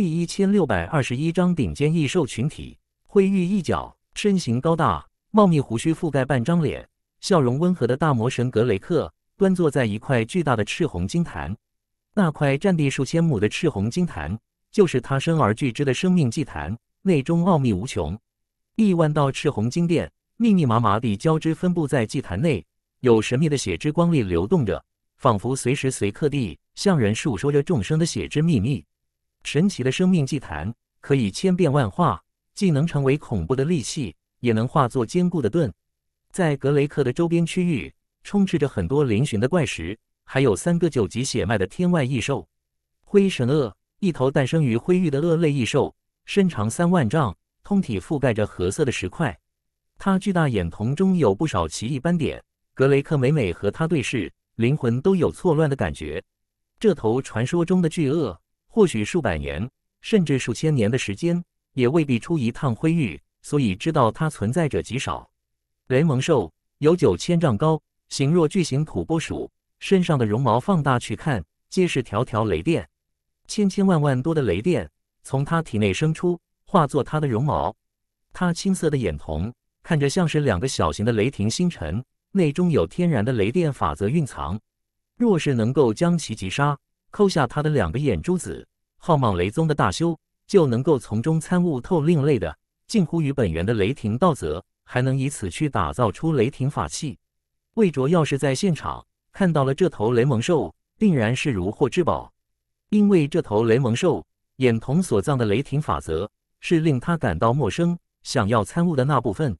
第一千六百二十一章顶尖异兽群体。灰玉一角，身形高大，茂密胡须覆盖半张脸，笑容温和的大魔神格雷克端坐在一块巨大的赤红金坛。那块占地数千亩的赤红金坛，就是他生而具之的生命祭坛，内中奥秘无穷。亿万道赤红金殿密密麻麻地交织分布在祭坛内，有神秘的血之光力流动着，仿佛随时随刻地向人述说着众生的血之秘密。神奇的生命祭坛可以千变万化，既能成为恐怖的利器，也能化作坚固的盾。在格雷克的周边区域，充斥着很多嶙峋的怪石，还有三个九级血脉的天外异兽——灰神鳄，一头诞生于灰域的鳄类异兽，身长三万丈，通体覆盖着褐色的石块。它巨大眼瞳中有不少奇异斑点。格雷克每每和它对视，灵魂都有错乱的感觉。这头传说中的巨鳄。或许数百年，甚至数千年的时间，也未必出一趟灰域，所以知道它存在者极少。雷蒙兽有九千丈高，形若巨型土拨鼠，身上的绒毛放大去看，皆是条条雷电，千千万万多的雷电从它体内生出，化作它的绒毛。它青色的眼瞳看着像是两个小型的雷霆星辰，内中有天然的雷电法则蕴藏。若是能够将其击杀，抠下他的两个眼珠子，浩莽雷宗的大修就能够从中参悟透另类的、近乎于本源的雷霆道则，还能以此去打造出雷霆法器。魏卓要是在现场看到了这头雷蒙兽，定然是如获至宝，因为这头雷蒙兽眼瞳所藏的雷霆法则，是令他感到陌生、想要参悟的那部分。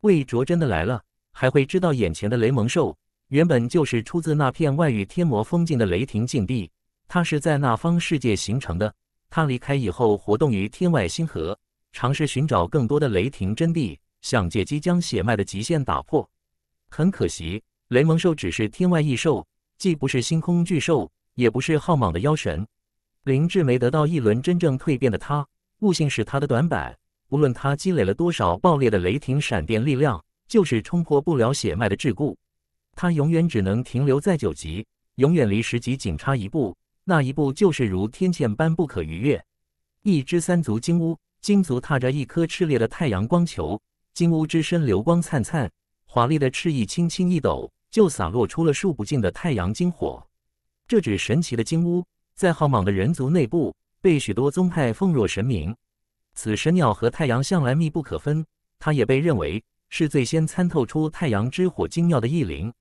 魏卓真的来了，还会知道眼前的雷蒙兽原本就是出自那片外域天魔封禁的雷霆禁地。他是在那方世界形成的。他离开以后，活动于天外星河，尝试寻找更多的雷霆真谛，想借机将血脉的极限打破。很可惜，雷蒙兽只是天外异兽，既不是星空巨兽，也不是浩莽的妖神。灵智没得到一轮真正蜕变的他，悟性是他的短板。无论他积累了多少爆裂的雷霆闪电力量，就是冲破不了血脉的桎梏。他永远只能停留在九级，永远离十级仅差一步。那一步就是如天堑般不可逾越。一只三足金乌，金足踏着一颗炽烈的太阳光球，金乌之身流光灿灿，华丽的翅翼轻轻一抖，就洒落出了数不尽的太阳金火。这只神奇的金乌，在浩莽的人族内部被许多宗派奉若神明。此神鸟和太阳向来密不可分，它也被认为是最先参透出太阳之火精妙的异灵。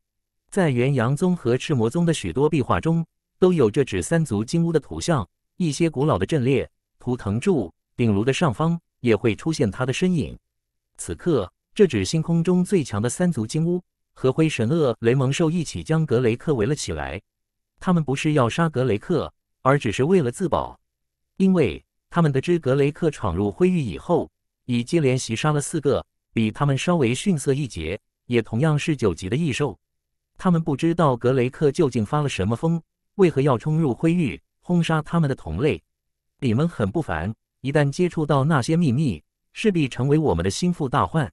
在元阳宗和赤魔宗的许多壁画中。都有这只三足金乌的图像，一些古老的阵列、图腾柱、鼎炉的上方也会出现它的身影。此刻，这只星空中最强的三足金乌和灰神鳄雷蒙兽一起将格雷克围了起来。他们不是要杀格雷克，而只是为了自保，因为他们得知格雷克闯入灰域以后，已接连袭杀了四个比他们稍微逊色一截，也同样是九级的异兽。他们不知道格雷克究竟发了什么疯。为何要冲入灰域轰杀他们的同类？你们很不凡，一旦接触到那些秘密，势必成为我们的心腹大患。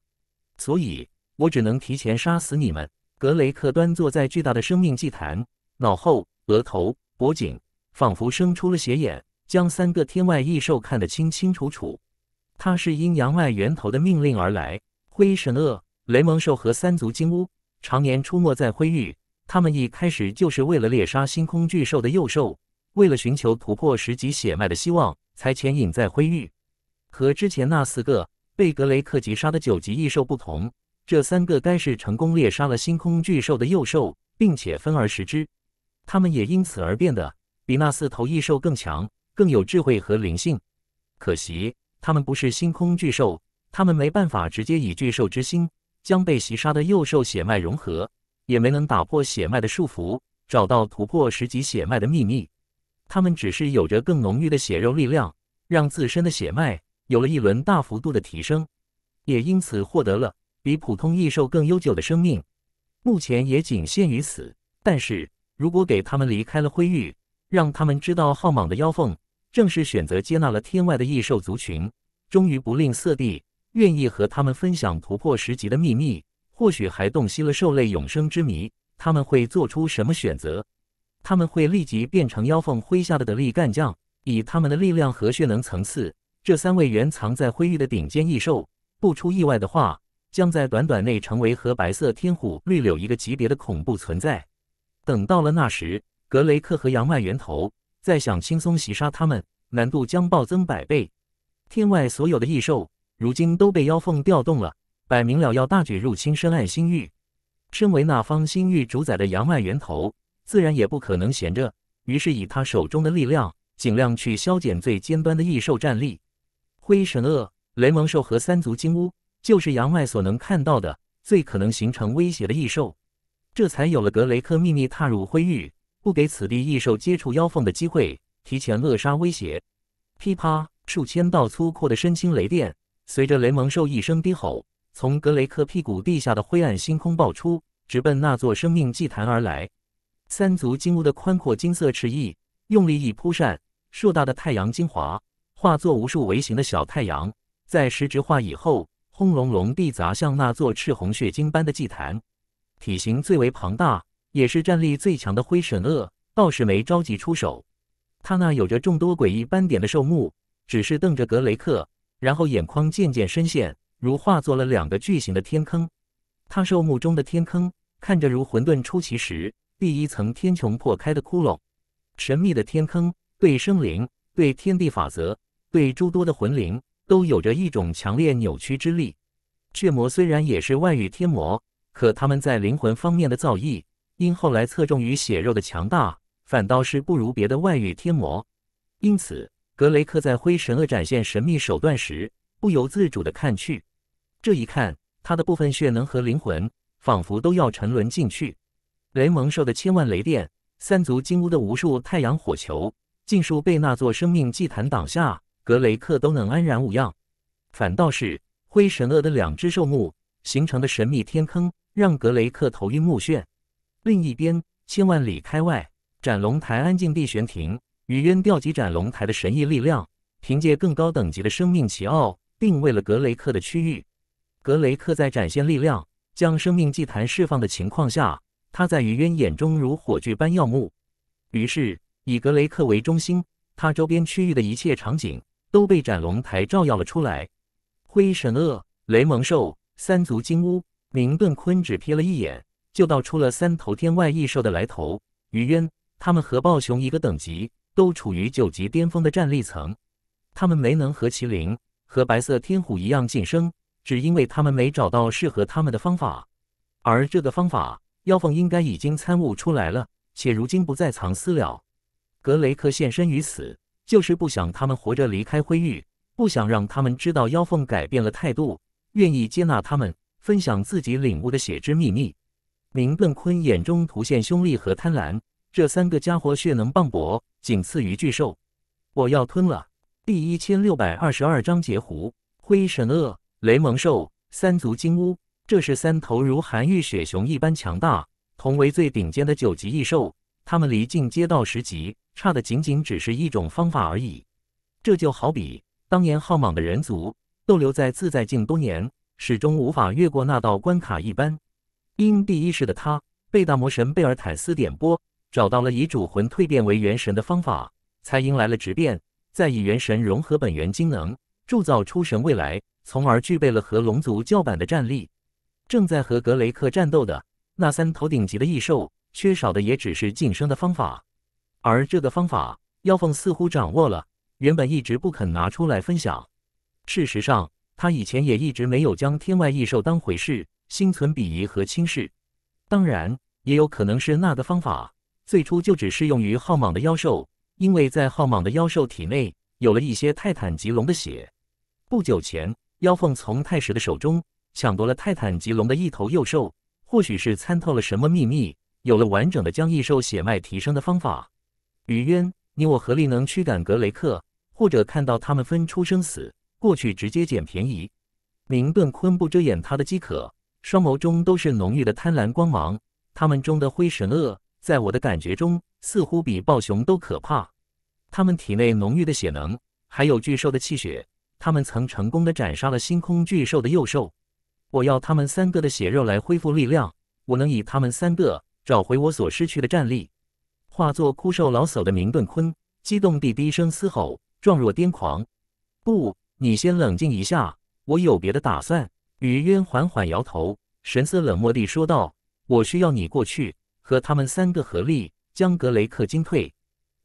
所以，我只能提前杀死你们。格雷克端坐在巨大的生命祭坛，脑后、额头、脖颈仿佛生出了斜眼，将三个天外异兽看得清清楚楚。他是阴阳外源头的命令而来。灰神鳄、雷蒙兽和三足金乌常年出没在灰域。他们一开始就是为了猎杀星空巨兽的幼兽，为了寻求突破十级血脉的希望，才潜隐在灰域。和之前那四个被格雷克击杀的九级异兽不同，这三个该是成功猎杀了星空巨兽的幼兽，并且分而食之。他们也因此而变得比那四头异兽更强，更有智慧和灵性。可惜，他们不是星空巨兽，他们没办法直接以巨兽之心将被袭杀的幼兽血脉融合。也没能打破血脉的束缚，找到突破十级血脉的秘密。他们只是有着更浓郁的血肉力量，让自身的血脉有了一轮大幅度的提升，也因此获得了比普通异兽更悠久的生命。目前也仅限于此。但是如果给他们离开了灰域，让他们知道浩莽的妖凤正是选择接纳了天外的异兽族群，终于不吝啬地愿意和他们分享突破十级的秘密。或许还洞悉了兽类永生之谜，他们会做出什么选择？他们会立即变成妖凤麾下的得力干将，以他们的力量和血能层次，这三位原藏在灰域的顶尖异兽，不出意外的话，将在短短内成为和白色天虎、绿柳一个级别的恐怖存在。等到了那时，格雷克和阳脉源头再想轻松袭杀他们，难度将暴增百倍。天外所有的异兽，如今都被妖凤调动了，摆明了要大举入侵深暗星域。身为那方星域主宰的阳脉源头，自然也不可能闲着。于是以他手中的力量，尽量去削减最尖端的异兽战力。灰神鳄、雷蒙兽和三足金乌，就是阳脉所能看到的最可能形成威胁的异兽。这才有了格雷克秘密踏入灰域，不给此地异兽接触妖凤的机会，提前扼杀威胁。噼啪，数千道粗阔的深青雷电，随着雷蒙兽一声低吼。从格雷克屁股地下的灰暗星空爆出，直奔那座生命祭坛而来。三足金乌的宽阔金色翅翼用力一扑扇，硕大的太阳精华化作无数微型的小太阳，在实质化以后，轰隆隆地砸向那座赤红血晶般的祭坛。体型最为庞大，也是战力最强的灰神鳄倒是没着急出手。他那有着众多诡异斑点的兽目，只是瞪着格雷克，然后眼眶渐渐深陷。如化作了两个巨型的天坑，他兽目中的天坑看着如混沌出奇时第一层天穹破开的窟窿。神秘的天坑对生灵、对天地法则、对诸多的魂灵都有着一种强烈扭曲之力。血魔虽然也是外域天魔，可他们在灵魂方面的造诣，因后来侧重于血肉的强大，反倒是不如别的外域天魔。因此，格雷克在灰神鳄展现神秘手段时，不由自主地看去。这一看，他的部分血能和灵魂仿佛都要沉沦进去。雷蒙兽的千万雷电，三足金乌的无数太阳火球，尽数被那座生命祭坛挡下，格雷克都能安然无恙。反倒是灰神鳄的两只兽目形成的神秘天坑，让格雷克头晕目眩。另一边，千万里开外，斩龙台安静地悬停。雨渊调集斩龙台的神异力量，凭借更高等级的生命奇奥，定位了格雷克的区域。格雷克在展现力量、将生命祭坛释放的情况下，他在余渊眼中如火炬般耀目。于是，以格雷克为中心，他周边区域的一切场景都被斩龙台照耀了出来。灰神鳄、雷蒙兽、三足金乌、明顿坤只瞥了一眼，就道出了三头天外异兽的来头。余渊，他们和暴熊一个等级，都处于九级巅峰的战力层。他们没能和麒麟、和白色天虎一样晋升。只因为他们没找到适合他们的方法，而这个方法，妖凤应该已经参悟出来了，且如今不再藏私了。格雷克现身于此，就是不想他们活着离开灰域，不想让他们知道妖凤改变了态度，愿意接纳他们，分享自己领悟的血之秘密。明顿坤眼中突现凶厉和贪婪，这三个家伙血能磅礴，仅次于巨兽。我要吞了。第一千六百二十二章截胡灰神鳄。雷蒙兽、三足金乌，这是三头如寒玉雪熊一般强大，同为最顶尖的九级异兽。它们离境阶到十级，差的仅仅只是一种方法而已。这就好比当年浩莽的人族逗留在自在境多年，始终无法越过那道关卡一般。因第一世的他被大魔神贝尔坦斯点拨，找到了以主魂蜕变为元神的方法，才迎来了质变，再以元神融合本源精能，铸造出神未来。从而具备了和龙族叫板的战力。正在和格雷克战斗的那三头顶级的异兽，缺少的也只是晋升的方法。而这个方法，妖凤似乎掌握了，原本一直不肯拿出来分享。事实上，他以前也一直没有将天外异兽当回事，心存鄙夷和轻视。当然，也有可能是那个方法最初就只适用于浩莽的妖兽，因为在浩莽的妖兽体内有了一些泰坦级龙的血。不久前。妖凤从太史的手中抢夺了泰坦棘龙的一头幼兽，或许是参透了什么秘密，有了完整的将异兽血脉提升的方法。雨渊，你我合力能驱赶格雷克，或者看到他们分出生死，过去直接捡便宜。明顿坤不遮掩他的饥渴，双眸中都是浓郁的贪婪光芒。他们中的灰神鳄，在我的感觉中，似乎比暴熊都可怕。他们体内浓郁的血能，还有巨兽的气血。他们曾成功的斩杀了星空巨兽的幼兽，我要他们三个的血肉来恢复力量，我能以他们三个找回我所失去的战力。化作枯瘦老叟的明顿坤激动地低声嘶吼，状若癫狂。不，你先冷静一下，我有别的打算。雨渊缓缓摇头，神色冷漠地说道：“我需要你过去，和他们三个合力将格雷克惊退。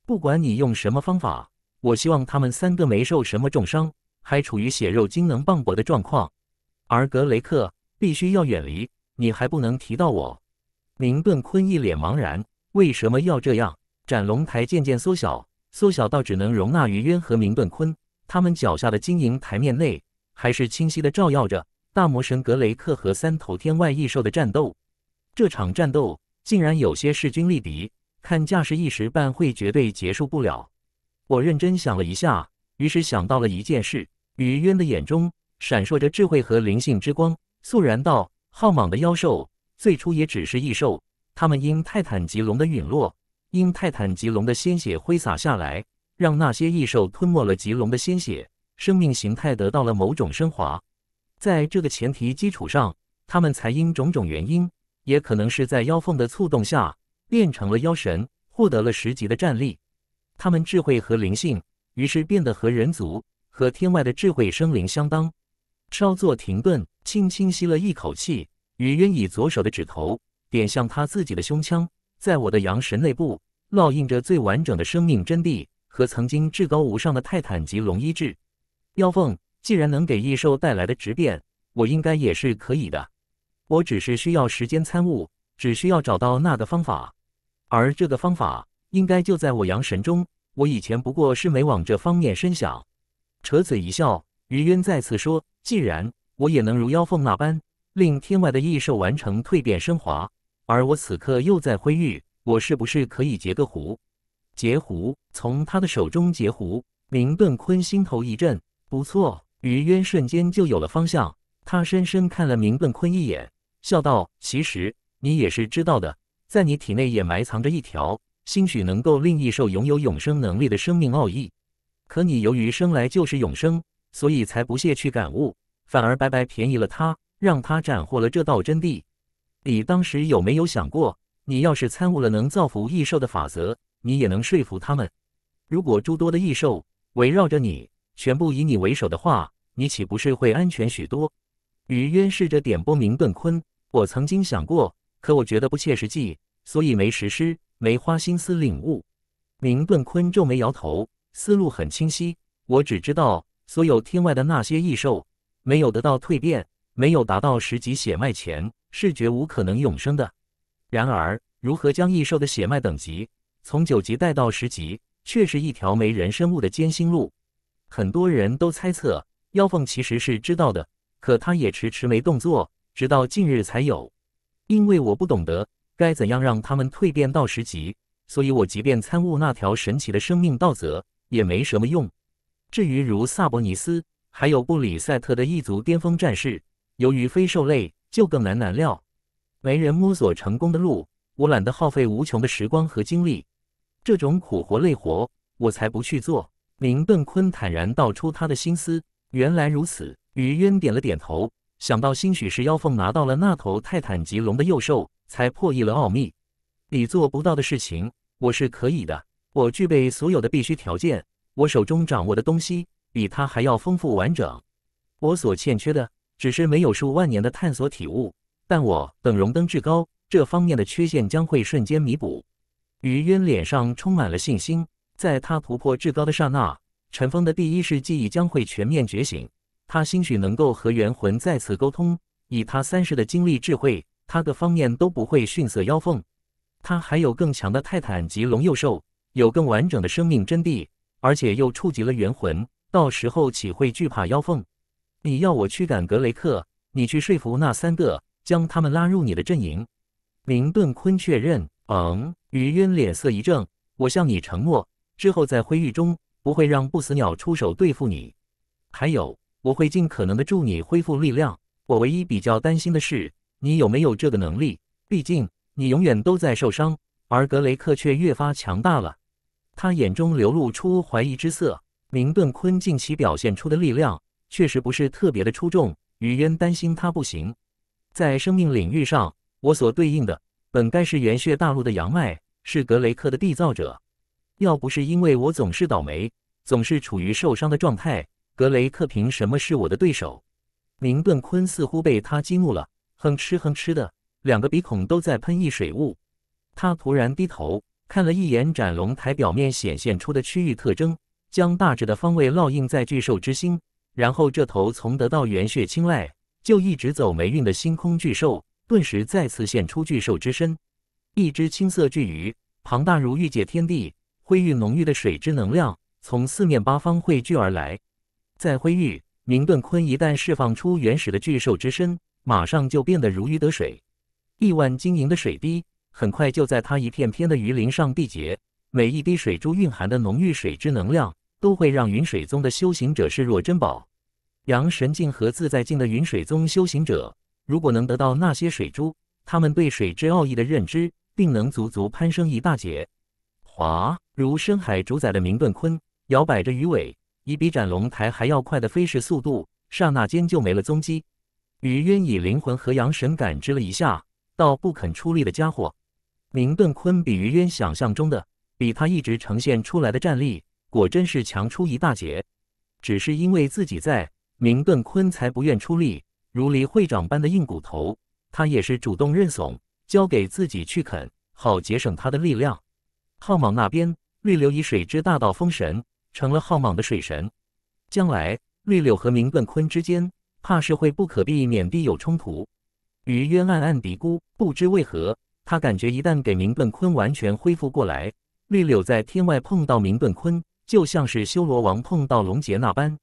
不管你用什么方法，我希望他们三个没受什么重伤，还处于血肉精能磅礴的状况。而格雷克必须要远离，你还不能提到我。”明顿坤一脸茫然，为什么要这样？斩龙台渐渐缩小，缩小到只能容纳于渊和明顿坤。他们脚下的晶莹台面内，还是清晰的照耀着大魔神格雷克和三头天外异兽的战斗。这场战斗竟然有些势均力敌，看架势一时半会绝对结束不了。我认真想了一下，于是想到了一件事：于渊的眼中闪烁着智慧和灵性之光，肃然道：“浩莽的妖兽。”最初也只是异兽，他们因泰坦吉龙的陨落，因泰坦吉龙的鲜血挥洒下来，让那些异兽吞没了吉龙的鲜血，生命形态得到了某种升华。在这个前提基础上，他们才因种种原因，也可能是在妖凤的触动下，变成了妖神，获得了十级的战力。他们智慧和灵性，于是变得和人族和天外的智慧生灵相当。稍作停顿，轻轻吸了一口气。雨渊以左手的指头点向他自己的胸腔，在我的阳神内部烙印着最完整的生命真谛和曾经至高无上的泰坦级龙医治。妖凤既然能给异兽带来的质变，我应该也是可以的。我只是需要时间参悟，只需要找到那个方法，而这个方法应该就在我阳神中。我以前不过是没往这方面深想。扯嘴一笑，于渊再次说：“既然我也能如妖凤那般。”令天外的异兽完成蜕变升华，而我此刻又在灰域，我是不是可以截个胡？截胡，从他的手中截胡。明顿坤心头一震，不错，于渊瞬间就有了方向。他深深看了明顿坤一眼，笑道：“其实你也是知道的，在你体内也埋藏着一条兴许能够令异兽拥有永生能力的生命奥义。可你由于生来就是永生，所以才不屑去感悟，反而白白便宜了他。”让他斩获了这道真谛。你当时有没有想过，你要是参悟了能造福异兽的法则，你也能说服他们？如果诸多的异兽围绕着你，全部以你为首的话，你岂不是会安全许多？于渊试着点拨明顿坤，我曾经想过，可我觉得不切实际，所以没实施，没花心思领悟。明顿坤皱眉摇头，思路很清晰。我只知道，所有天外的那些异兽，没有得到蜕变。没有达到十级血脉前，是绝无可能永生的。然而，如何将异兽的血脉等级从九级带到十级，却是一条没人生物的艰辛路。很多人都猜测，妖凤其实是知道的，可他也迟迟没动作，直到近日才有。因为我不懂得该怎样让他们蜕变到十级，所以我即便参悟那条神奇的生命道则，也没什么用。至于如萨博尼斯，还有布里塞特的异族巅峰战士，由于非兽类，就更难难料，没人摸索成功的路，我懒得耗费无穷的时光和精力，这种苦活累活，我才不去做。明顿坤坦然道出他的心思，原来如此。于渊点了点头，想到兴许是妖凤拿到了那头泰坦棘龙的幼兽，才破译了奥秘。你做不到的事情，我是可以的。我具备所有的必须条件，我手中掌握的东西比他还要丰富完整。我所欠缺的。只是没有数万年的探索体悟，但我等荣登至高这方面的缺陷将会瞬间弥补。于渊脸上充满了信心，在他突破至高的刹那，尘封的第一世记忆将会全面觉醒。他兴许能够和元魂再次沟通，以他三世的精力智慧，他各方面都不会逊色妖凤。他还有更强的泰坦及龙幼兽，有更完整的生命真谛，而且又触及了元魂，到时候岂会惧怕妖凤？你要我驱赶格雷克，你去说服那三个，将他们拉入你的阵营。明顿坤确认。嗯，雨渊脸色一正。我向你承诺，之后在灰域中不会让不死鸟出手对付你。还有，我会尽可能的助你恢复力量。我唯一比较担心的是，你有没有这个能力？毕竟你永远都在受伤，而格雷克却越发强大了。他眼中流露出怀疑之色。明顿坤近期表现出的力量。确实不是特别的出众，雨渊担心他不行。在生命领域上，我所对应的本该是元血大陆的阳脉，是格雷克的缔造者。要不是因为我总是倒霉，总是处于受伤的状态，格雷克凭什么是我的对手？明顿坤似乎被他激怒了，哼哧哼哧的，两个鼻孔都在喷溢水雾。他突然低头看了一眼斩龙台表面显现出的区域特征，将大致的方位烙印在巨兽之心，然后这头从得到元血青睐就一直走霉运的星空巨兽，顿时再次现出巨兽之身，一只青色巨鱼，庞大如玉界天地。灰域浓郁的水之能量从四面八方汇聚而来，在灰域，明顿坤一旦释放出原始的巨兽之身，马上就变得如鱼得水。亿万晶莹的水滴很快就在它一片片的鱼鳞上缔结，每一滴水珠蕴含的浓郁水之能量，都会让云水宗的修行者视若珍宝。阳神境和自在境的云水宗修行者，如果能得到那些水珠，他们对水之奥义的认知，定能足足攀升一大截。哗！如深海主宰的明顿鲲摇摆着鱼尾，以比斩龙台还要快的飞逝速度，刹那间就没了踪迹。鱼渊以灵魂和阳神感知了一下，道不肯出力的家伙。明顿坤比于渊想象中的，比他一直呈现出来的战力，果真是强出一大截。只是因为自己在，明顿坤才不愿出力。如离会长般的硬骨头，他也是主动认怂，交给自己去啃，好节省他的力量。浩莽那边，绿柳以水之大道封神，成了浩莽的水神。将来，绿柳和明顿坤之间，怕是会不可避免地有冲突。于渊暗暗嘀咕，不知为何，他感觉一旦给明顿坤完全恢复过来，绿柳在天外碰到明顿坤，就像是修罗王碰到龙劫那般。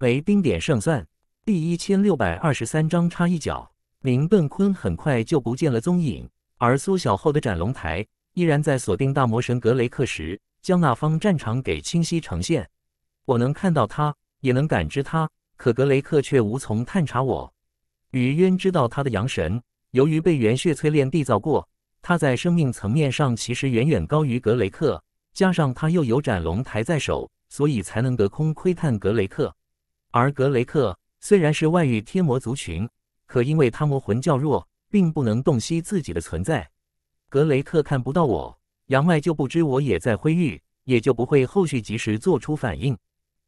为丁点胜算，第一千六百二十三章插一脚，明顿坤很快就不见了踪影，而缩小后的斩龙台。依然在锁定大魔神格雷克时，将那方战场给清晰呈现。我能看到他，也能感知他，可格雷克却无从探查我。雨渊知道他的阳神，由于被元血淬炼缔造过，他在生命层面上其实远远高于格雷克。加上他又有斩龙台在手，所以才能隔空窥探格雷克。而格雷克虽然是外域天魔族群，可因为他魔魂较弱，并不能洞悉自己的存在。格雷克看不到我，杨麦就不知我也在灰域，也就不会后续及时做出反应，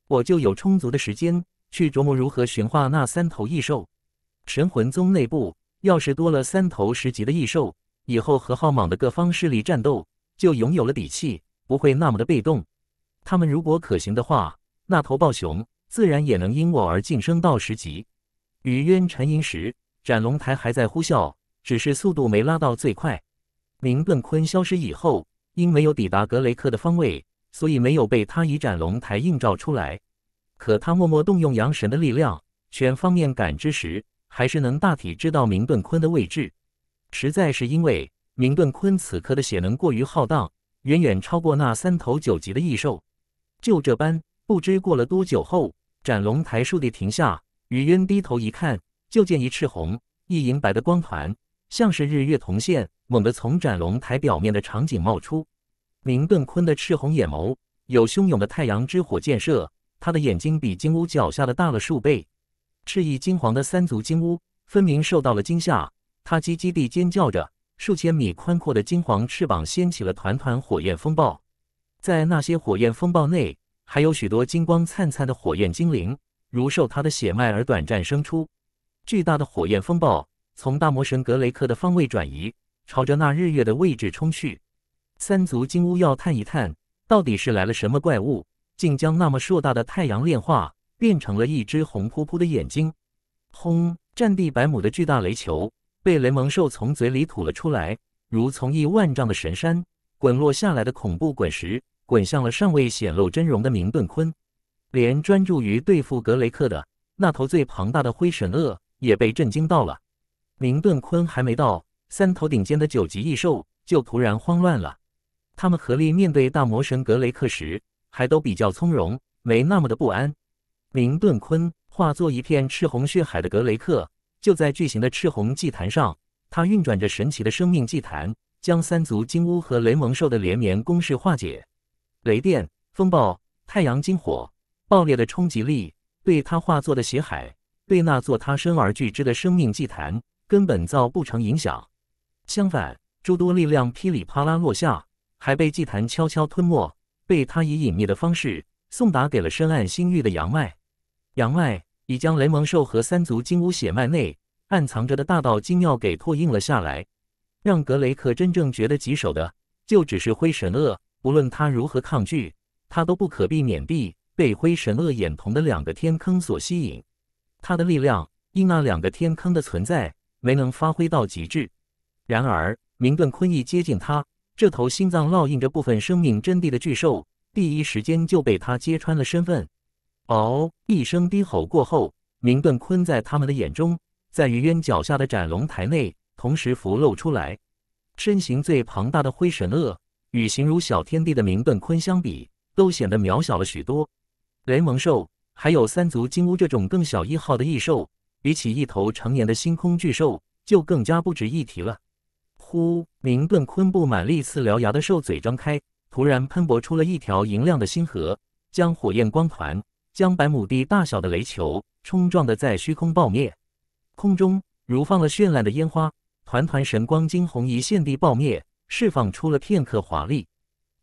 我就有充足的时间去琢磨如何驯化那三头异兽。神魂宗内部要是多了三头十级的异兽，以后和浩莽的各方势力战斗就拥有了底气，不会那么的被动。他们如果可行的话，那头暴熊自然也能因我而晋升到十级。雨渊沉吟时，斩龙台还在呼啸，只是速度没拉到最快。明顿坤消失以后，因没有抵达格雷克的方位，所以没有被他以斩龙台映照出来。可他默默动用阳神的力量，全方面感知时，还是能大体知道明顿坤的位置。实在是因为明顿坤此刻的血能过于浩荡，远远超过那三头九级的异兽。就这般，不知过了多久后，斩龙台倏地停下。雨渊低头一看，就见一赤红一银白的光团，像是日月同现。猛地从斩龙台表面的场景冒出，明顿坤的赤红眼眸有汹涌的太阳之火溅射，他的眼睛比金乌脚下的大了数倍。赤翼金黄的三足金乌分明受到了惊吓，它叽叽地尖叫着，数千米宽阔的金黄翅膀掀起了团团火焰风暴，在那些火焰风暴内，还有许多金光灿灿的火焰精灵，如受他的血脉而短暂生出。巨大的火焰风暴从大魔神格雷克的方位转移。朝着那日月的位置冲去，三足金乌要探一探，到底是来了什么怪物，竟将那么硕大的太阳炼化，变成了一只红扑扑的眼睛。轰！占地百亩的巨大雷球被雷蒙兽从嘴里吐了出来，如从亿万丈的神山滚落下来的恐怖滚石，滚向了尚未显露真容的明顿坤。连专注于对付格雷克的那头最庞大的灰神鳄也被震惊到了。明顿坤还没到。三头顶尖的九级异兽就突然慌乱了。他们合力面对大魔神格雷克时，还都比较从容，没那么的不安。明顿坤化作一片赤红血海的格雷克，就在巨型的赤红祭坛上，他运转着神奇的生命祭坛，将三足金乌和雷蒙兽的连绵攻势化解。雷电、风暴、太阳金火，爆裂的冲击力对他化作的血海，对那座他生而具之的生命祭坛根本造不成影响。相反，诸多力量噼里啪啦落下，还被祭坛悄悄吞没，被他以隐秘的方式送达给了深暗星域的杨迈。杨迈已将雷蒙兽和三足金乌血脉内暗藏着的大道精妙给拓印了下来，让格雷克真正觉得棘手的，就只是灰神鳄。无论他如何抗拒，他都不可避免地被灰神鳄眼瞳的两个天坑所吸引。他的力量因那两个天坑的存在没能发挥到极致。然而，明顿坤一接近他，这头心脏烙印着部分生命真谛的巨兽，第一时间就被他揭穿了身份。嗷！一声低吼过后，明顿坤在他们的眼中，在于渊脚下的斩龙台内同时浮露出来。身形最庞大的灰神鳄，与形如小天地的明顿坤相比，都显得渺小了许多。雷蒙兽还有三足金乌这种更小一号的异兽，比起一头成年的星空巨兽，就更加不值一提了。呼！明顿坤布满利刺獠牙的兽嘴张开，突然喷薄出了一条银亮的星河，将火焰光团。将百亩地大小的雷球冲撞的在虚空爆灭，空中如放了绚烂的烟花，团团神光惊鸿一现地爆灭，释放出了片刻华丽。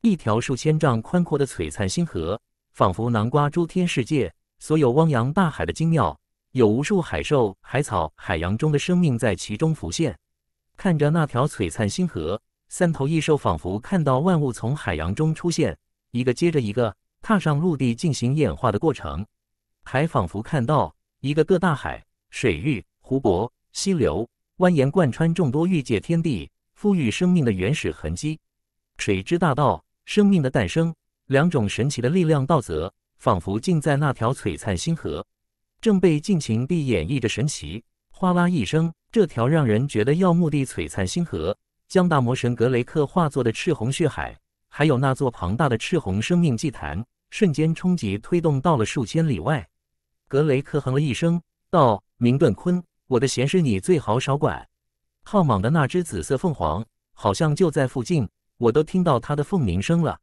一条数千丈宽阔的璀璨星河，仿佛囊括诸天世界，所有汪洋大海的精妙，有无数海兽、海草、海洋中的生命在其中浮现。看着那条璀璨星河，三头异兽仿佛看到万物从海洋中出现，一个接着一个。踏上陆地进行演化的过程，还仿佛看到一个个大海、水域、湖泊、溪流蜿蜒贯穿众多域界天地，赋予生命的原始痕迹。水之大道，生命的诞生，两种神奇的力量道则，仿佛尽在那条璀璨星河，正被尽情地演绎着神奇。哗啦一声，这条让人觉得要目的璀璨星河，将大魔神格雷克化作的赤红血海，还有那座庞大的赤红生命祭坛。瞬间冲击推动到了数千里外，格雷克哼了一声，道：“明顿坤，我的闲事你最好少管。浩莽的那只紫色凤凰好像就在附近，我都听到它的凤鸣声了。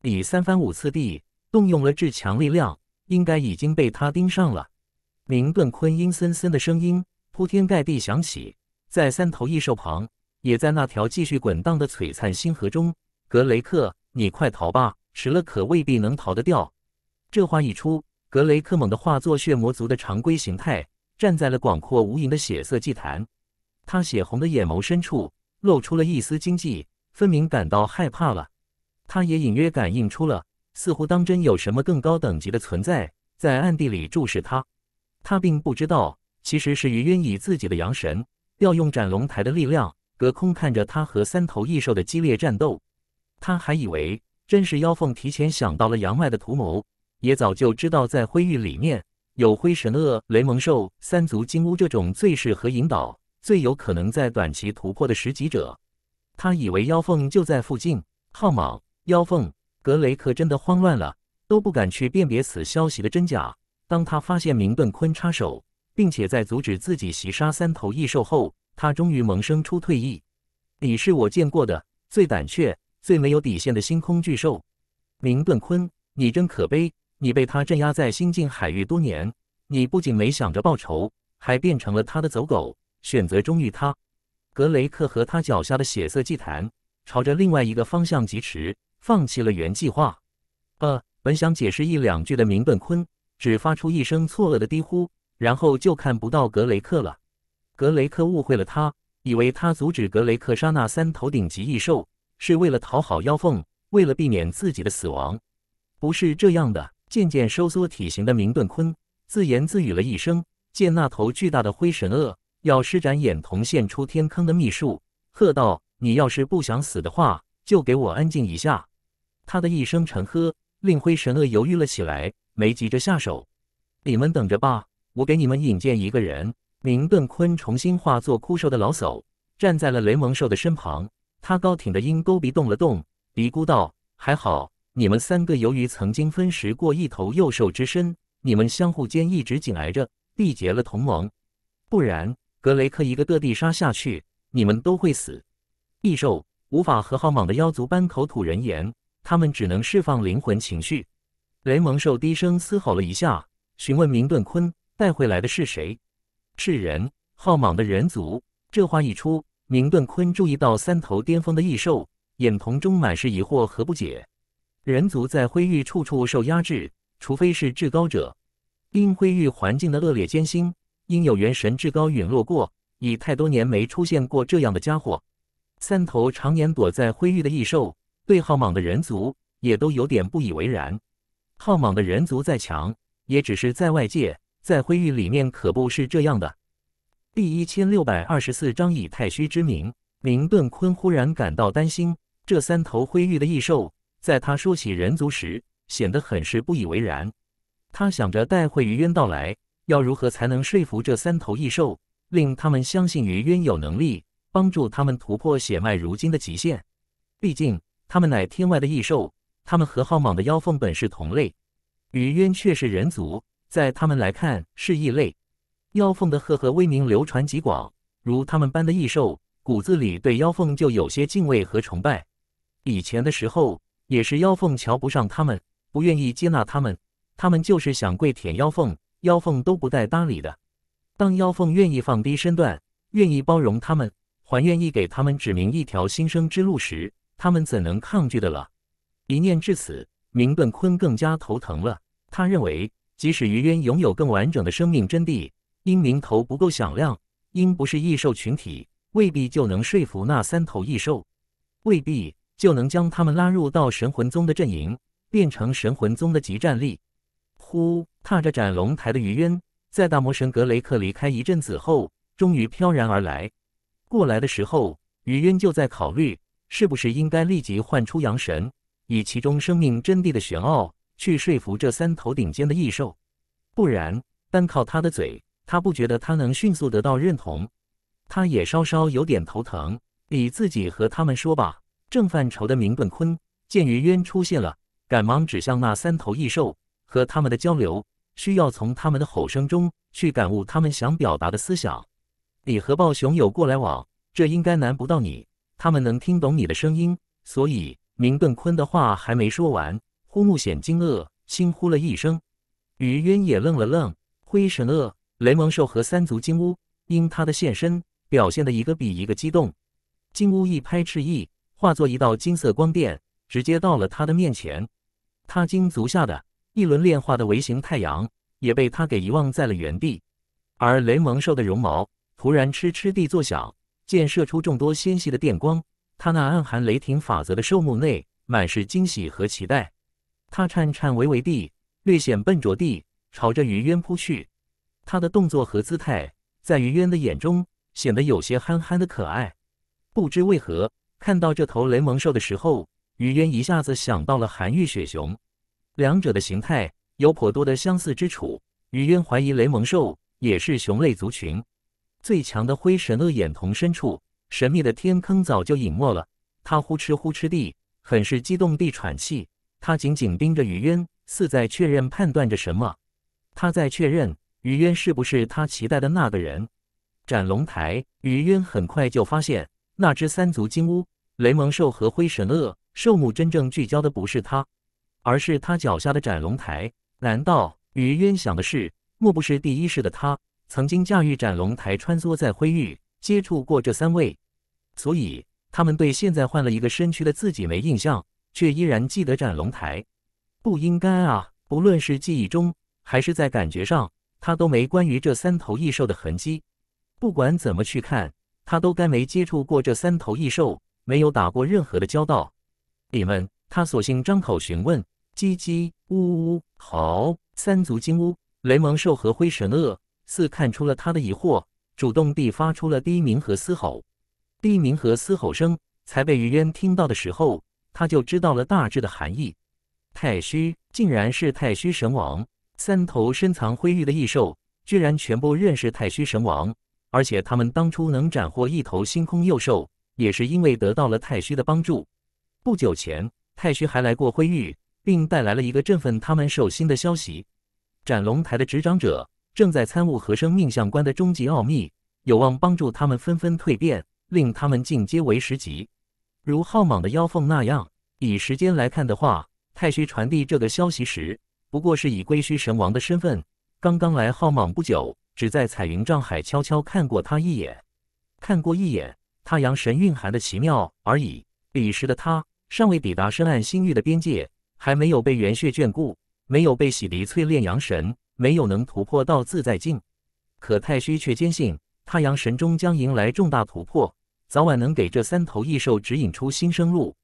你三番五次地动用了至强力量，应该已经被它盯上了。”明顿坤阴森森的声音铺天盖地响起，在三头异兽旁，也在那条继续滚荡的璀璨星河中。格雷克，你快逃吧！迟了可未必能逃得掉。这话一出，格雷克猛地化作血魔族的常规形态，站在了广阔无垠的血色祭坛。他血红的眼眸深处露出了一丝惊悸，分明感到害怕了。他也隐约感应出了，似乎当真有什么更高等级的存在在暗地里注视他。他并不知道，其实是于渊以自己的阳神调用斩龙台的力量，隔空看着他和三头异兽的激烈战斗。他还以为。真是妖凤提前想到了杨迈的图谋，也早就知道在灰域里面有灰神鳄、雷蒙兽、三足金乌这种最适合引导、最有可能在短期突破的十级者。他以为妖凤就在附近，浩莽妖凤格雷克真的慌乱了，都不敢去辨别此消息的真假。当他发现明顿坤插手，并且在阻止自己袭杀三头异兽后，他终于萌生出退意。你是我见过的最胆怯。最没有底线的星空巨兽，明顿坤，你真可悲！你被他镇压在新境海域多年，你不仅没想着报仇，还变成了他的走狗，选择忠于他。格雷克和他脚下的血色祭坛朝着另外一个方向疾驰，放弃了原计划。呃，本想解释一两句的明顿坤，只发出一声错愕的低呼，然后就看不到格雷克了。格雷克误会了他，以为他阻止格雷克杀那三头顶级异兽。是为了讨好妖凤，为了避免自己的死亡，不是这样的。渐渐收缩体型的明顿坤自言自语了一声，见那头巨大的灰神鳄要施展眼瞳现出天坑的秘术，喝道：“你要是不想死的话，就给我安静一下。”他的一声沉喝，令灰神鳄犹豫了起来，没急着下手。你们等着吧，我给你们引荐一个人。明顿坤重新化作枯瘦的老叟，站在了雷蒙兽的身旁。他高挺的鹰钩鼻动了动，嘀咕道：“还好，你们三个由于曾经分食过一头幼兽之身，你们相互间一直紧挨着，缔结了同盟。不然，格雷克一个个地杀下去，你们都会死。异兽无法和浩莽的妖族般口吐人言，他们只能释放灵魂情绪。”雷蒙兽低声嘶吼了一下，询问明顿坤带回来的是谁？是人，浩莽的人族。这话一出。明顿坤注意到三头巅峰的异兽，眼瞳中满是疑惑和不解。人族在灰域处处受压制，除非是至高者。因灰域环境的恶劣艰辛，因有元神至高陨落过，已太多年没出现过这样的家伙。三头常年躲在灰域的异兽，对浩莽的人族也都有点不以为然。浩莽的人族再强，也只是在外界，在灰域里面可不是这样的。第一千六百二十四章以太虚之名，明顿坤忽然感到担心。这三头灰玉的异兽，在他说起人族时，显得很是不以为然。他想着待会于渊到来，要如何才能说服这三头异兽，令他们相信于渊有能力。帮助他们突破血脉如今的极限。毕竟他们乃天外的异兽，他们和浩莽的妖凤本是同类，于渊却是人族，在他们来看是异类。妖凤的赫赫威名流传极广，如他们般的异兽，骨子里对妖凤就有些敬畏和崇拜。以前的时候，也是妖凤瞧不上他们，不愿意接纳他们，他们就是想跪舔妖凤，妖凤都不带搭理的。当妖凤愿意放低身段，愿意包容他们。还愿意给他们指明一条新生之路时，他们怎能抗拒的了？一念至此，明顿坤更加头疼了。他认为，即使于渊拥有更完整的生命真谛，因名头不够响亮，因不是异兽群体，未必就能说服那三头异兽，未必就能将他们拉入到神魂宗的阵营，变成神魂宗的极战力。呼，踏着斩龙台的余渊，在大魔神格雷克离开一阵子后，终于飘然而来。过来的时候，余渊就在考虑，是不是应该立即唤出阳神，以其中生命真谛的玄奥去说服这三头顶尖的异兽。不然，单靠他的嘴，他不觉得他能迅速得到认同。他也稍稍有点头疼，你自己和他们说吧。正犯愁的明顿坤见于渊出现了，赶忙指向那三头异兽，和他们的交流，需要从他们的吼声中去感悟他们想表达的思想。你和暴熊有过来往，这应该难不到你。他们能听懂你的声音，所以明顿坤的话还没说完，呼木显惊愕，轻呼了一声。于渊也愣了愣。灰神鳄、雷蒙兽和三足金乌因他的现身，表现的一个比一个激动。金乌一拍翅翼，化作一道金色光电，直接到了他的面前。他金足下的一轮炼化的微型太阳，也被他给遗忘在了原地。而雷蒙兽的绒毛。突然，嗤嗤地作响，溅射出众多纤细的电光。他那暗含雷霆法则的兽目内满是惊喜和期待。他颤颤巍巍地，略显笨拙地朝着于渊扑去。他的动作和姿态，在于渊的眼中显得有些憨憨的可爱。不知为何，看到这头雷蒙兽的时候，于渊一下子想到了寒玉雪熊，两者的形态有颇多的相似之处。于渊怀疑雷蒙兽也是熊类族群。最强的灰神鳄眼瞳深处，神秘的天坑早就隐没了。他呼哧呼哧地，很是激动地喘气。他紧紧盯着于渊，似在确认、判断着什么。他在确认于渊是不是他期待的那个人。斩龙台，于渊很快就发现，那只三足金乌、雷蒙兽和灰神鳄兽目真正聚焦的不是他，而是他脚下的斩龙台。难道于渊想的是，莫不是第一世的他？曾经驾驭斩龙台穿梭在灰域，接触过这三位，所以他们对现在换了一个身躯的自己没印象，却依然记得斩龙台。不应该啊！不论是记忆中还是在感觉上，他都没关于这三头异兽的痕迹。不管怎么去看，他都该没接触过这三头异兽，没有打过任何的交道。你们，他索性张口询问：叽叽呜呜，好，三足金乌、雷蒙兽和灰神鳄。似看出了他的疑惑，主动地发出了低鸣和嘶吼。低鸣和嘶吼声才被于渊听到的时候，他就知道了大致的含义。太虚竟然是太虚神王，三头深藏灰域的异兽居然全部认识太虚神王，而且他们当初能斩获一头星空幼兽，也是因为得到了太虚的帮助。不久前，太虚还来过灰域，并带来了一个振奋他们兽心的消息：斩龙台的执掌者。正在参悟和生命相关的终极奥秘，有望帮助他们纷纷蜕变，令他们进阶为十级。如浩莽的妖凤那样，以时间来看的话，太虚传递这个消息时，不过是以归墟神王的身份，刚刚来浩莽不久，只在彩云障海悄悄看过他一眼，看过一眼太阳神蕴含的奇妙而已。彼时的他尚未抵达深暗星域的边界，还没有被元血眷顾，没有被洗涤淬炼阳神，没有能突破到自在境。可太虚却坚信，太阳神终将迎来重大突破，早晚能给这三头异兽指引出新生路。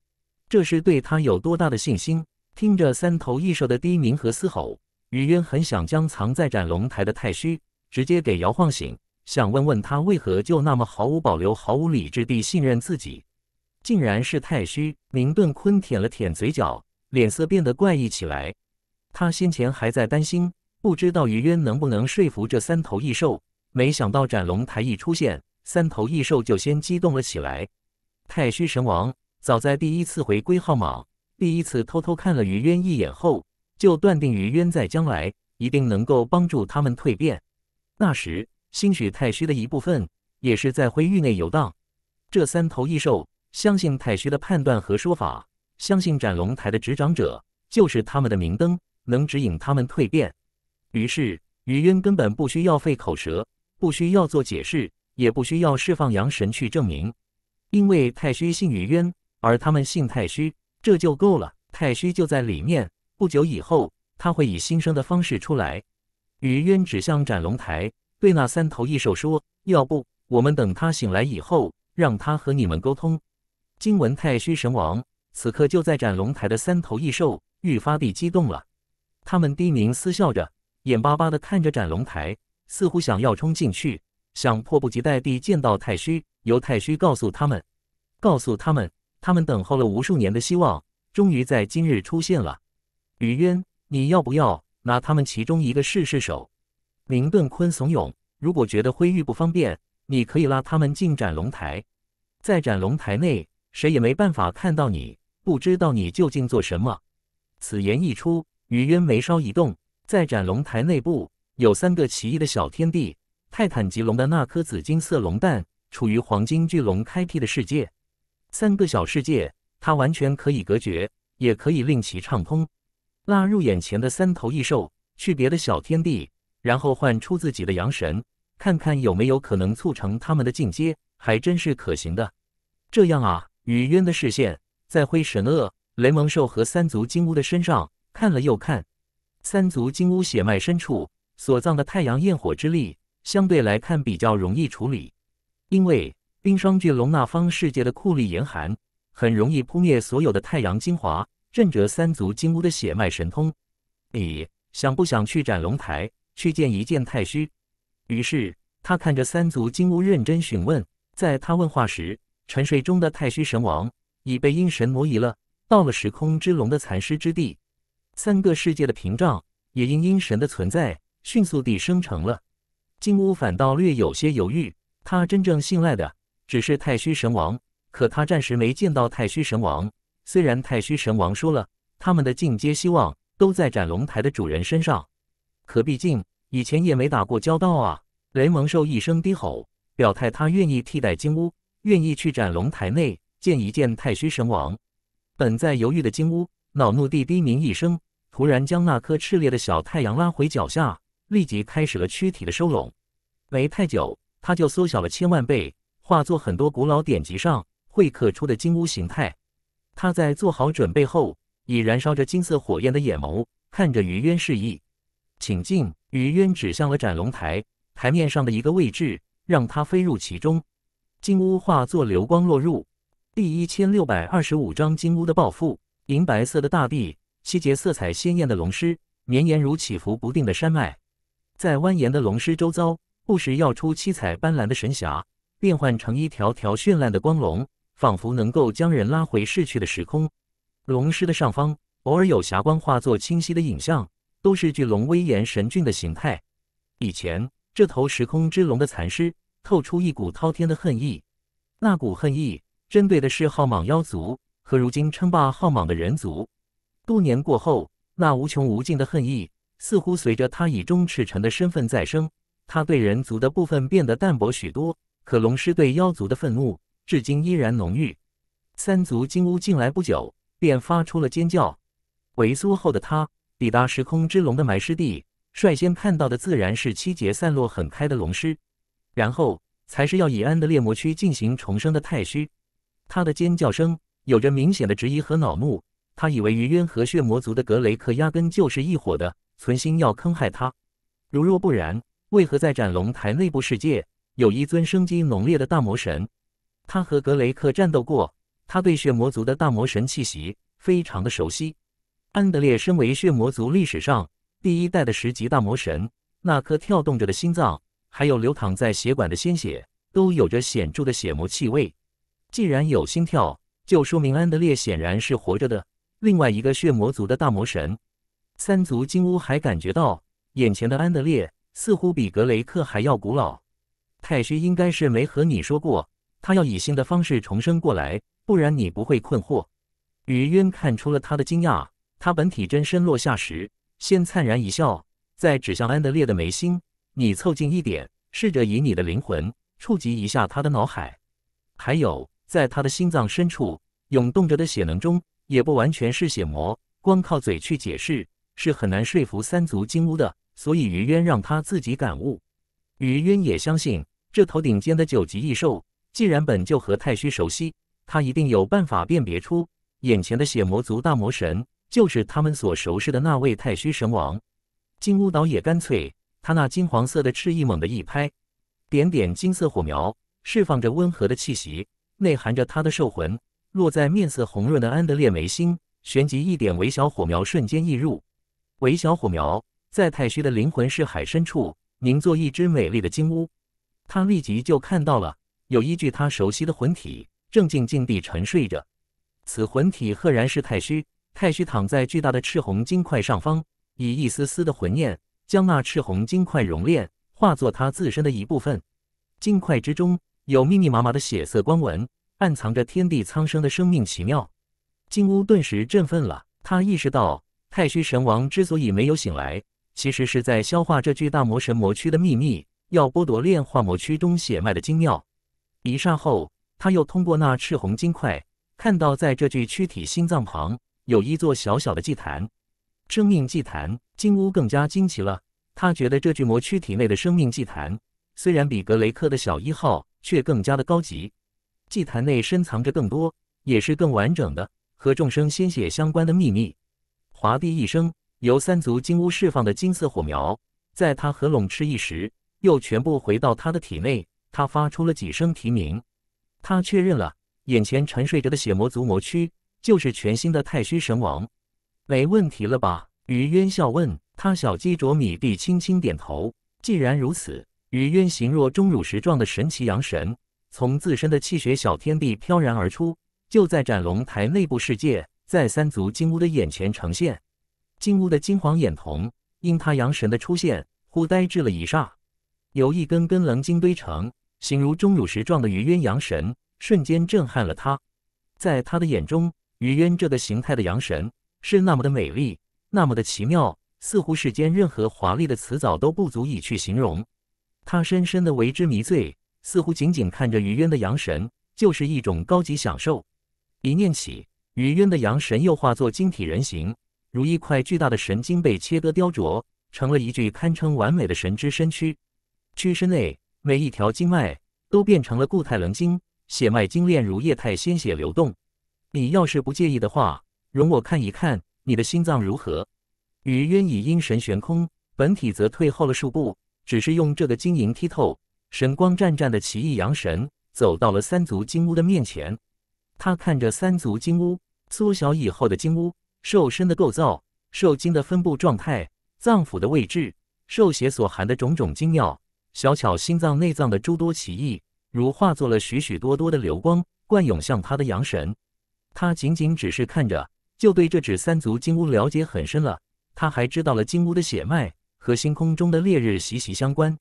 这是对他有多大的信心？听着三头异兽的低鸣和嘶吼，于渊很想将藏在斩龙台的太虚直接给摇晃醒，想问问他为何就那么毫无保留、毫无理智地信任自己。竟然是太虚！明顿坤舔了舔嘴角，脸色变得怪异起来。他先前还在担心。不知道于渊能不能说服这三头异兽，没想到斩龙台一出现，三头异兽就先激动了起来。太虚神王早在第一次回归号码，第一次偷偷看了于渊一眼后，就断定于渊在将来一定能够帮助他们蜕变。那时，兴许太虚的一部分也是在灰域内游荡。这三头异兽相信太虚的判断和说法，相信斩龙台的执掌者就是他们的明灯，能指引他们蜕变。于是，于渊根本不需要费口舌，不需要做解释，也不需要释放阳神去证明，因为太虚信于渊，而他们信太虚，这就够了。太虚就在里面，不久以后，他会以新生的方式出来。于渊指向斩龙台，对那三头异兽说：“要不，我们等他醒来以后，让他和你们沟通。”今闻太虚神王此刻就在斩龙台的三头异兽愈发地激动了，他们低鸣嘶笑着。眼巴巴地看着斩龙台，似乎想要冲进去，想迫不及待地见到太虚，由太虚告诉他们，告诉他们，他们等候了无数年的希望，终于在今日出现了。于渊，你要不要拿他们其中一个试试手？明顿坤怂恿，如果觉得灰玉不方便，你可以拉他们进斩龙台，在斩龙台内，谁也没办法看到你，不知道你究竟做什么。此言一出，于渊眉梢一动。在斩龙台内部有三个奇异的小天地，泰坦级龙的那颗紫金色龙蛋处于黄金巨龙开辟的世界，三个小世界，它完全可以隔绝，也可以令其畅通。拉入眼前的三头异兽，去别的小天地，然后唤出自己的阳神，看看有没有可能促成他们的进阶，还真是可行的。这样啊，雨渊的视线在灰神鳄、雷蒙兽和三足金乌的身上看了又看。三足金乌血脉深处所藏的太阳焰火之力，相对来看比较容易处理，因为冰霜巨龙那方世界的酷力严寒，很容易扑灭所有的太阳精华，震折三足金乌的血脉神通。你想不想去斩龙台去见一见太虚？于是他看着三足金乌认真询问。在他问话时，沉睡中的太虚神王已被阴神挪移了，到了时空之龙的残尸之地。三个世界的屏障也因阴神的存在迅速地生成了。金乌反倒略有些犹豫，他真正信赖的只是太虚神王，可他暂时没见到太虚神王。虽然太虚神王说了，他们的进阶希望都在斩龙台的主人身上，可毕竟以前也没打过交道啊。雷蒙兽一声低吼，表态他愿意替代金乌，愿意去斩龙台内见一见太虚神王。本在犹豫的金乌恼怒地低鸣一声。突然将那颗炽烈的小太阳拉回脚下，立即开始了躯体的收拢。没太久，它就缩小了千万倍，化作很多古老典籍上会刻出的金乌形态。他在做好准备后，以燃烧着金色火焰的眼眸看着于渊示意，请进。于渊指向了斩龙台台面上的一个位置，让他飞入其中。金乌化作流光落入。第一千六百二十五章金乌的暴富。银白色的大地。七节色彩鲜艳的龙狮，绵延如起伏不定的山脉，在蜿蜒的龙狮周遭，不时耀出七彩斑斓的神霞，变换成一条条绚烂的光龙，仿佛能够将人拉回逝去的时空。龙狮的上方，偶尔有霞光化作清晰的影像，都是巨龙威严神俊的形态。以前，这头时空之龙的残尸透出一股滔天的恨意，那股恨意针对的是浩莽妖族和如今称霸浩莽的人族。多年过后，那无穷无尽的恨意似乎随着他以中赤诚的身份再生。他对人族的部分变得淡薄许多，可龙狮对妖族的愤怒至今依然浓郁。三足金乌进来不久，便发出了尖叫。萎缩后的他抵达时空之龙的埋尸地，率先看到的自然是七节散落很开的龙尸，然后才是要以安的猎魔区进行重生的太虚。他的尖叫声有着明显的质疑和恼怒。他以为于渊和血魔族的格雷克压根就是一伙的，存心要坑害他。如若不然，为何在斩龙台内部世界有一尊生机浓烈的大魔神？他和格雷克战斗过，他对血魔族的大魔神气息非常的熟悉。安德烈身为血魔族历史上第一代的十级大魔神，那颗跳动着的心脏，还有流淌在血管的鲜血，都有着显著的血魔气味。既然有心跳，就说明安德烈显然是活着的。另外一个血魔族的大魔神三族金乌还感觉到，眼前的安德烈似乎比格雷克还要古老。太虚应该是没和你说过，他要以新的方式重生过来，不然你不会困惑。于渊看出了他的惊讶，他本体真身落下时，先灿然一笑，再指向安德烈的眉心：“你凑近一点，试着以你的灵魂触及一下他的脑海，还有在他的心脏深处涌动着的血能中。”也不完全是血魔，光靠嘴去解释是很难说服三族金乌的，所以于渊让他自己感悟。于渊也相信这头顶尖的九级异兽，既然本就和太虚熟悉，他一定有办法辨别出眼前的血魔族大魔神就是他们所熟识的那位太虚神王。金乌岛也干脆，他那金黄色的翅翼猛地一拍，点点金色火苗释放着温和的气息，内含着他的兽魂。落在面色红润的安德烈眉心，旋即一点微小火苗瞬间溢入。微小火苗在太虚的灵魂视海深处凝作一只美丽的金乌。他立即就看到了有一具他熟悉的魂体正静静地沉睡着。此魂体赫然是太虚。太虚躺在巨大的赤红金块上方，以一丝丝的魂念将那赤红金块熔炼，化作他自身的一部分。金块之中有密密麻麻的血色光纹。暗藏着天地苍生的生命奇妙，金乌顿时振奋了。他意识到，太虚神王之所以没有醒来，其实是在消化这具大魔神魔躯的秘密，要剥夺炼化魔躯中血脉的精妙。一刹后，他又通过那赤红金块，看到在这具躯体心脏旁有一座小小的祭坛。生命祭坛，金乌更加惊奇了。他觉得这具魔躯体内的生命祭坛，虽然比格雷克的小一号，却更加的高级。祭坛内深藏着更多，也是更完整的和众生鲜血相关的秘密。华帝一声，由三族金乌释放的金色火苗，在他合拢翅翼时，又全部回到他的体内。他发出了几声啼鸣，他确认了眼前沉睡着的血魔族魔躯就是全新的太虚神王。没问题了吧？于渊笑问他。小鸡啄米地轻轻点头。既然如此，于渊形若钟乳石状的神奇阳神。从自身的气血小天地飘然而出，就在斩龙台内部世界，在三族金乌的眼前呈现。金乌的金黄眼瞳因他阳神的出现，忽呆滞了一刹。有一根根棱晶堆成，形如钟乳石状的鱼渊阳神，瞬间震撼了他。在他的眼中，鱼渊这个形态的阳神是那么的美丽，那么的奇妙，似乎世间任何华丽的词藻都不足以去形容。他深深的为之迷醉。似乎仅仅看着于渊的阳神就是一种高级享受。一念起，于渊的阳神又化作晶体人形，如一块巨大的神经被切割雕琢，成了一具堪称完美的神之身躯。躯身内每一条经脉都变成了固态棱晶，血脉精炼如液态鲜血流动。你要是不介意的话，容我看一看你的心脏如何？于渊以阴神悬空，本体则退后了数步，只是用这个晶莹剔透。神光湛湛的奇异阳神走到了三足金乌的面前，他看着三足金乌缩小以后的金乌兽身的构造、受精的分布状态、脏腑的位置、兽血所含的种种精妙，小巧心脏内脏的诸多奇异，如化作了许许多多的流光，灌涌向他的阳神。他仅仅只是看着，就对这只三足金乌了解很深了。他还知道了金乌的血脉和星空中的烈日息息相关。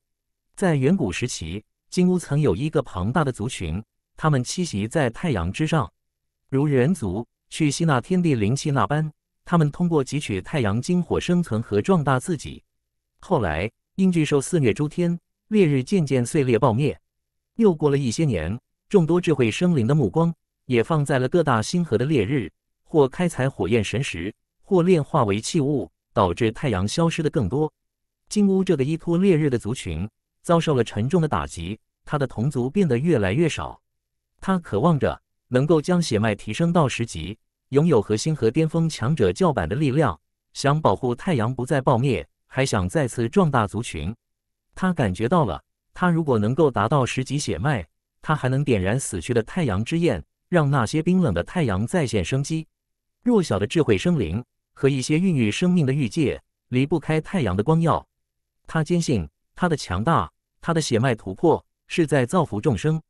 在远古时期，金乌曾有一个庞大的族群，他们栖息在太阳之上，如人族去吸纳天地灵气那般，他们通过汲取太阳精火生存和壮大自己。后来因巨兽肆虐诸天，烈日渐渐碎裂爆灭。又过了一些年，众多智慧生灵的目光也放在了各大星河的烈日，或开采火焰神石，或炼化为器物，导致太阳消失的更多。金乌这个依托烈日的族群。遭受了沉重的打击，他的同族变得越来越少。他渴望着能够将血脉提升到十级，拥有和星河巅峰强者叫板的力量，想保护太阳不再爆灭，还想再次壮大族群。他感觉到了，他如果能够达到十级血脉，他还能点燃死去的太阳之焰，让那些冰冷的太阳再现生机。弱小的智慧生灵和一些孕育生命的玉界，离不开太阳的光耀。他坚信，他的强大，他的血脉突破，是在造福众生。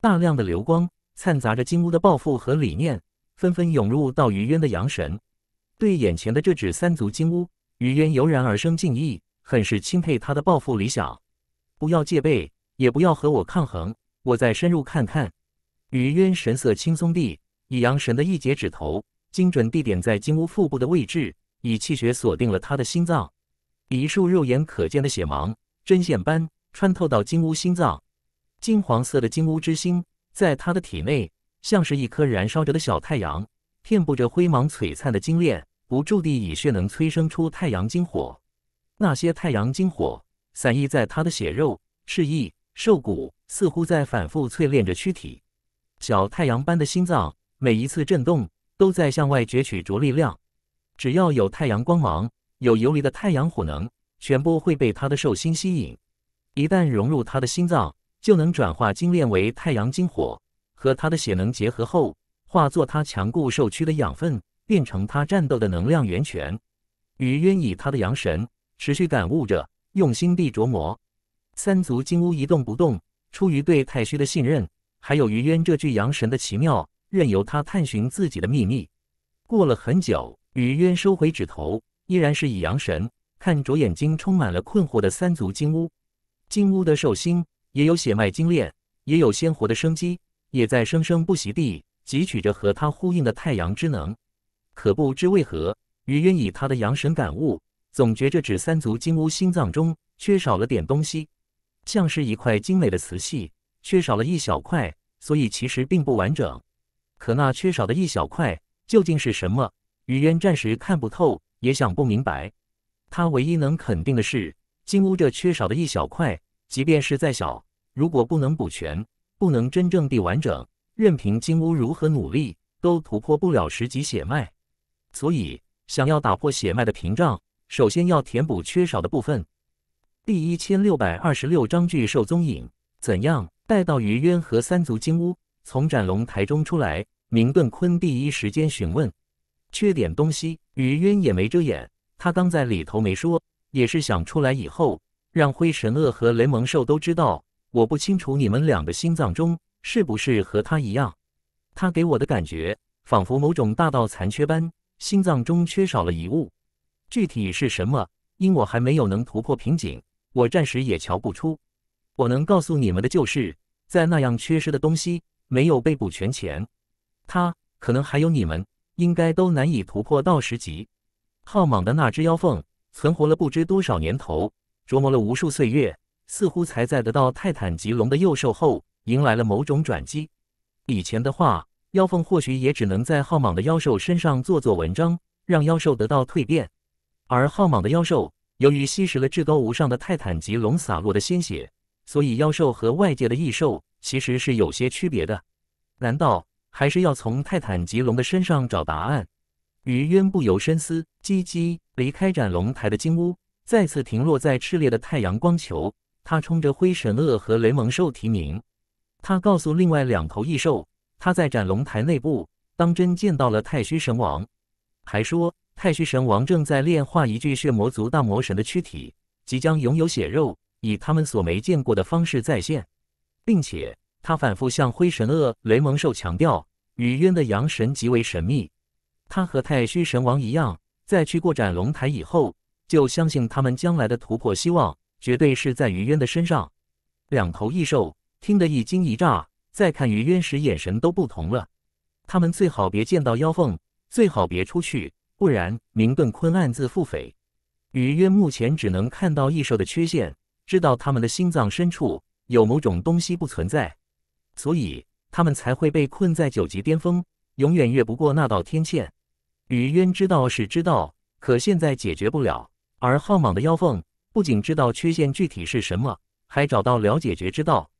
大量的流光掺杂着金乌的抱负和理念，纷纷涌入到于渊的阳神。对眼前的这只三足金乌，于渊油然而生敬意，很是钦佩他的抱负理想。不要戒备，也不要和我抗衡，我再深入看看。于渊神色轻松地以阳神的一节指头。精准地点在金乌腹部的位置，以气血锁定了他的心脏。一束肉眼可见的血芒，针线般穿透到金乌心脏。金黄色的金乌之心，在他的体内，像是一颗燃烧着的小太阳，遍布着灰芒璀璨的金链，不住地以血能催生出太阳金火。那些太阳金火散溢在他的血肉、翅翼、兽骨，似乎在反复淬炼着躯体。小太阳般的心脏，每一次震动。都在向外攫取着力量，只要有太阳光芒，有游离的太阳火能，全部会被他的兽心吸引。一旦融入他的心脏，就能转化精炼为太阳精火，和他的血能结合后，化作他强固兽躯的养分，变成他战斗的能量源泉。于渊以他的阳神持续感悟着，用心地琢磨。三足金乌一动不动，出于对太虚的信任，还有于渊这具阳神的奇妙。任由他探寻自己的秘密。过了很久，雨渊收回指头，依然是以阳神看着眼睛充满了困惑的三足金乌。金乌的兽心也有血脉精炼，也有鲜活的生机，也在生生不息地汲取着和他呼应的太阳之能。可不知为何，雨渊以他的阳神感悟，总觉着指三足金乌心脏中缺少了点东西，像是一块精美的瓷器，缺少了一小块，所以其实并不完整。可那缺少的一小块究竟是什么？于渊暂时看不透，也想不明白。他唯一能肯定的是，金乌这缺少的一小块，即便是再小，如果不能补全，不能真正地完整，任凭金乌如何努力，都突破不了十级血脉。所以，想要打破血脉的屏障，首先要填补缺少的部分。第一千六百二十六章巨兽踪影，怎样带到于渊和三足金乌？从斩龙台中出来，明顿坤第一时间询问缺点东西。于渊也没遮掩，他刚在里头没说，也是想出来以后让灰神鳄和雷蒙兽都知道。我不清楚你们两个心脏中是不是和他一样，他给我的感觉仿佛某种大道残缺般，心脏中缺少了一物。具体是什么？因我还没有能突破瓶颈，我暂时也瞧不出。我能告诉你们的就是，在那样缺失的东西。没有被补全前，他可能还有你们，应该都难以突破到十级。浩莽的那只妖凤存活了不知多少年头，琢磨了无数岁月，似乎才在得到泰坦级龙的幼兽后，迎来了某种转机。以前的话，妖凤或许也只能在浩莽的妖兽身上做做文章，让妖兽得到蜕变。而浩莽的妖兽由于吸食了至高无上的泰坦级龙洒落的鲜血，所以妖兽和外界的异兽。其实是有些区别的，难道还是要从泰坦级龙的身上找答案？于渊不由深思，叽叽离开斩龙台的金乌，再次停落在炽烈的太阳光球。他冲着灰神鳄和雷蒙兽提名，他告诉另外两头异兽，他在斩龙台内部当真见到了太虚神王，还说太虚神王正在炼化一具血魔族大魔神的躯体，即将拥有血肉，以他们所没见过的方式再现。并且他反复向灰神鳄、雷蒙兽强调，雨渊的阳神极为神秘。他和太虚神王一样，在去过斩龙台以后，就相信他们将来的突破希望绝对是在于渊的身上。两头异兽听得一惊一乍，再看于渊时眼神都不同了。他们最好别见到妖凤，最好别出去，不然明顿坤暗自腹诽。于渊目前只能看到异兽的缺陷，知道他们的心脏深处。有某种东西不存在，所以他们才会被困在九级巅峰，永远越不过那道天堑。雨渊知道是知道，可现在解决不了。而浩莽的妖凤不仅知道缺陷具体是什么，还找到了解决之道。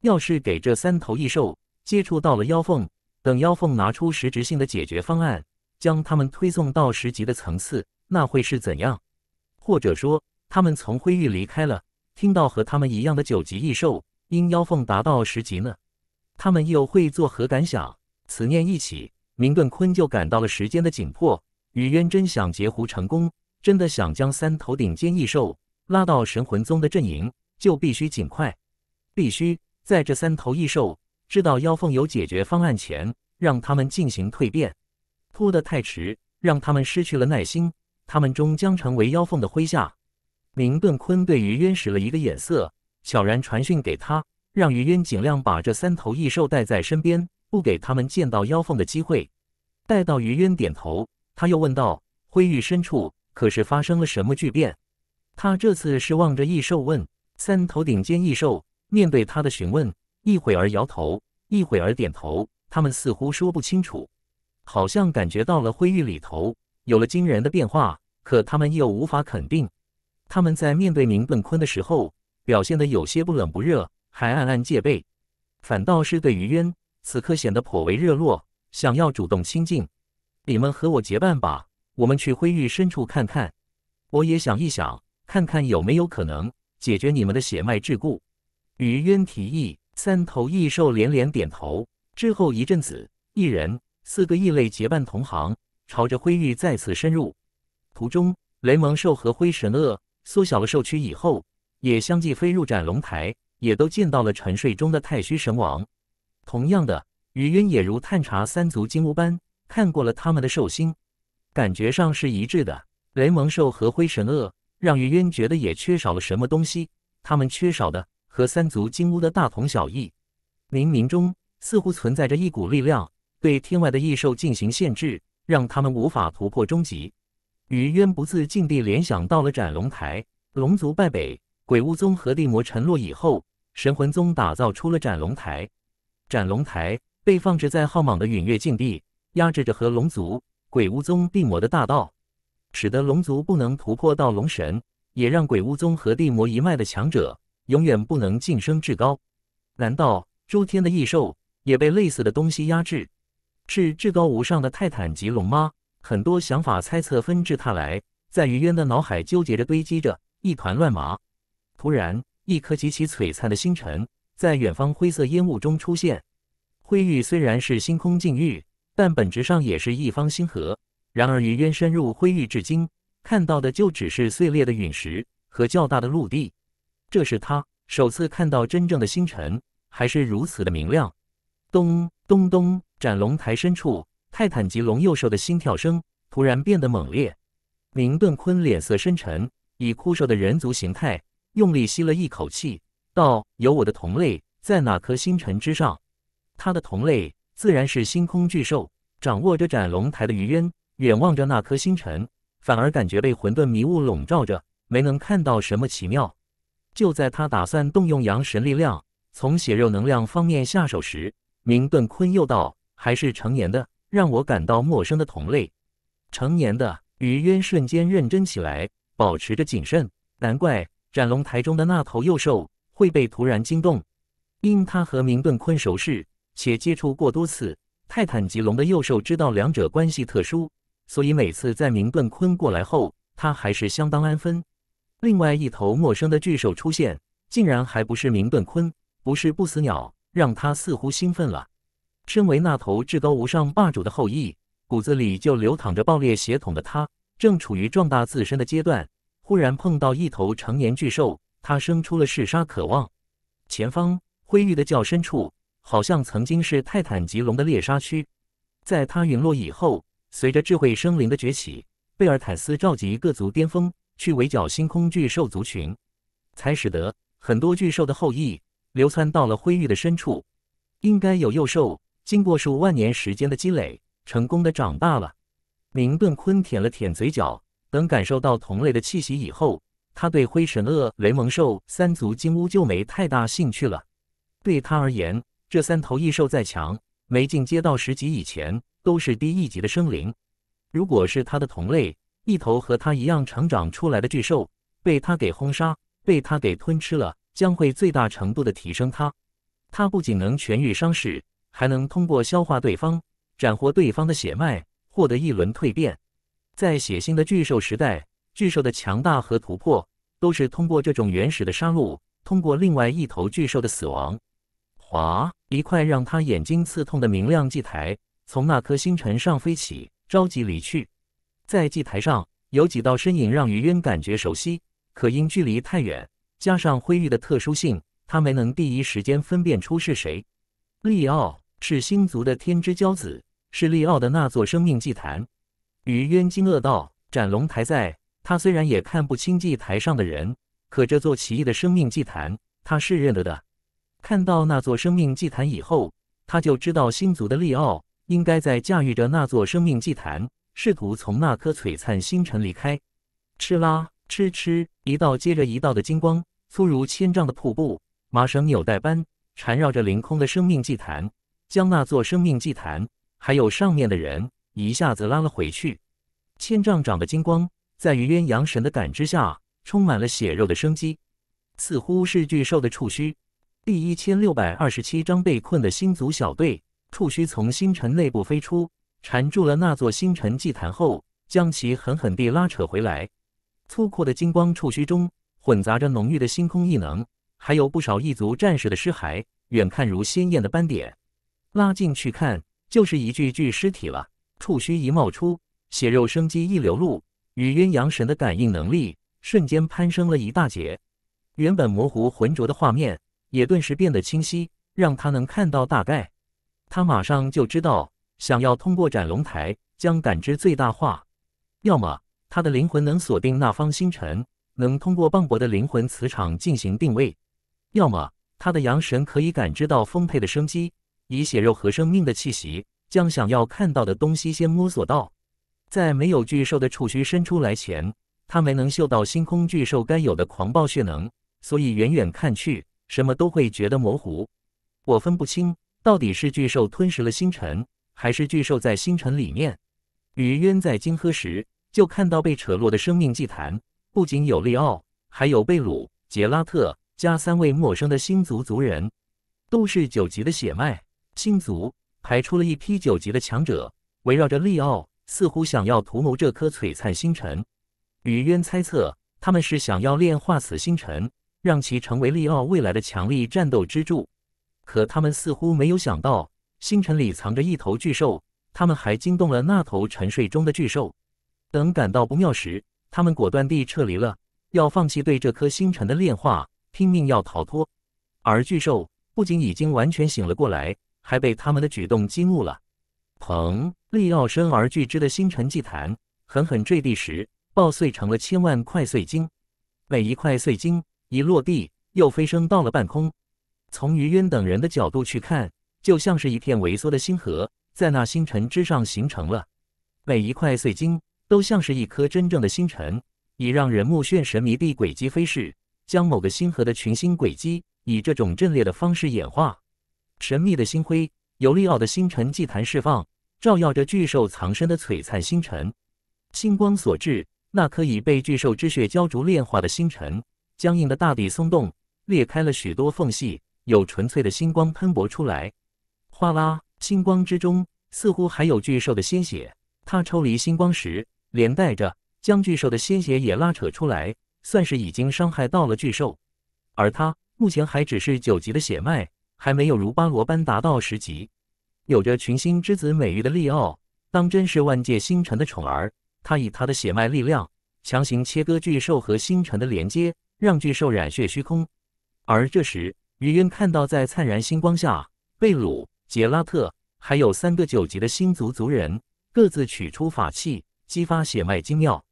要是给这三头异兽接触到了妖凤，等妖凤拿出实质性的解决方案，将他们推送到十级的层次，那会是怎样？或者说，他们从灰域离开了，听到和他们一样的九级异兽因妖凤达到十级呢？他们又会作何感想？此念一起，明顿坤就感到了时间的紧迫。雨渊真想截胡成功，真的想将三头顶尖异兽拉到神魂宗的阵营，就必须尽快，必须在这三头异兽知道妖凤有解决方案前，让他们进行蜕变。拖得太迟，让他们失去了耐心，他们终将成为妖凤的麾下。明顿坤对于渊使了一个眼色，悄然传讯给他，让于渊尽量把这三头异兽带在身边，不给他们见到妖凤的机会。待到于渊点头。他又问道：“灰域深处可是发生了什么巨变？”他这次是望着异兽问。三头顶尖异兽面对他的询问，一会儿摇头，一会儿点头，他们似乎说不清楚，好像感觉到了灰域里头有了惊人的变化，可他们又无法肯定。他们在面对明顿坤的时候，表现得有些不冷不热，还暗暗戒备，反倒是对于渊，此刻显得颇为热络，想要主动亲近。你们和我结伴吧，我们去灰域深处看看。我也想一想，看看有没有可能解决你们的血脉桎梏。于渊提议，三头异兽连连点头。之后一阵子，一人、四个异类结伴同行，朝着灰域再次深入。途中，雷蒙兽和灰神鳄缩小了兽区以后，也相继飞入斩龙台，也都见到了沉睡中的太虚神王。同样的，于渊也如探查三足金乌般。看过了他们的兽心，感觉上是一致的。雷蒙兽和灰神鳄让于渊觉得也缺少了什么东西，他们缺少的和三足金乌的大同小异。冥冥中似乎存在着一股力量，对天外的异兽进行限制，让他们无法突破终极。于渊不自禁地联想到了斩龙台，龙族败北，鬼巫宗和地魔沉落以后，神魂宗打造出了斩龙台。斩龙台被放置在浩莽的陨月境地。压制着和龙族、鬼巫宗、地魔的大道，使得龙族不能突破到龙神，也让鬼巫宗和地魔一脉的强者永远不能晋升至高。难道诸天的异兽也被类似的东西压制？是至高无上的泰坦级龙吗？很多想法猜测纷至沓来，在于渊的脑海纠结着，堆积着一团乱麻。突然，一颗极其璀璨的星辰在远方灰色烟雾中出现。灰域虽然是星空禁域。但本质上也是一方星河。然而，于渊深入灰域至今，看到的就只是碎裂的陨石和较大的陆地。这是他首次看到真正的星辰，还是如此的明亮。咚咚咚！斩龙台深处，泰坦级龙幼兽的心跳声突然变得猛烈。明顿坤脸色深沉，以枯瘦的人族形态，用力吸了一口气，道：“有我的同类在哪颗星辰之上？他的同类。”自然是星空巨兽。掌握着斩龙台的余渊，远望着那颗星辰，反而感觉被混沌迷雾笼罩着，没能看到什么奇妙。就在他打算动用阳神力量，从血肉能量方面下手时，明顿坤又道：“还是成年的，让我感到陌生的同类。”成年的余渊瞬间认真起来，保持着谨慎。难怪斩龙台中的那头幼兽会被突然惊动，因他和明顿坤熟识。且接触过多次，泰坦级龙的幼兽知道两者关系特殊，所以每次在明顿坤过来后，他还是相当安分。另外一头陌生的巨兽出现，竟然还不是明顿坤，不是不死鸟，让他似乎兴奋了。身为那头至高无上霸主的后裔，骨子里就流淌着爆裂血统的他，正处于壮大自身的阶段，忽然碰到一头成年巨兽，他生出了嗜杀渴望。前方灰域的较深处。好像曾经是泰坦级龙的猎杀区，在他陨落以后，随着智慧生灵的崛起，贝尔坦斯召集各族巅峰去围剿星空巨兽族群，才使得很多巨兽的后裔流窜到了灰域的深处。应该有幼兽经过数万年时间的积累，成功的长大了。明顿坤舔了舔嘴角，等感受到同类的气息以后，他对灰神鳄、雷蒙兽、三足金乌就没太大兴趣了。对他而言，这三头异兽再强，没进阶到十级以前，都是低一级的生灵。如果是他的同类，一头和他一样成长出来的巨兽，被他给轰杀，被他给吞吃了，将会最大程度的提升他。他不仅能痊愈伤势，还能通过消化对方，斩获对方的血脉，获得一轮蜕变。在血腥的巨兽时代，巨兽的强大和突破都是通过这种原始的杀戮，通过另外一头巨兽的死亡。哗！一块让他眼睛刺痛的明亮祭台从那颗星辰上飞起，着急离去。在祭台上有几道身影让于渊感觉熟悉，可因距离太远，加上灰玉的特殊性，他没能第一时间分辨出是谁。利奥是星族的天之骄子，是利奥的那座生命祭坛。于渊惊愕道：“斩龙台在，他虽然也看不清祭台上的人，可这座奇异的生命祭坛，他是认得的。”看到那座生命祭坛以后，他就知道星族的利奥应该在驾驭着那座生命祭坛，试图从那颗璀璨星辰离开。哧啦，哧哧，一道接着一道的金光，粗如千丈的瀑布，麻绳纽带般缠绕着凌空的生命祭坛，将那座生命祭坛还有上面的人一下子拉了回去。千丈长的金光，在于鸳鸯神的感知下，充满了血肉的生机，似乎是巨兽的触须。第一千六百二十七章被困的星族小队，触须从星辰内部飞出，缠住了那座星辰祭坛后，将其狠狠地拉扯回来。粗阔的金光触须中混杂着浓郁的星空异能，还有不少异族战士的尸骸，远看如鲜艳的斑点，拉近去看就是一具具尸体了。触须一冒出，血肉生机一流露，与鸳鸯神的感应能力瞬间攀升了一大截，原本模糊浑浊的画面。也顿时变得清晰，让他能看到大概。他马上就知道，想要通过斩龙台将感知最大化，要么他的灵魂能锁定那方星辰，能通过磅礴的灵魂磁场进行定位；要么他的阳神可以感知到丰沛的生机，以血肉和生命的气息，将想要看到的东西先摸索到。在没有巨兽的触须伸出来前，他没能嗅到星空巨兽该有的狂暴血能，所以远远看去。什么都会觉得模糊，我分不清到底是巨兽吞食了星辰，还是巨兽在星辰里面。于渊在金喝时就看到被扯落的生命祭坛，不仅有利奥，还有贝鲁、杰拉特加三位陌生的星族族人，都是九级的血脉。星族排出了一批九级的强者，围绕着利奥，似乎想要图谋这颗璀璨星辰。于渊猜测，他们是想要炼化此星辰。让其成为利奥未来的强力战斗支柱，可他们似乎没有想到，星辰里藏着一头巨兽，他们还惊动了那头沉睡中的巨兽。等感到不妙时，他们果断地撤离了，要放弃对这颗星辰的炼化，拼命要逃脱。而巨兽不仅已经完全醒了过来，还被他们的举动激怒了。砰！利奥身而巨之的星辰祭坛狠狠坠地时，爆碎成了千万块碎晶，每一块碎晶。一落地，又飞升到了半空。从于渊等人的角度去看，就像是一片萎缩的星河，在那星辰之上形成了。每一块碎晶都像是一颗真正的星辰，以让人目眩神迷的轨迹飞逝，将某个星河的群星轨迹以这种阵列的方式演化。神秘的星辉由利奥的星辰祭坛释放，照耀着巨兽藏身的璀璨星辰。星光所至，那颗已被巨兽之血焦灼炼化的星辰。僵硬的大地松动，裂开了许多缝隙，有纯粹的星光喷薄出来。哗啦，星光之中似乎还有巨兽的鲜血。他抽离星光时，连带着将巨兽的鲜血也拉扯出来，算是已经伤害到了巨兽。而他目前还只是九级的血脉，还没有如巴罗般达到十级。有着群星之子美誉的利奥，当真是万界星辰的宠儿。他以他的血脉力量，强行切割巨兽和星辰的连接。让巨兽染血虚空，而这时，于渊看到在灿然星光下，贝鲁、杰拉特还有三个九级的星族族人各自取出法器，激发血脉精妙，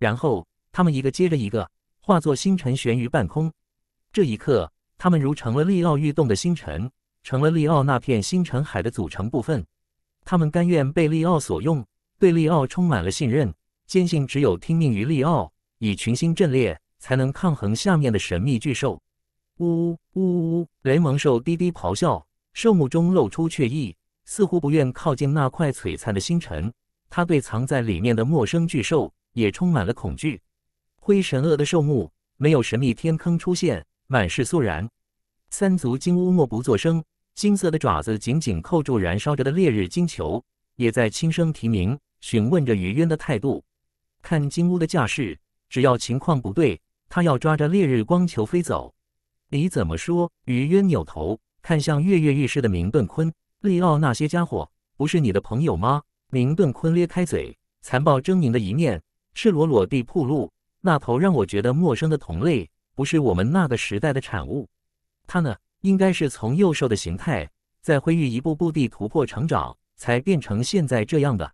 然后他们一个接着一个化作星辰悬于半空。这一刻，他们如成了利奥欲动的星辰，成了利奥那片星辰海的组成部分。他们甘愿被利奥所用，对利奥充满了信任，坚信只有听命于利奥，以群星阵列。才能抗衡下面的神秘巨兽。呜呜呜呜！雷蒙兽低低咆哮，兽目中露出雀意，似乎不愿靠近那块璀璨的星辰。他对藏在里面的陌生巨兽也充满了恐惧。灰神鳄的兽目没有神秘天坑出现，满是肃然。三足金乌默不作声，金色的爪子紧紧扣住燃烧着的烈日金球，也在轻声啼鸣，询问着于渊的态度。看金乌的架势，只要情况不对，他要抓着烈日光球飞走。你怎么说？于渊扭头看向跃跃欲试的明顿坤，利奥那些家伙不是你的朋友吗？明顿坤咧开嘴，残暴狰狞的一面赤裸裸地暴露。那头让我觉得陌生的同类，不是我们那个时代的产物。他呢，应该是从幼兽的形态，在灰域一步步地突破成长，才变成现在这样的。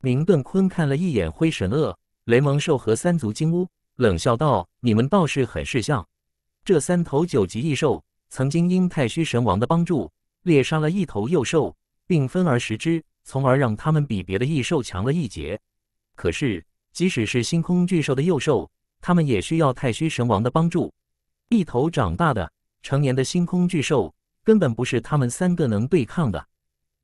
明顿坤看了一眼灰神鳄、雷蒙兽和三足金乌，冷笑道：“你们倒是很识相。这三头九级异兽曾经因太虚神王的帮助，猎杀了一头幼兽，并分而食之，从而让他们比别的异兽强了一截。可是，即使是星空巨兽的幼兽，他们也需要太虚神王的帮助。一头长大的成年的星空巨兽，根本不是他们三个能对抗的。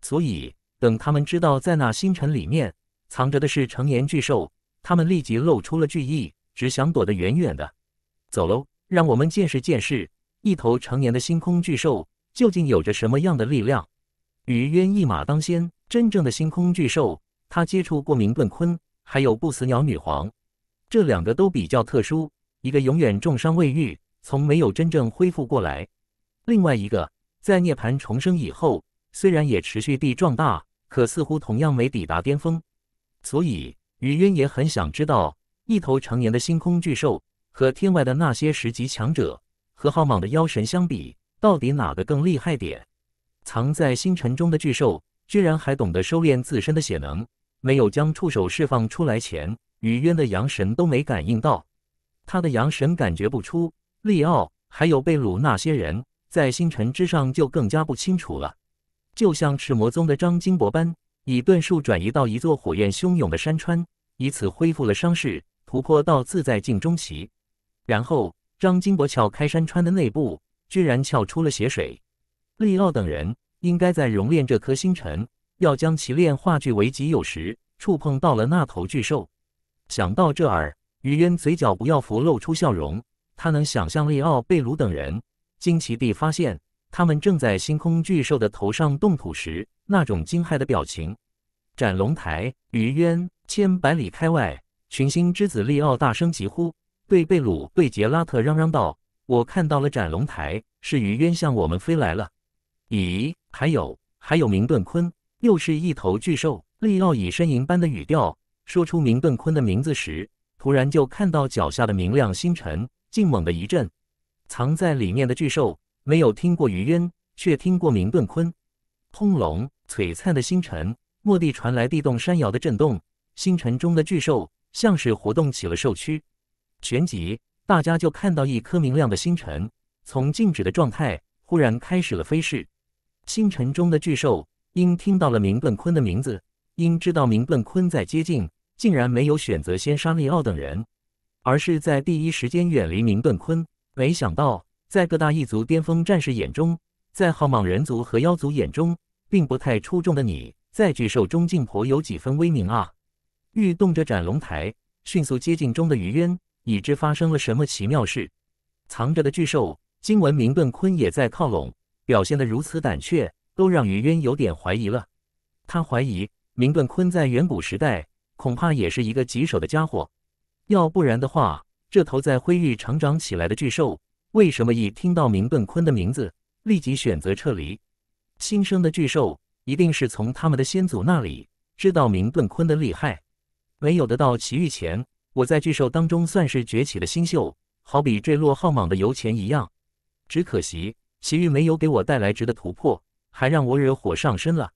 所以，等他们知道在那星辰里面。”藏着的是成年巨兽，他们立即露出了惧意，只想躲得远远的。走喽，让我们见识见识一头成年的星空巨兽究竟有着什么样的力量。于渊一马当先，真正的星空巨兽，他接触过明顿坤，还有不死鸟女皇，这两个都比较特殊，一个永远重伤未愈，从没有真正恢复过来；另外一个在涅槃重生以后，虽然也持续地壮大，可似乎同样没抵达巅峰。所以，雨渊也很想知道，一头成年的星空巨兽和天外的那些十级强者，和浩莽的妖神相比，到底哪个更厉害点？藏在星辰中的巨兽，居然还懂得收敛自身的血能，没有将触手释放出来前，于渊的阳神都没感应到。他的阳神感觉不出，利奥还有贝鲁那些人在星辰之上就更加不清楚了。就像赤魔宗的张金博般。以遁术转移到一座火焰汹涌的山川，以此恢复了伤势，突破到自在境中期。然后张金博撬开山川的内部，居然撬出了血水。利奥等人应该在熔炼这颗星辰，要将其炼化据为己有时，触碰到了那头巨兽。想到这儿，于渊嘴角不要浮露出笑容。他能想象利奥、贝鲁等人惊奇地发现，他们正在星空巨兽的头上动土时。那种惊骇的表情，斩龙台，于渊千百里开外，群星之子利奥大声疾呼，对贝鲁、对杰拉特嚷嚷道：“我看到了斩龙台，是于渊向我们飞来了。”咦，还有，还有明顿坤，又是一头巨兽。利奥以呻吟般的语调说出明顿坤的名字时，突然就看到脚下的明亮星辰，竟猛地一震。藏在里面的巨兽没有听过余渊，却听过明顿坤。轰隆！璀璨的星辰，蓦地传来地动山摇的震动，星辰中的巨兽像是活动起了兽躯。旋即，大家就看到一颗明亮的星辰从静止的状态忽然开始了飞逝。星辰中的巨兽因听到了明顿坤的名字，因知道明顿坤在接近，竟然没有选择先杀利奥等人，而是在第一时间远离明顿坤。没想到，在各大异族巅峰战士眼中，在浩莽人族和妖族眼中，并不太出众的你，在巨兽中竟颇有几分威名啊！欲动着斩龙台，迅速接近中的余渊，已知发生了什么奇妙事。藏着的巨兽，今闻明顿坤也在靠拢，表现得如此胆怯，都让余渊有点怀疑了。他怀疑明顿坤在远古时代，恐怕也是一个棘手的家伙。要不然的话，这头在灰域成长起来的巨兽，为什么一听到明顿坤的名字？立即选择撤离。新生的巨兽一定是从他们的先祖那里知道明顿坤的厉害。没有得到奇遇前，我在巨兽当中算是崛起的新秀，好比坠落浩莽的油钱一样。只可惜奇遇没有给我带来值得突破，还让我惹火上身了。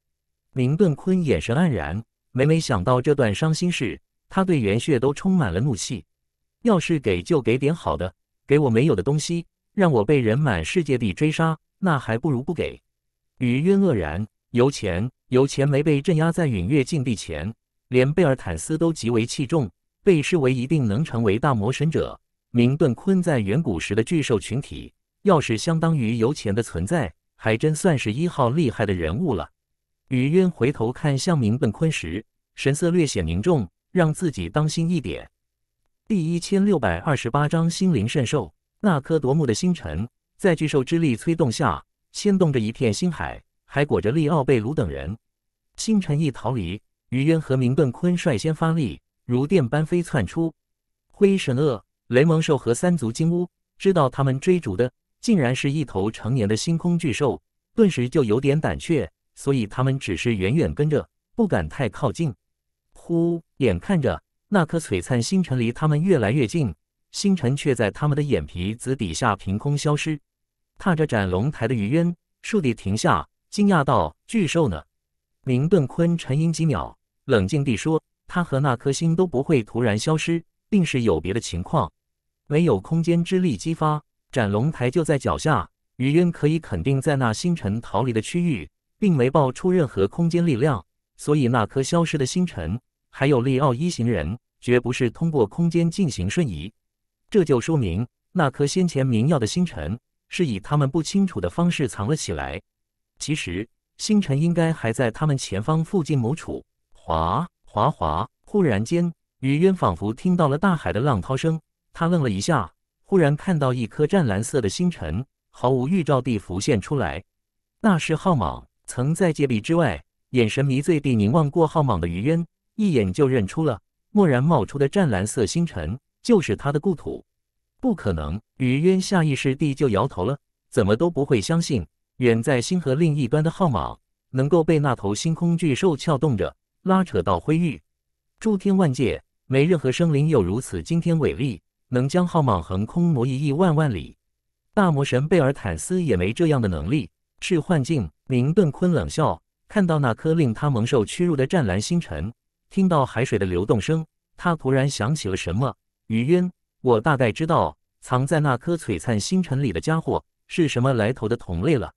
明顿坤眼神黯然，每每想到这段伤心事，他对元血都充满了怒气。要是给就给点好的，给我没有的东西，让我被人满世界地追杀。那还不如不给。雨渊愕然，由前由前没被镇压在陨月禁地前，连贝尔坦斯都极为器重，被视为一定能成为大魔神者。明顿坤在远古时的巨兽群体，要是相当于由前的存在，还真算是一号厉害的人物了。雨渊回头看向明顿坤时，神色略显凝重，让自己当心一点。第一千六百二十八章心灵圣兽，那颗夺目的星辰。在巨兽之力催动下，牵动着一片星海，还裹着利奥贝鲁等人。星辰一逃离，于渊和明顿坤率先发力，如电般飞窜出。灰神鳄、雷蒙兽和三足金乌知道他们追逐的竟然是一头成年的星空巨兽，顿时就有点胆怯，所以他们只是远远跟着，不敢太靠近。呼，眼看着那颗璀璨星辰离他们越来越近，星辰却在他们的眼皮子底下凭空消失。踏着斩龙台的余渊倏地停下，惊讶道：“巨兽呢？”明顿坤沉吟几秒，冷静地说：“他和那颗星都不会突然消失，定是有别的情况。没有空间之力激发，斩龙台就在脚下。余渊可以肯定，在那星辰逃离的区域，并没爆出任何空间力量，所以那颗消失的星辰。”还有利奥一行人绝不是通过空间进行瞬移，这就说明那颗先前明耀的星辰是以他们不清楚的方式藏了起来。其实星辰应该还在他们前方附近某处。哗哗哗！忽然间，雨渊仿佛听到了大海的浪涛声，他愣了一下，忽然看到一颗湛蓝色的星辰毫无预兆地浮现出来，那是浩莽。曾在戒壁之外，眼神迷醉地凝望过浩莽的余渊。一眼就认出了蓦然冒出的湛蓝色星辰就是他的故土，不可能！余渊下意识地就摇头了，怎么都不会相信，远在星河另一端的浩莽能够被那头星空巨兽撬动着拉扯到灰域。诸天万界，没任何生灵有如此惊天伟力，能将浩莽横空挪移亿万万里。大魔神贝尔坦斯也没这样的能力，是幻境。明顿坤冷笑，看到那颗令他蒙受屈辱的湛蓝星辰。听到海水的流动声，他突然想起了什么。余渊，我大概知道藏在那颗璀璨星辰里的家伙是什么来头的同类了。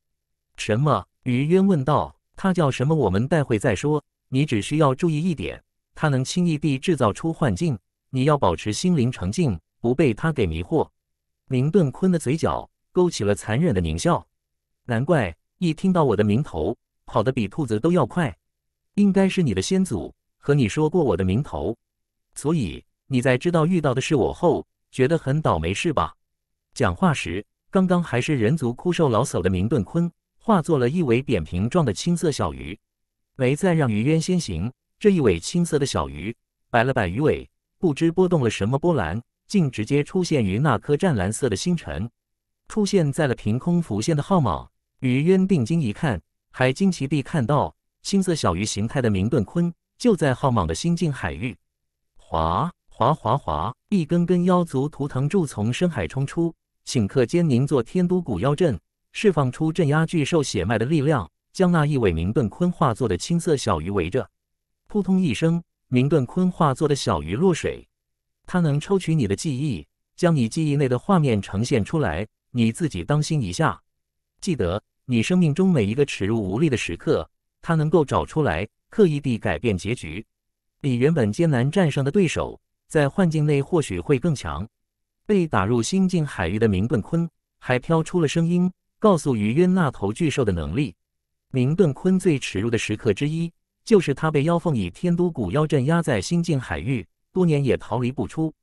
什么？余渊问道。他叫什么？我们待会再说。你只需要注意一点，他能轻易地制造出幻境，你要保持心灵澄净，不被他给迷惑。明顿坤的嘴角勾起了残忍的狞笑。难怪一听到我的名头，跑得比兔子都要快。应该是你的先祖。和你说过我的名头，所以你在知道遇到的是我后，觉得很倒霉是吧？讲话时，刚刚还是人族枯瘦老叟的明顿坤，化作了一尾扁平状的青色小鱼，没再让鱼渊先行。这一尾青色的小鱼摆了摆鱼尾，不知拨动了什么波澜，竟直接出现于那颗湛蓝色的星辰，出现在了凭空浮现的号码。鱼渊定睛一看，还惊奇地看到青色小鱼形态的明顿坤。就在浩莽的心境海域，哗哗哗哗，一根根妖族图腾柱从深海冲出，顷刻间凝作天都古妖阵，释放出镇压巨兽血脉的力量，将那一尾明顿坤化作的青色小鱼围着。扑通一声，明顿坤化作的小鱼落水。它能抽取你的记忆，将你记忆内的画面呈现出来，你自己当心一下。记得，你生命中每一个耻辱无力的时刻，它能够找出来。刻意地改变结局，比原本艰难战胜的对手在幻境内或许会更强。被打入心境海域的明顿坤还飘出了声音，告诉于渊那头巨兽的能力。明顿坤最耻辱的时刻之一，就是他被妖凤以天都古妖镇压在心境海域，多年也逃离不出。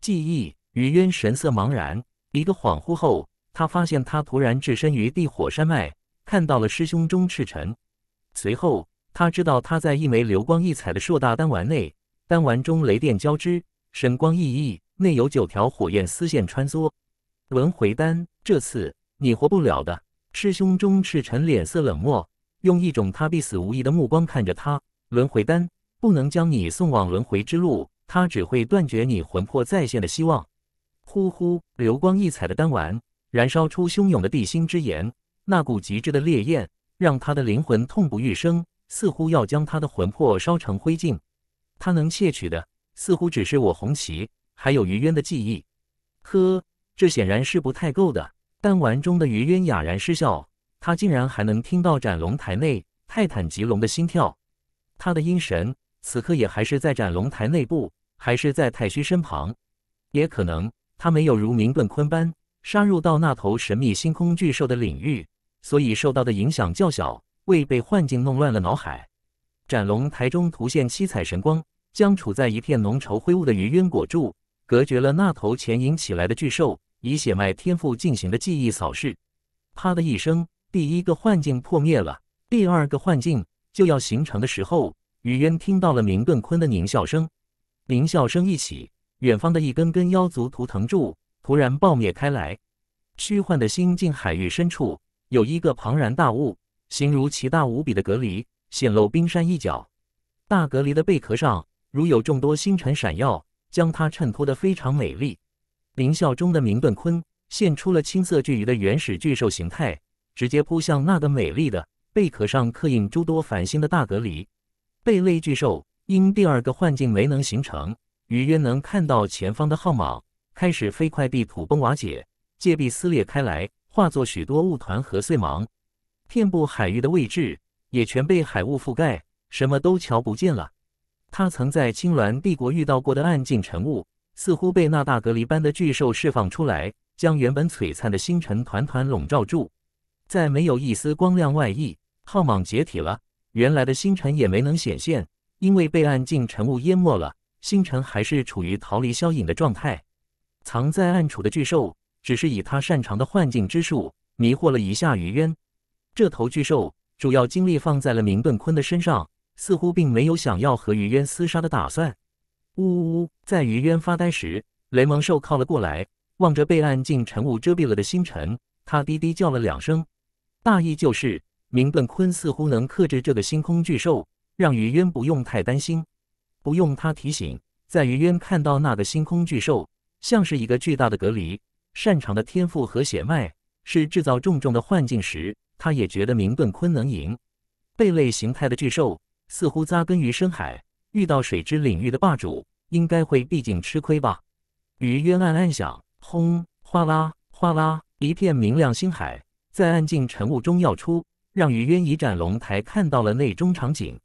记忆，于渊神色茫然，一个恍惚后，他发现他突然置身于地火山脉，看到了师兄钟赤尘，随后。他知道他在一枚流光溢彩的硕大丹丸内，丹丸中雷电交织，神光熠熠，内有九条火焰丝线穿梭。轮回丹，这次你活不了的。师兄钟赤尘脸色冷漠，用一种他必死无疑的目光看着他。轮回丹不能将你送往轮回之路，它只会断绝你魂魄再现的希望。呼呼，流光溢彩的丹丸燃烧出汹涌的地心之炎，那股极致的烈焰让他的灵魂痛不欲生。似乎要将他的魂魄烧成灰烬，他能窃取的似乎只是我红旗，还有余渊的记忆。呵，这显然是不太够的。丹丸中的余渊哑然失笑，他竟然还能听到斩龙台内泰坦极龙的心跳。他的阴神此刻也还是在斩龙台内部，还是在太虚身旁？也可能他没有如明顿坤般杀入到那头神秘星空巨兽的领域，所以受到的影响较小。未被幻境弄乱了脑海，斩龙台中突现七彩神光，将处在一片浓稠灰雾的余渊裹住，隔绝了那头潜隐起来的巨兽以血脉天赋进行的记忆扫视。啪的一声，第一个幻境破灭了。第二个幻境就要形成的时候，于渊听到了明顿坤的狞笑声。狞笑声一起，远方的一根根妖族图腾柱突然爆灭开来。虚幻的星境海域深处，有一个庞然大物，形如奇大无比的隔离，显露冰山一角。大隔离的贝壳上，如有众多星辰闪耀，将它衬托得非常美丽。狞笑中的明顿坤现出了青色巨鱼的原始巨兽形态，直接扑向那个美丽的贝壳上刻印诸多繁星的大隔离。贝类巨兽。因第二个幻境没能形成，于渊能看到前方的浩莽开始飞快地土崩瓦解，界壁撕裂开来，化作许多雾团和碎芒，遍布海域的位置也全被海雾覆盖，什么都瞧不见了。他曾在青鸾帝国遇到过的暗境晨雾，似乎被那大隔离般的巨兽释放出来，将原本璀璨的星辰团团笼罩住，再没有一丝光亮外溢。浩莽解体了，原来的星辰也没能显现。因为被暗境晨雾淹没了，星辰还是处于逃离消隐的状态。藏在暗处的巨兽，只是以他擅长的幻境之术迷惑了一下于渊。这头巨兽主要精力放在了明顿坤的身上，似乎并没有想要和于渊厮杀的打算。呜呜呜！在于渊发呆时，雷蒙兽靠了过来，望着被暗境晨雾遮蔽了的星辰，他低低叫了两声，大意就是明顿坤似乎能克制这个星空巨兽。让于渊不用太担心，不用他提醒，在于渊看到那个星空巨兽像是一个巨大的隔离，擅长的天赋和血脉是制造重重的幻境时，他也觉得明顿坤能赢。贝类形态的巨兽似乎扎根于深海，遇到水之领域的霸主，应该会毕竟吃亏吧？于渊暗暗想。轰！哗啦哗啦，一片明亮星海在暗境晨雾中耀出，让于渊以斩龙台看到了内中场景。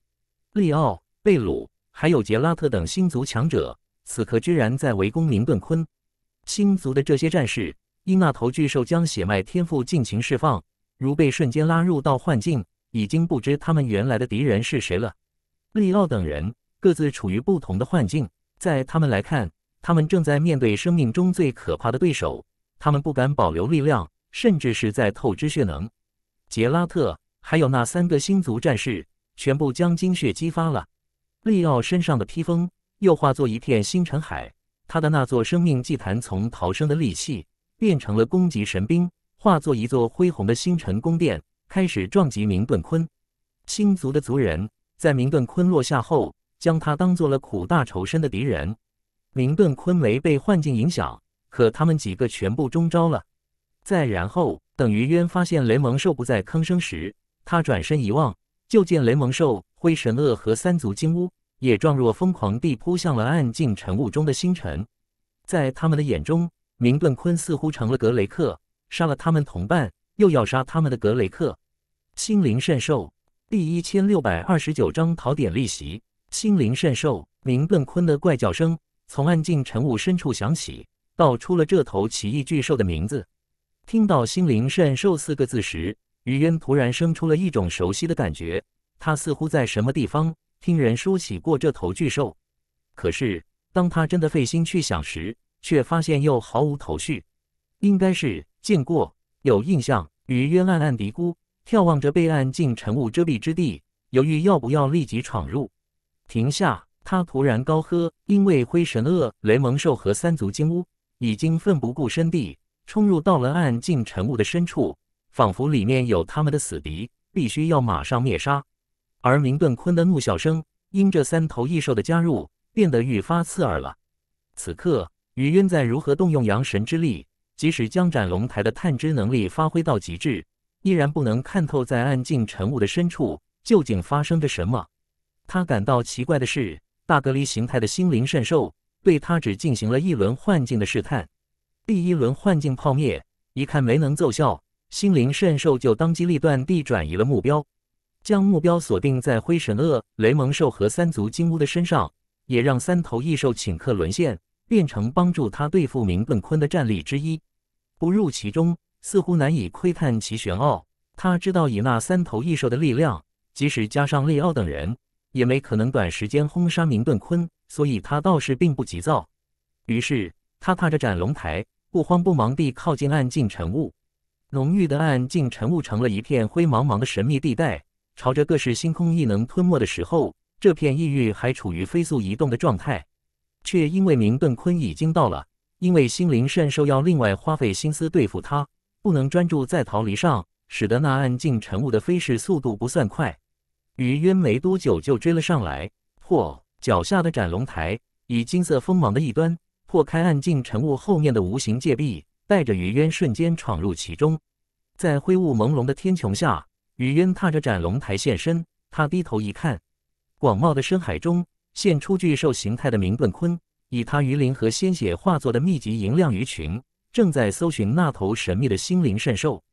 利奥、贝鲁还有杰拉特等星族强者，此刻居然在围攻明顿坤。星族的这些战士，因那头巨兽将血脉天赋尽情释放，如被瞬间拉入到幻境，已经不知他们原来的敌人是谁了。利奥等人各自处于不同的幻境，在他们来看，他们正在面对生命中最可怕的对手，他们不敢保留力量，甚至是在透支血能。杰拉特还有那三个星族战士。全部将精血激发了，利奥身上的披风又化作一片星辰海，他的那座生命祭坛从逃生的利器变成了攻击神兵，化作一座恢宏的星辰宫殿，开始撞击明顿坤。星族的族人在明顿坤落下后，将他当做了苦大仇深的敌人。明顿坤没被幻境影响，可他们几个全部中招了。再然后，等于渊发现雷蒙兽不再吭声时，他转身一望。就见雷蒙兽、灰神鳄和三足金乌也状若疯狂地扑向了暗境晨雾中的星辰，在他们的眼中，明顿坤似乎成了格雷克，杀了他们同伴，又要杀他们的格雷克。心灵圣兽第一千六百二十九章考点逆袭。心灵圣兽明顿坤的怪叫声从暗境晨雾深处响起，道出了这头奇异巨兽的名字。听到“心灵圣兽”四个字时，于渊突然生出了一种熟悉的感觉，他似乎在什么地方听人说起过这头巨兽。可是当他真的费心去想时，却发现又毫无头绪。应该是见过，有印象。于渊暗暗嘀咕，眺望着被暗境晨雾遮蔽之地，犹豫要不要立即闯入。停下！他突然高喝，因为灰神鳄、雷蒙兽和三足金乌已经奋不顾身地冲入到了暗境晨雾的深处。仿佛里面有他们的死敌，必须要马上灭杀。而明顿坤的怒笑声因这三头异兽的加入，变得愈发刺耳了。此刻，于渊在如何动用阳神之力，即使将斩龙台的探知能力发挥到极致，依然不能看透在暗境晨雾的深处究竟发生着什么。他感到奇怪的是，大隔离形态的心灵圣兽对他只进行了一轮幻境的试探。第一轮幻境泡灭，一看没能奏效。心灵圣兽就当机立断地转移了目标，将目标锁定在灰神鳄、雷蒙兽和三足金乌的身上，也让三头异兽顷刻沦陷，变成帮助他对付明顿坤的战力之一。不入其中，似乎难以窥探其玄奥。他知道以那三头异兽的力量，即使加上利奥等人，也没可能短时间轰杀明顿坤，所以他倒是并不急躁。于是他踏着斩龙台，不慌不忙地靠近暗境晨雾。浓郁的暗境晨雾成了一片灰茫茫的神秘地带，朝着各式星空异能吞没的时候，这片异域还处于飞速移动的状态，却因为明顿坤已经到了，因为心灵圣兽要另外花费心思对付他，不能专注在逃离上，使得那暗境晨雾的飞逝速度不算快。于渊没多久就追了上来，破脚下的斩龙台，以金色锋芒的一端破开暗境晨雾后面的无形界壁，带着于渊瞬间闯入其中。在灰雾朦胧的天穹下，于渊踏着斩龙台现身。他低头一看。广袤的深海中，现出巨兽形态的明顿鲲，以他鱼鳞和鲜血化作的密集银亮鱼群，正在搜寻那头神秘的心灵圣兽。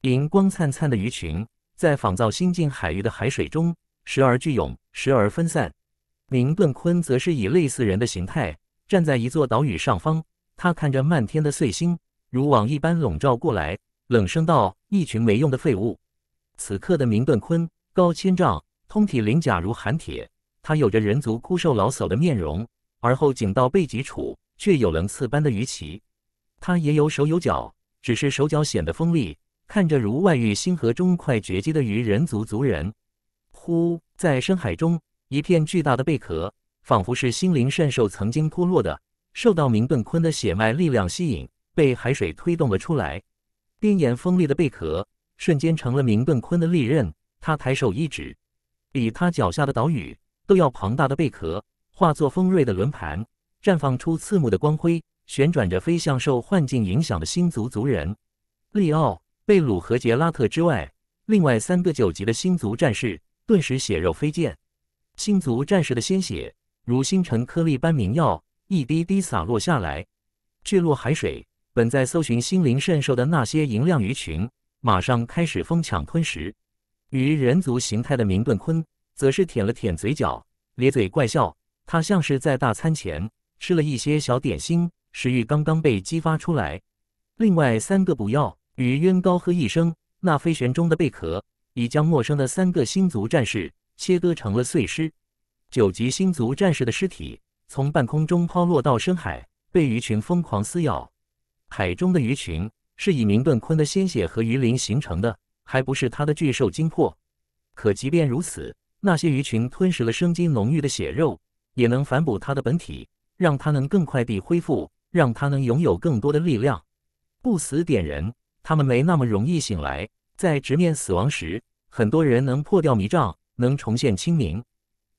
银光灿灿的鱼群，在仿造新晋海域的海水中，时而聚涌，时而分散。明顿鲲则是以类似人的形态，站在一座岛屿上方。他看着漫天的碎星，如网一般笼罩过来，冷声道：“一群没用的废物。”此刻的明顿鲲高千丈。通体鳞甲如寒铁，它有着人族枯瘦老叟的面容，而后颈到背脊处却有棱刺般的鱼鳍。它也有手有脚，只是手脚显得锋利，看着如外域星河中快绝迹的鱼人族族人。呼，在深海中，一片巨大的贝壳，仿佛是心灵圣兽曾经脱落的，受到明顿鲲的血脉力量吸引，被海水推动了出来。边沿锋利的贝壳瞬间成了明顿鲲的利刃，他抬手一指。比他脚下的岛屿都要庞大的贝壳，化作锋锐的轮盘，绽放出刺目的光辉，旋转着飞向受幻境影响的星族族人。利奥、贝鲁和杰拉特之外，另外三个九级的星族战士顿时血肉飞溅。星族战士的鲜血如星辰颗粒般明耀，一滴滴洒落下来，坠落海水。本在搜寻心灵圣兽的那些银亮鱼群，马上开始疯抢吞食。与人族形态的明顿鲲，则是舔了舔嘴角，咧嘴怪笑。他像是在大餐前吃了一些小点心，食欲刚刚被激发出来。另外三个不要！与渊高喝一声，那飞旋中的贝壳已将陌生的三个星族战士切割成了碎尸。九级星族战士的尸体从半空中抛落到深海，被鱼群疯狂撕咬。海中的鱼群是以明顿鲲的鲜血和鱼鳞形成的。还不是他的巨兽精魄，可即便如此，那些鱼群吞食了生机浓郁的血肉，也能反哺他的本体，让他能更快地恢复，让他能拥有更多的力量。不死点人，他们没那么容易醒来。在直面死亡时，很多人能破掉迷障，能重现清明。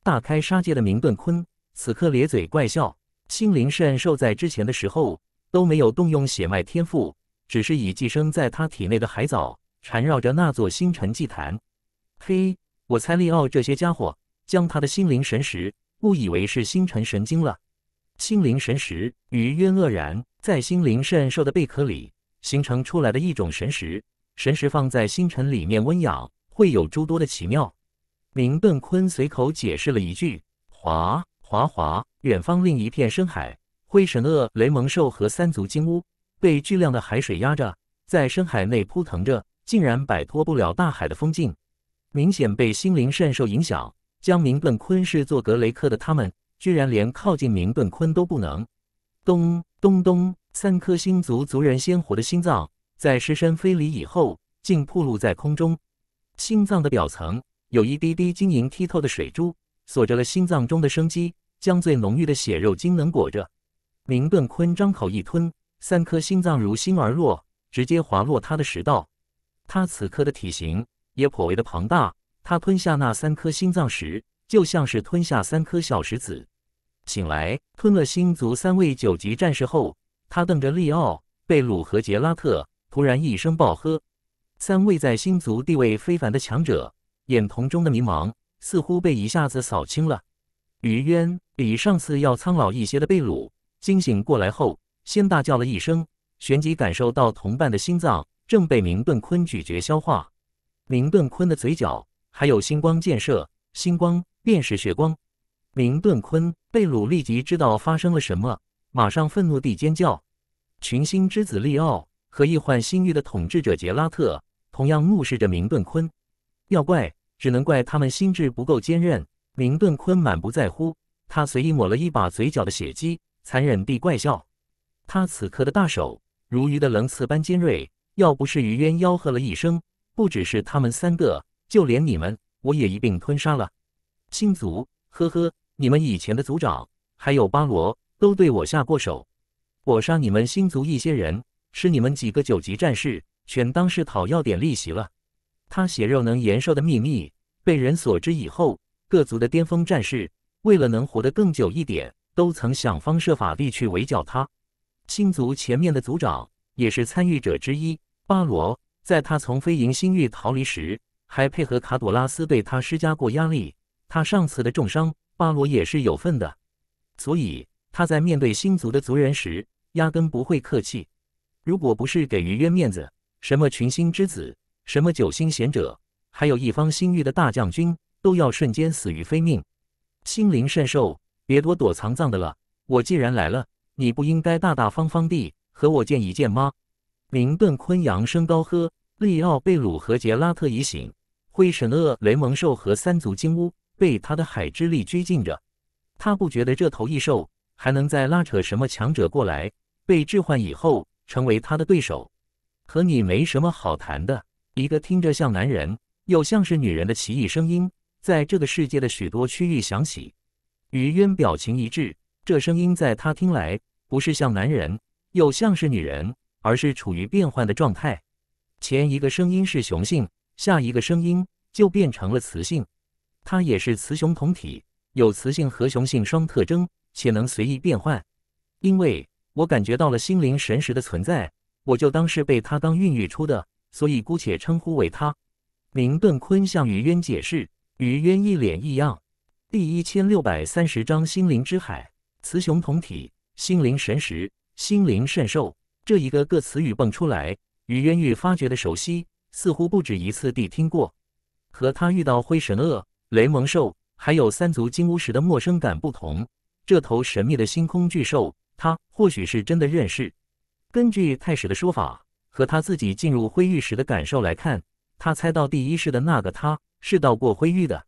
大开杀戒的明顿鲲此刻咧嘴怪笑。心灵圣兽在之前的时候都没有动用血脉天赋，只是以寄生在他体内的海藻。缠绕着那座星辰祭坛。嘿，我猜利奥这些家伙将他的心灵神石误以为是星辰神经了。心灵神石于渊愕然，在心灵圣兽的贝壳里形成出来的一种神石，神石放在星辰里面温养，会有诸多的奇妙。明顿坤随口解释了一句：“哗哗哗！”远方另一片深海，灰神鳄、雷蒙兽和三足金乌被巨量的海水压着，在深海内扑腾着。竟然摆脱不了大海的封禁，明显被心灵圣兽影响，将明顿鲲视作格雷克的他们，居然连靠近明顿鲲都不能。咚咚咚，三颗星族族人鲜活的心脏在尸身飞离以后，竟暴露在空中。心脏的表层有一滴滴晶莹剔透的水珠，锁着了心脏中的生机，将最浓郁的血肉精能裹着。明顿鲲张口一吞，三颗心脏如星而落，直接滑落他的食道。他此刻的体型也颇为的庞大，他吞下那三颗心脏时，就像是吞下三颗小石子。醒来，吞了星族三位九级战士后，他瞪着利奥、贝鲁和杰拉特，突然一声暴喝。三位在星族地位非凡的强者，眼瞳中的迷茫似乎被一下子扫清了。于渊比上次要苍老一些的贝鲁惊醒过来后，先大叫了一声，旋即感受到同伴的心脏。正被明顿鲲咀嚼消化，明顿鲲的嘴角还有星光溅射，星光便是血光。明顿鲲贝鲁立即知道发生了什么，马上愤怒地尖叫。群星之子利奥和易幻星域的统治者杰拉特同样怒视着明顿鲲。要怪，只能怪他们心智不够坚韧。明顿鲲满不在乎，他随意抹了一把嘴角的血迹，残忍地怪笑。他此刻的大手如鱼的棱刺般尖锐。要不是于渊吆喝了一声，不只是他们三个，就连你们，我也一并吞杀了。星族呵呵，你们以前的族长还有巴罗都对我下过手，我杀你们星族一些人，吃你们几个九级战士，全当是讨要点利息了。他血肉能延寿的秘密被人所知以后，各族的巅峰战士为了能活得更久一点，都曾想方设法地去围剿他。星族前面的族长也是参与者之一，巴罗在他从飞营星域逃离时，还配合卡朵拉斯对他施加过压力。他上次的重伤，巴罗也是有份的，所以他在面对星族的族人时，压根不会客气。如果不是给于渊面子，什么群星之子，什么九星贤者，还有一方星域的大将军，都要瞬间死于非命。心灵圣兽，别躲躲藏藏的了，我既然来了，你不应该大大方方地和我见一见吗？明顿昆阳声高喝：“利奥贝鲁和杰拉特已醒，灰神鳄、雷蒙兽和三足金乌。”被他的海之力拘禁着，他不觉得这头异兽还能再拉扯什么强者过来，被置换以后成为他的对手。和你没什么好谈的。一个听着像男人又像是女人的奇异声音，在这个世界的许多区域响起。于渊表情一致，这声音在他听来不是像男人，又像是女人，而是处于变换的状态。前一个声音是雄性，下一个声音就变成了雌性。它也是雌雄同体，有雌性和雄性双特征，且能随意变换。因为我感觉到了心灵神识的存在，我就当是被它刚孕育出的，所以姑且称呼为它。明顿坤向于渊解释，于渊一脸异样。第一千六百三十章心灵之海，雌雄同体，心灵神识，心灵圣兽，这一个个词语蹦出来，于渊玉发觉的熟悉，似乎不止一次地听过。和他遇到灰神鳄。雷蒙兽还有三足金乌时的陌生感不同，这头神秘的星空巨兽，他或许是真的认识。根据太史的说法和他自己进入灰域时的感受来看，他猜到第一世的那个他是到过灰域的。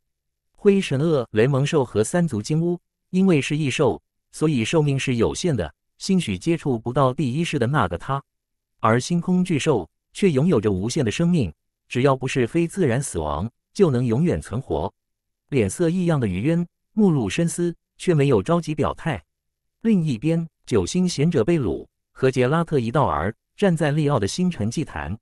灰神鳄、雷蒙兽和三足金乌因为是异兽，所以寿命是有限的，兴许接触不到第一世的那个他。而星空巨兽却拥有着无限的生命，只要不是非自然死亡，就能永远存活。脸色异样的余渊目露深思，却没有着急表态。另一边，九星贤者贝鲁和杰拉特一道儿站在利奥的星辰祭坛。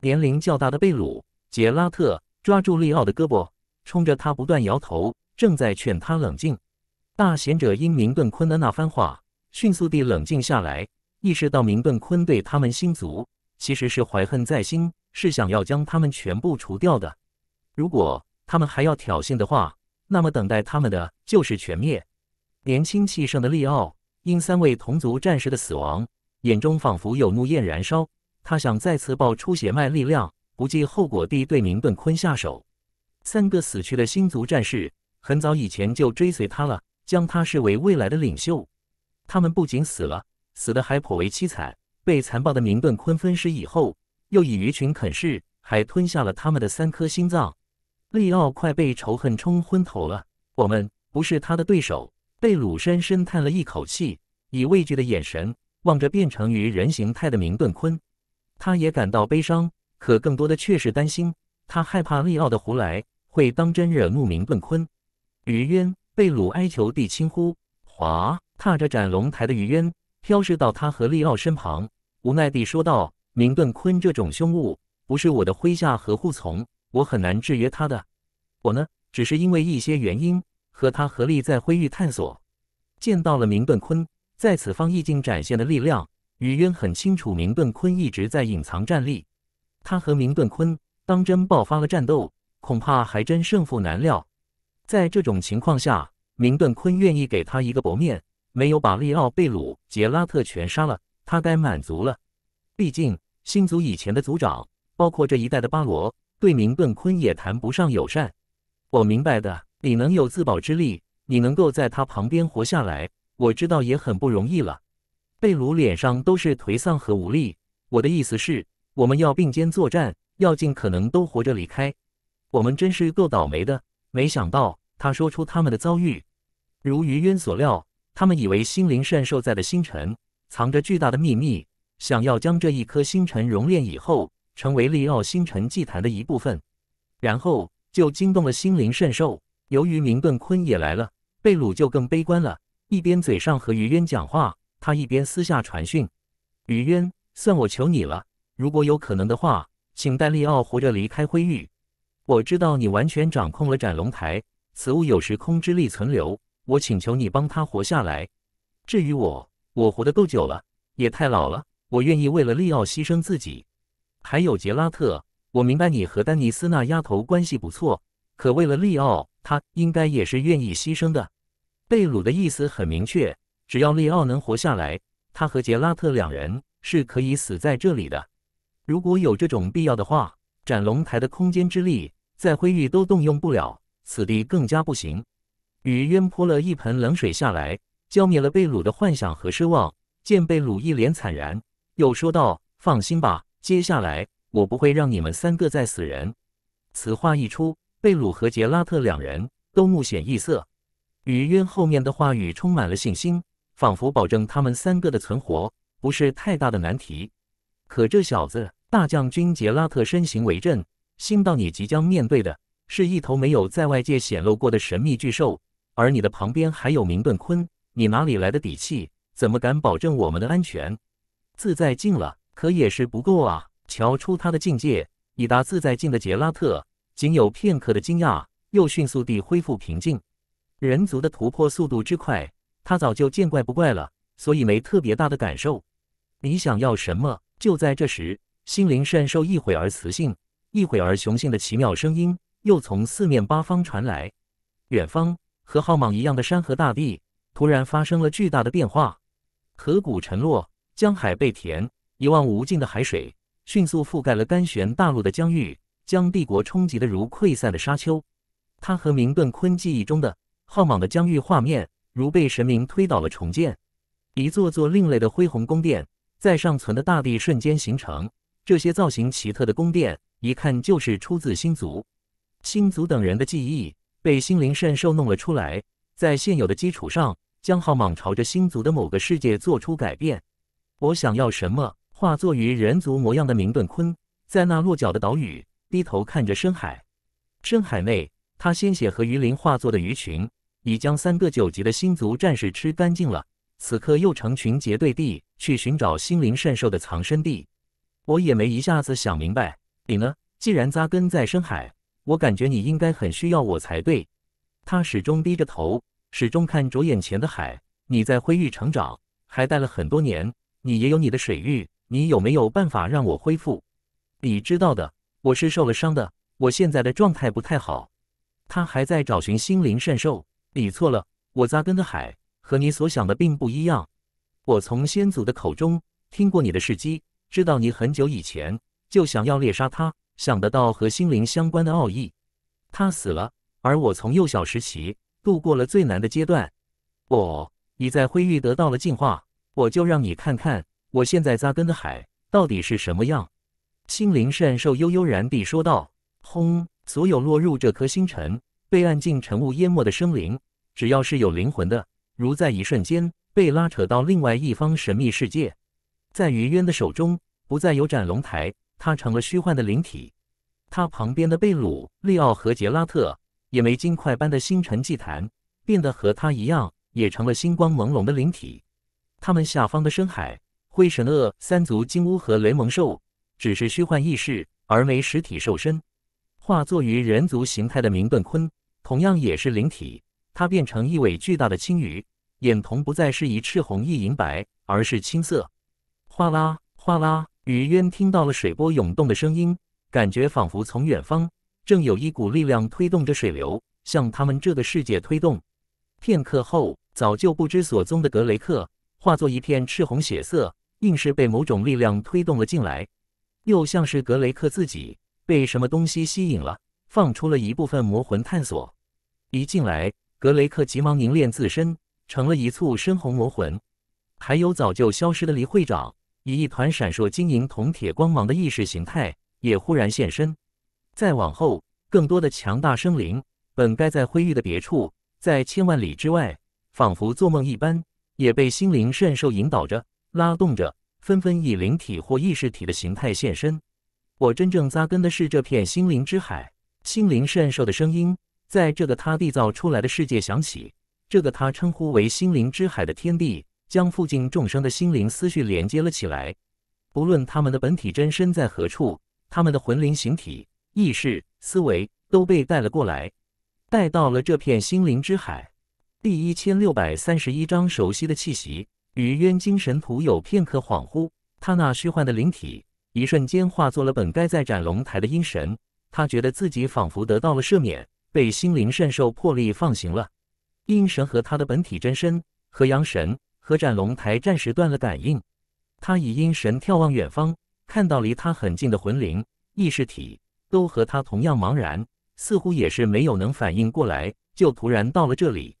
年龄较大的贝鲁、杰拉特抓住利奥的胳膊，冲着他不断摇头，正在劝他冷静。大贤者因明顿坤的那番话，迅速地冷静下来，意识到明顿坤对他们星族其实是怀恨在心，是想要将他们全部除掉的。如果他们还要挑衅的话，那么等待他们的就是全灭。年轻气盛的利奥因三位同族战士的死亡，眼中仿佛有怒焰燃烧。他想再次爆出血脉力量，不计后果地对明顿坤下手。三个死去的星族战士很早以前就追随他了，将他视为未来的领袖。他们不仅死了，死的还颇为凄惨。被残暴的明顿坤分尸以后，又以鱼群啃噬，还吞下了他们的三颗心脏。利奥快被仇恨冲昏头了，我们不是他的对手。贝鲁深深叹了一口气，以畏惧的眼神望着变成鱼人形态的明顿坤。他也感到悲伤，可更多的却是担心。他害怕利奥的胡来会当真惹怒明顿坤。于渊，贝鲁哀求地轻呼：“哗！”踏着斩龙台的于渊飘逝到他和利奥身旁，无奈地说道：“明顿坤这种凶物，不是我的麾下和护从。”我很难制约他的，我呢，只是因为一些原因和他合力在灰域探索，见到了明顿坤在此方意境展现的力量。雨渊很清楚，明顿坤一直在隐藏战力，他和明顿坤当真爆发了战斗，恐怕还真胜负难料。在这种情况下，明顿坤愿意给他一个薄面，没有把利奥、贝鲁、杰拉特全杀了，他该满足了。毕竟星族以前的族长，包括这一代的巴罗。对明顿坤也谈不上友善，我明白的。你能有自保之力，你能够在他旁边活下来，我知道也很不容易了。贝鲁脸上都是颓丧和无力。我的意思是，我们要并肩作战，要尽可能都活着离开。我们真是够倒霉的。没想到他说出他们的遭遇，如于渊所料，他们以为心灵圣兽在的星辰藏着巨大的秘密，想要将这一颗星辰熔炼以后。成为利奥星辰祭坛的一部分，然后就惊动了心灵圣兽。由于明顿坤也来了，贝鲁就更悲观了，一边嘴上和于渊讲话，他一边私下传讯：“于渊，算我求你了，如果有可能的话，请带利奥活着离开灰域。我知道你完全掌控了斩龙台，此物有时空之力存留，我请求你帮他活下来。至于我，我活得够久了，也太老了，我愿意为了利奥牺牲自己。还有杰拉特，我明白你和丹尼斯那丫头关系不错，可为了利奥，他应该也是愿意牺牲的。”贝鲁的意思很明确，只要利奥能活下来，他和杰拉特两人是可以死在这里的。如果有这种必要的话，斩龙台的空间之力在灰域都动用不了，此地更加不行。雨渊泼了一盆冷水下来，浇灭了贝鲁的幻想和奢望。见贝鲁一脸惨然，又说道：“放心吧，接下来我不会让你们三个再死人。”此话一出，贝鲁和杰拉特两人都目显异色。雨渊后面的话语充满了信心，仿佛保证他们三个的存活不是太大的难题。可这小子，大将军杰拉特身形为震，心道：“你即将面对的是一头没有在外界显露过的神秘巨兽，而你的旁边还有明顿坤，你哪里来的底气？怎么敢保证我们的安全？”自在境了，可也是不够啊！瞧出他的境界，已达自在境的杰拉特，仅有片刻的惊讶，又迅速地恢复平静。人族的突破速度之快，他早就见怪不怪了，所以没特别大的感受。你想要什么？就在这时，心灵善受一会儿雌性，一会儿雄性的奇妙声音又从四面八方传来。远方和浩莽一样的山河大地突然发生了巨大的变化，河谷沉落，江海被填，一望无尽的海水迅速覆盖了甘玄大陆的疆域，将帝国冲击得如溃散的沙丘。他和明顿坤记忆中的。浩莽的疆域画面如被神明推倒了重建，一座座另类的恢宏宫殿在尚存的大地瞬间形成。这些造型奇特的宫殿，一看就是出自星族。星族等人的记忆被心灵圣兽弄了出来，在现有的基础上，将浩莽朝着星族的某个世界做出改变。我想要什么？化作于人族模样的明顿坤，在那落脚的岛屿低头看着深海，深海内，他鲜血和鱼鳞化作的鱼群。已将三个九级的星族战士吃干净了，此刻又成群结队地去寻找心灵圣兽的藏身地。我也没一下子想明白，你呢？既然扎根在深海，我感觉你应该很需要我才对。他始终低着头，始终看着眼前的海。你在灰域成长，还待了很多年，你也有你的水域，你有没有办法让我恢复？你知道的，我是受了伤的，我现在的状态不太好。他还在找寻心灵圣兽。你错了，我扎根的海和你所想的并不一样。我从先祖的口中听过你的事迹，知道你很久以前就想要猎杀他，想得到和心灵相关的奥义。他死了，而我从幼小时起度过了最难的阶段。我已在灰域得到了进化，我就让你看看我现在扎根的海到底是什么样。心灵圣兽悠悠然地说道：“轰！所有落入这颗星辰。”被暗境晨雾淹没的生灵，只要是有灵魂的，如在一瞬间被拉扯到另外一方神秘世界。在于渊的手中，不再有斩龙台，他成了虚幻的灵体。他旁边的贝鲁、利奥和杰拉特，也没金块般的星辰祭坛，变得和他一样，也成了星光朦胧的灵体。他们下方的深海、灰神鳄、三足金乌和雷蒙兽，只是虚幻意识，而没实体兽身。化作于人族形态的明顿坤。同样也是灵体，它变成一尾巨大的青鱼，眼瞳不再是一赤红一银白，而是青色。哗啦哗啦，雨渊听到了水波涌动的声音，感觉仿佛从远方正有一股力量推动着水流向他们这个世界推动。片刻后，早就不知所踪的格雷克化作一片赤红血色，硬是被某种力量推动了进来，又像是格雷克自己被什么东西吸引了。放出了一部分魔魂探索，一进来，格雷克急忙凝练自身，成了一簇深红魔魂。还有早就消失的黎会长，以一团闪烁晶莹铜铁光芒的意识形态，也忽然现身。再往后，更多的强大生灵，本该在灰域的别处，在千万里之外，仿佛做梦一般，也被心灵圣兽引导着、拉动着，纷纷以灵体或意识体的形态现身。我真正扎根的是这片心灵之海。心灵圣兽的声音在这个他缔造出来的世界响起，这个他称呼为心灵之海的天地，将附近众生的心灵思绪连接了起来。不论他们的本体真身在何处，他们的魂灵形体、意识、思维都被带了过来，带到了这片心灵之海。第一千六百三十一章熟悉的气息。于渊精神图有片刻恍惚，他那虚幻的灵体一瞬间化作了本该在斩龙台的阴神。他觉得自己仿佛得到了赦免，被心灵圣兽破例放行了。阴神和他的本体真身和阳神和斩龙台暂时断了感应。他以阴神眺望远方，看到离他很近的魂灵意识体都和他同样茫然，似乎也是没有能反应过来，就突然到了这里。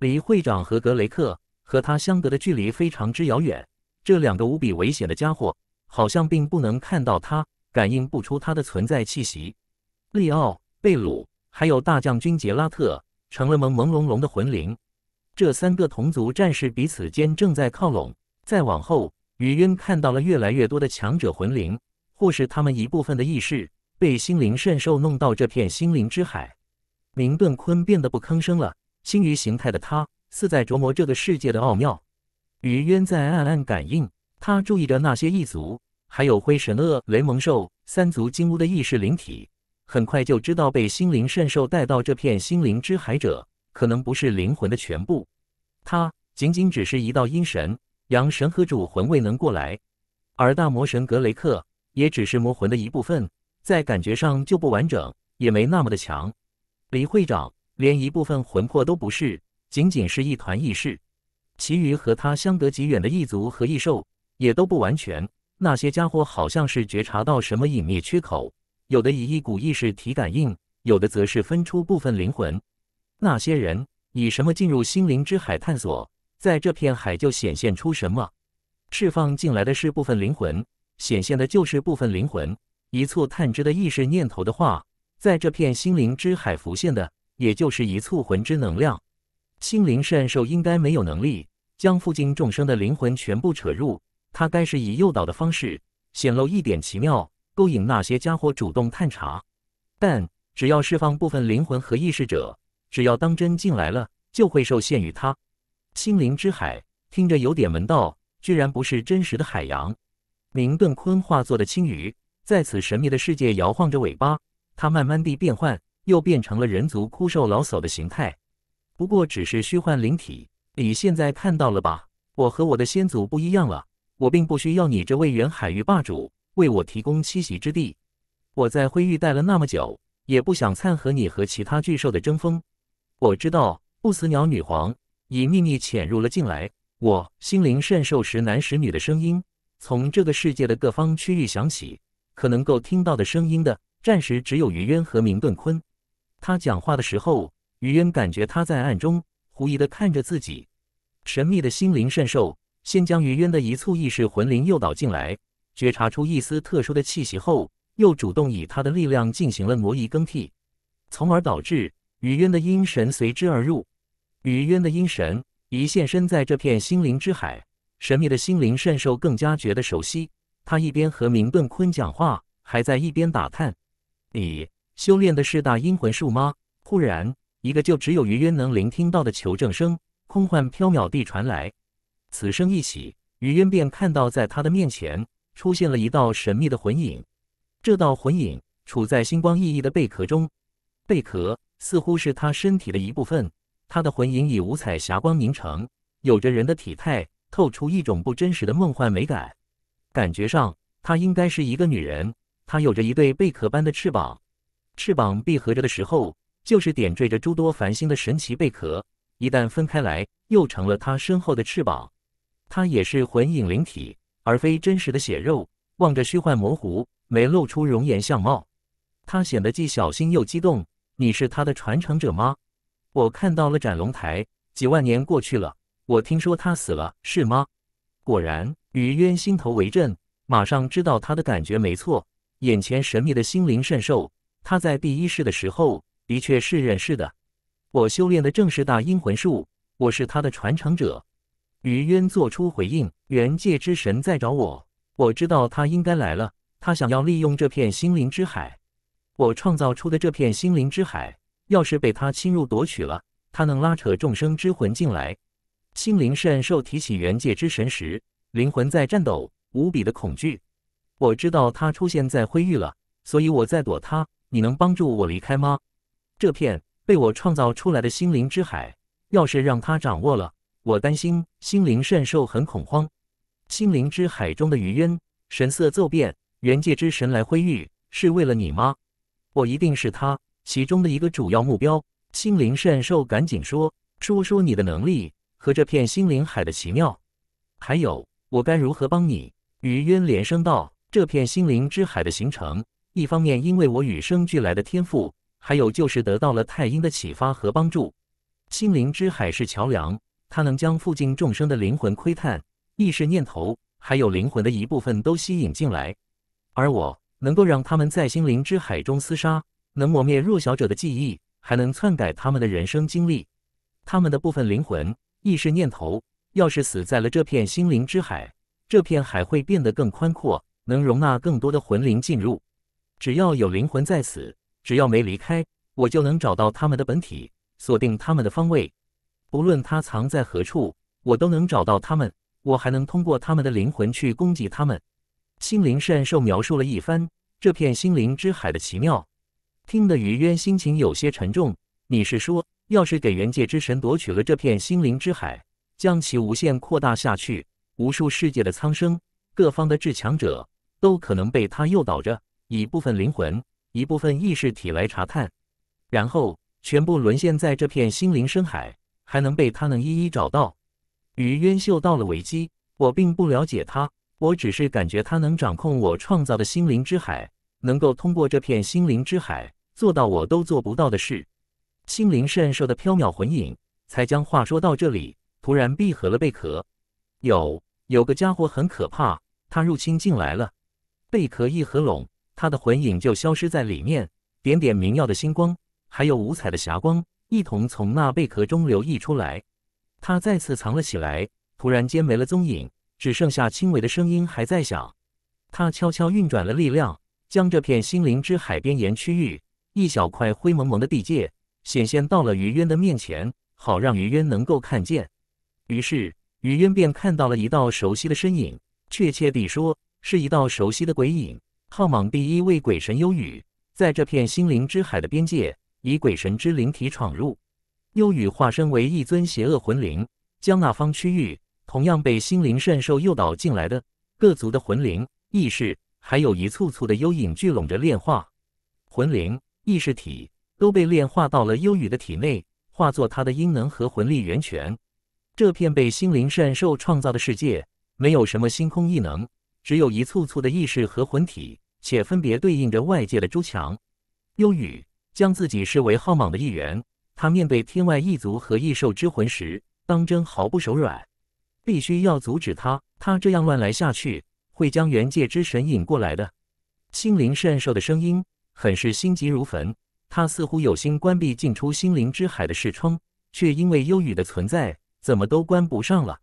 离会长和格雷克。和他相隔的距离非常之遥远，这两个无比危险的家伙好像并不能看到他，感应不出他的存在气息。利奥、贝鲁还有大将军杰拉特成了朦朦胧胧的魂灵，这三个同族战士彼此间正在靠拢。再往后，雨渊看到了越来越多的强者魂灵，或是他们一部分的意识被心灵圣兽弄到这片心灵之海。明顿坤变得不吭声了，轻于形态的他。似在琢磨这个世界的奥妙，于渊在暗暗感应。他注意着那些异族，还有灰神鳄、雷蒙兽三族金乌的意识灵体，很快就知道被心灵圣兽带到这片心灵之海者，可能不是灵魂的全部。他仅仅只是一道阴神、阳神和主魂未能过来，而大魔神格雷克也只是魔魂的一部分，在感觉上就不完整，也没那么的强。李会长连一部分魂魄都不是。仅仅是一团异识，其余和他相隔极远的异族和异兽也都不完全。那些家伙好像是觉察到什么隐秘缺口，有的以一股意识体感应，有的则是分出部分灵魂。那些人以什么进入心灵之海探索，在这片海就显现出什么。释放进来的是部分灵魂，显现的就是部分灵魂。一簇探知的意识念头的话，在这片心灵之海浮现的，也就是一簇魂之能量。心灵圣兽应该没有能力将附近众生的灵魂全部扯入，他该是以诱导的方式显露一点奇妙，勾引那些家伙主动探查。但只要释放部分灵魂和意识者，只要当真进来了，就会受限于它。心灵之海听着有点门道，居然不是真实的海洋。明顿坤化作的青鱼在此神秘的世界摇晃着尾巴，它慢慢地变换，又变成了人族枯瘦老叟的形态。不过只是虚幻灵体，你现在看到了吧？我和我的先祖不一样了，我并不需要你这位远海域霸主为我提供栖息之地。我在灰域待了那么久，也不想掺和你和其他巨兽的争锋。我知道不死鸟女皇已秘密潜入了进来，我心灵圣兽时男时女的声音从这个世界的各方区域响起，可能够听到的声音的暂时只有余渊和明顿坤。他讲话的时候。于渊感觉他在暗中狐疑的看着自己，神秘的心灵圣兽先将于渊的一簇意识魂灵诱导进来，觉察出一丝特殊的气息后，又主动以他的力量进行了挪移更替，从而导致雨渊的阴神随之而入。雨渊的阴神一现身在这片心灵之海，神秘的心灵圣兽更加觉得熟悉。他一边和明顿坤讲话，还在一边打探：“你修炼的是大阴魂术吗？”忽然。一个就只有于渊能聆听到的求证声，空幻缥缈地传来。此声一起，于渊便看到在他的面前出现了一道神秘的魂影。这道魂影处在星光熠熠的贝壳中，贝壳似乎是他身体的一部分。他的魂影以五彩霞光凝成，有着人的体态，透出一种不真实的梦幻美感。感觉上，她应该是一个女人。她有着一对贝壳般的翅膀，翅膀闭合着的时候。就是点缀着诸多繁星的神奇贝壳，一旦分开来，又成了他身后的翅膀。他也是魂影灵体，而非真实的血肉。望着虚幻模糊，没露出容颜相貌，他显得既小心又激动。你是他的传承者吗？我看到了斩龙台，几万年过去了，我听说他死了，是吗？果然，于渊心头为震，马上知道他的感觉没错。眼前神秘的心灵圣兽，他在第一世的时候。的确是认识的，我修炼的正是大阴魂术，我是他的传承者。于渊做出回应：“元界之神在找我，我知道他应该来了。他想要利用这片心灵之海，我创造出的这片心灵之海，要是被他侵入夺取了，他能拉扯众生之魂进来。心灵圣兽提起元界之神时，灵魂在颤抖，无比的恐惧。我知道他出现在灰域了，所以我在躲他。你能帮助我离开吗？这片被我创造出来的心灵之海，要是让他掌握了，我担心心灵圣兽很恐慌。心灵之海中的余渊神色骤变，元界之神来灰域是为了你吗？我一定是他其中的一个主要目标。心灵圣兽赶紧说：“说说你的能力和这片心灵海的奇妙，还有我该如何帮你？”余渊连声道：“这片心灵之海的形成，一方面因为我与生俱来的天赋，还有就是得到了太阴的启发和帮助。心灵之海是桥梁，它能将附近众生的灵魂窥探。”意识念头还有灵魂的一部分都吸引进来，而我能够让他们在心灵之海中厮杀，能磨灭弱小者的记忆，还能篡改他们的人生经历。他们的部分灵魂、意识念头，要是死在了这片心灵之海，这片海会变得更宽阔，能容纳更多的魂灵进入。只要有灵魂在此，只要没离开，我就能找到他们的本体，锁定他们的方位。不论他藏在何处，我都能找到他们。我还能通过他们的灵魂去攻击他们。心灵圣兽描述了一番这片心灵之海的奇妙，听得于渊心情有些沉重。你是说，要是给元界之神夺取了这片心灵之海，将其无限扩大下去，无数世界的苍生、各方的至强者，都可能被他诱导着，以部分灵魂、一部分意识体来查探，然后全部沦陷在这片心灵深海，还能被他能一一找到？于渊嗅到了危机，我并不了解他，我只是感觉他能掌控我创造的心灵之海，能够通过这片心灵之海做到我都做不到的事。心灵圣兽的缥缈魂影才将话说到这里，突然闭合了贝壳。有有个家伙很可怕，他入侵进来了。贝壳一合拢，他的魂影就消失在里面，点点明耀的星光，还有五彩的霞光，一同从那贝壳中流溢出来。他再次藏了起来，突然间没了踪影，只剩下轻微的声音还在响。他悄悄运转了力量，将这片心灵之海边沿区域一小块灰蒙蒙的地界显现到了于渊的面前，好让于渊能够看见。于是于渊便看到了一道熟悉的身影，确切地说，是一道熟悉的鬼影。浩莽第一位鬼神幽雨，在这片心灵之海的边界，以鬼神之灵体闯入。幽雨化身为一尊邪恶魂灵，将那方区域同样被心灵圣兽诱导进来的各族的魂灵意识，还有一簇簇的幽影聚拢着炼化魂灵意识体，都被炼化到了幽雨的体内，化作他的阴能和魂力源泉。这片被心灵圣兽创造的世界，没有什么星空异能，只有一簇簇的意识和魂体，且分别对应着外界的诸强。幽雨将自己视为浩莽的一员。他面对天外异族和异兽之魂时，当真毫不手软，必须要阻止他。他这样乱来下去，会将元界之神引过来的。心灵圣兽的声音很是心急如焚，他似乎有心关闭进出心灵之海的视窗，却因为幽雨的存在，怎么都关不上了。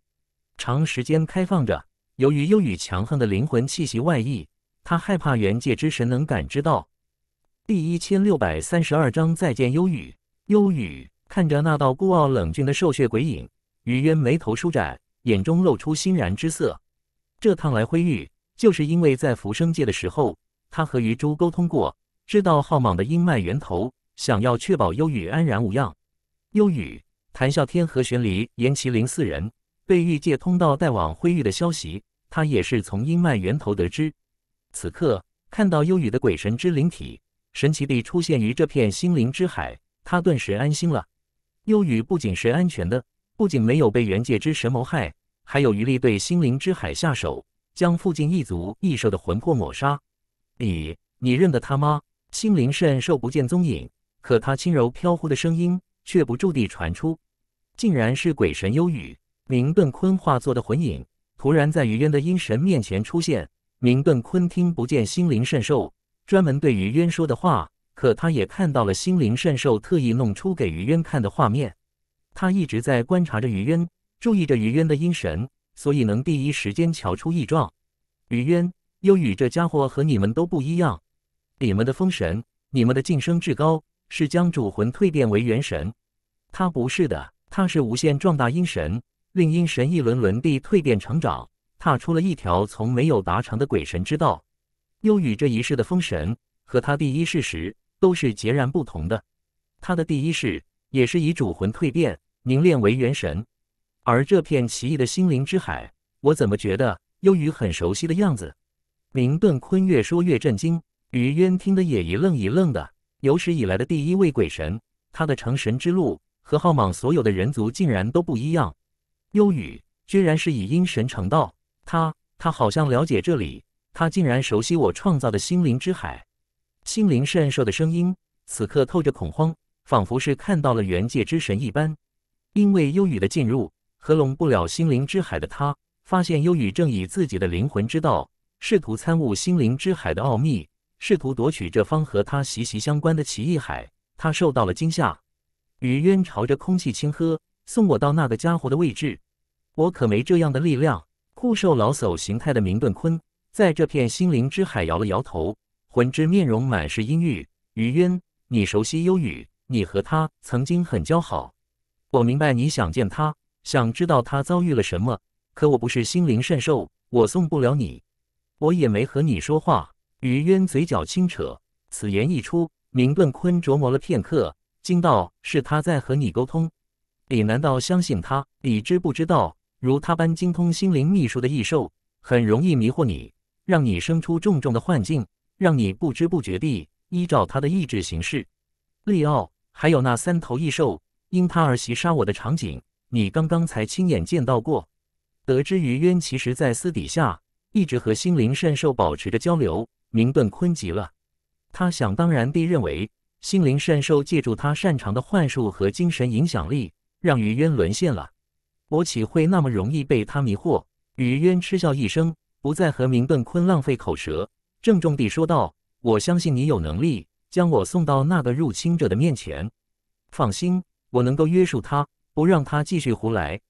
长时间开放着，由于幽雨强横的灵魂气息外溢，他害怕元界之神能感知到。第一千六百三十二章再见幽雨。幽雨看着那道孤傲冷峻的兽血鬼影，于渊眉头舒展，眼中露出欣然之色。这趟来灰域，就是因为在浮生界的时候，他和鱼珠沟通过，知道浩莽的阴脉源头，想要确保幽雨安然无恙。幽雨、谭啸天和玄离、严麒麟四人被玉界通道带往灰域的消息，他也是从阴脉源头得知。此刻看到幽雨的鬼神之灵体神奇地出现于这片心灵之海。他顿时安心了。幽雨不仅是安全的，不仅没有被元界之神谋害，还有余力对心灵之海下手，将附近一族异兽的魂魄抹杀。你，你认得他吗？心灵圣兽不见踪影，可他轻柔飘忽的声音却不住地传出，竟然是鬼神幽雨。明顿坤化作的魂影突然在于渊的阴神面前出现。明顿坤听不见心灵圣兽专门对于渊说的话。可他也看到了心灵圣兽特意弄出给于渊看的画面，他一直在观察着于渊，注意着于渊的阴神，所以能第一时间瞧出异状。于渊，幽雨这家伙和你们都不一样，你们的封神，你们的晋升至高，是将主魂蜕变为元神，他不是的，他是无限壮大阴神，令阴神一轮轮地蜕变成长，踏出了一条从没有达成的鬼神之道。幽雨这一世的封神和他第一世时都是截然不同的。他的第一世也是以主魂蜕变凝练为元神，而这片奇异的心灵之海，我怎么觉得幽雨很熟悉的样子？明顿坤越说越震惊，于渊听得也一愣一愣的。有史以来的第一位鬼神，他的成神之路和浩莽所有的人族竟然都不一样。幽雨居然是以阴神成道，他他好像了解这里，他竟然熟悉我创造的心灵之海。心灵圣兽的声音此刻透着恐慌。仿佛是看到了元界之神一般，因为幽雨的进入，合拢不了心灵之海的他，发现幽雨正以自己的灵魂之道，试图参悟心灵之海的奥秘，试图夺取这方和他息息相关的奇异海。他受到了惊吓。雨渊朝着空气轻喝：“送我到那个家伙的位置，我可没这样的力量。”酷瘦老叟形态的明顿坤，在这片心灵之海摇了摇头，魂之面容满是阴郁。雨渊，你熟悉幽雨？你和他曾经很交好，我明白你想见他，想知道他遭遇了什么。可我不是心灵圣兽，我送不了你。我也没和你说话。于渊嘴角轻扯，此言一出，明顿坤琢磨了片刻，惊道：“是他在和你沟通？你难道相信他？你知不知道，如他般精通心灵秘术的异兽，很容易迷惑你，让你生出重重的幻境，让你不知不觉地依照他的意志行事。”利奥。还有那三头异兽因他而袭杀我的场景，你刚刚才亲眼见到过。得知于渊其实在私底下一直和心灵圣兽保持着交流，明顿坤急了。他想当然地认为心灵圣兽借助他擅长的幻术和精神影响力，让于渊沦陷了。我岂会那么容易被他迷惑？于渊嗤笑一声，不再和明顿坤浪费口舌，郑重地说道：“我相信你有能力。”将我送到那个入侵者的面前。放心，我能够约束他，不让他继续胡来。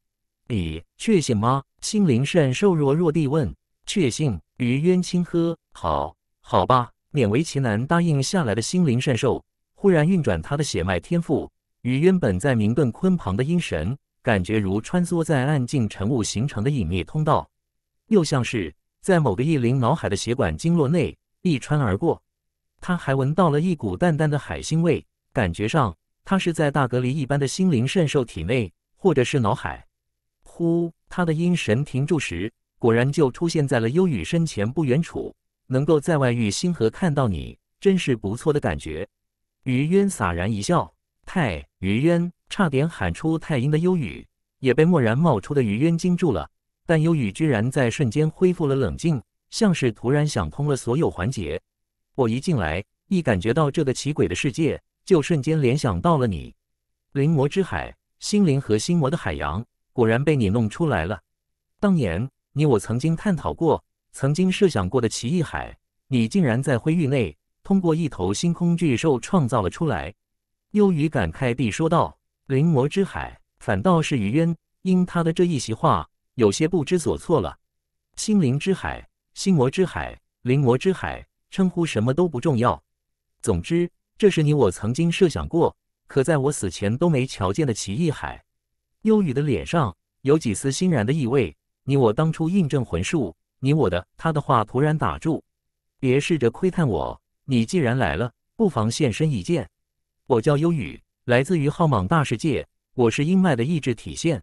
你确信吗？心灵善兽弱弱地问。确信。于渊轻呵，好，好吧，勉为其难答应下来的心灵善兽，忽然运转他的血脉天赋。于渊本在明顿鲲旁的阴神，感觉如穿梭在暗境晨雾形成的隐秘通道，又像是在某个异灵脑海的血管经络内一穿而过。他还闻到了一股淡淡的海腥味，感觉上他是在大隔离一般的心灵圣兽体内，或者是脑海。呼，他的阴神停住时，果然就出现在了幽雨身前不远处。能够在外域星河看到你，真是不错的感觉。于渊洒然一笑，太于渊差点喊出太阴的幽雨，也被蓦然冒出的于渊惊住了。但幽雨居然在瞬间恢复了冷静，像是突然想通了所有环节。我一进来，一感觉到这个奇诡的世界，就瞬间联想到了你。灵魔之海，心灵和心魔的海洋，果然被你弄出来了。当年你我曾经探讨过，曾经设想过的奇异海，你竟然在灰域内通过一头星空巨兽创造了出来。幽雨感慨地说道：“灵魔之海，反倒是于渊因他的这一席话，有些不知所措了。心灵之海，心魔之海，灵魔之海。”称呼什么都不重要，总之，这是你我曾经设想过，可在我死前都没瞧见的奇异海。幽雨的脸上有几丝欣然的意味。你我当初印证魂术，你我的他的话突然打住，别试着窥探我。你既然来了，不妨现身一见。我叫幽雨，来自于浩莽大世界，我是阴脉的意志体现。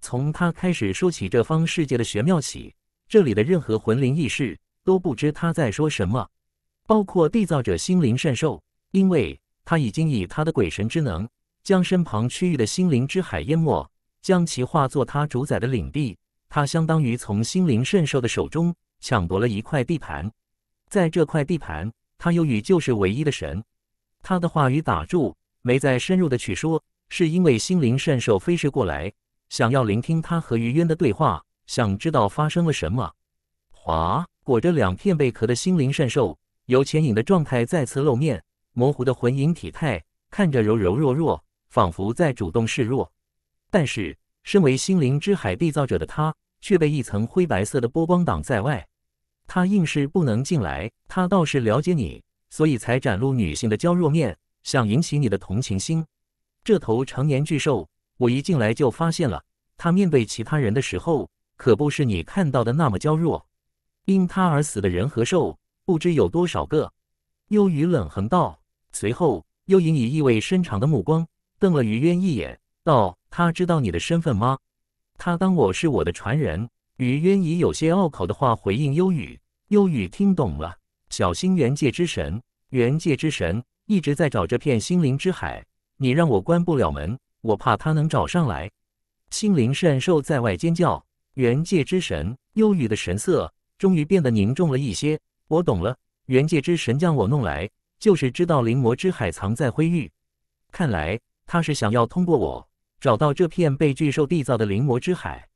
从他开始说起这方世界的玄妙起，这里的任何魂灵异士都不知他在说什么。包括缔造者心灵圣兽，因为他已经以他的鬼神之能，将身旁区域的心灵之海淹没，将其化作他主宰的领地。他相当于从心灵圣兽的手中抢夺了一块地盘，在这块地盘，他又与就是唯一的神。他的话语打住，没再深入的去说，是因为心灵圣兽飞逝过来，想要聆听他和于渊的对话，想知道发生了什么。哗，裹着两片贝壳的心灵圣兽。由潜影的状态再次露面，模糊的魂影体态看着柔柔弱弱，仿佛在主动示弱。但是，身为心灵之海缔造者的他，却被一层灰白色的波光挡在外。他硬是不能进来。他倒是了解你，所以才展露女性的娇弱面，想引起你的同情心。这头成年巨兽，我一进来就发现了，它面对其他人的时候，可不是你看到的那么娇弱。因它而死的人和兽，不知有多少个。幽雨冷哼道。随后，又以以意味深长的目光瞪了于渊一眼，道：“他知道你的身份吗？”他当我是我的传人。于渊以有些拗口的话回应幽雨。幽雨听懂了，小心元界之神。元界之神一直在找这片心灵之海，你让我关不了门，我怕他能找上来。心灵善兽在外尖叫。元界之神，幽雨的神色终于变得凝重了一些。我懂了，元界之神将我弄来。就是知道灵魔之海藏在灰域，看来他是想要通过我找到这片被巨兽缔造的灵魔之海。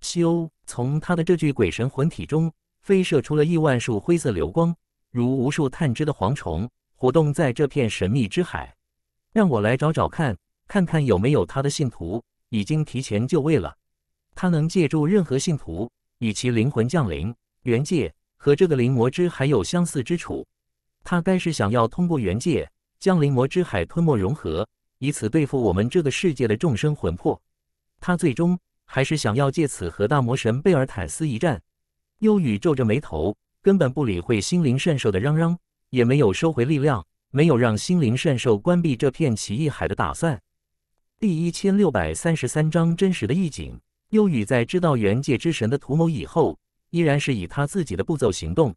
修，从他的这具鬼神魂体中飞射出了亿万束灰色流光，如无数探知的蝗虫活动在这片神秘之海。让我来找找看，看看有没有他的信徒已经提前就位了。他能借助任何信徒，以其灵魂降临元界，和这个灵魔之海有相似之处。他该是想要通过元界将灵魔之海吞没融合，以此对付我们这个世界的众生魂魄。他最终还是想要借此和大魔神贝尔坦斯一战。幽雨皱着眉头，根本不理会心灵圣兽的嚷嚷，也没有收回力量，没有让心灵圣兽关闭这片奇异海的打算。第一千六百三十三章真实的意境。幽雨在知道元界之神的图谋以后，依然是以他自己的步骤行动。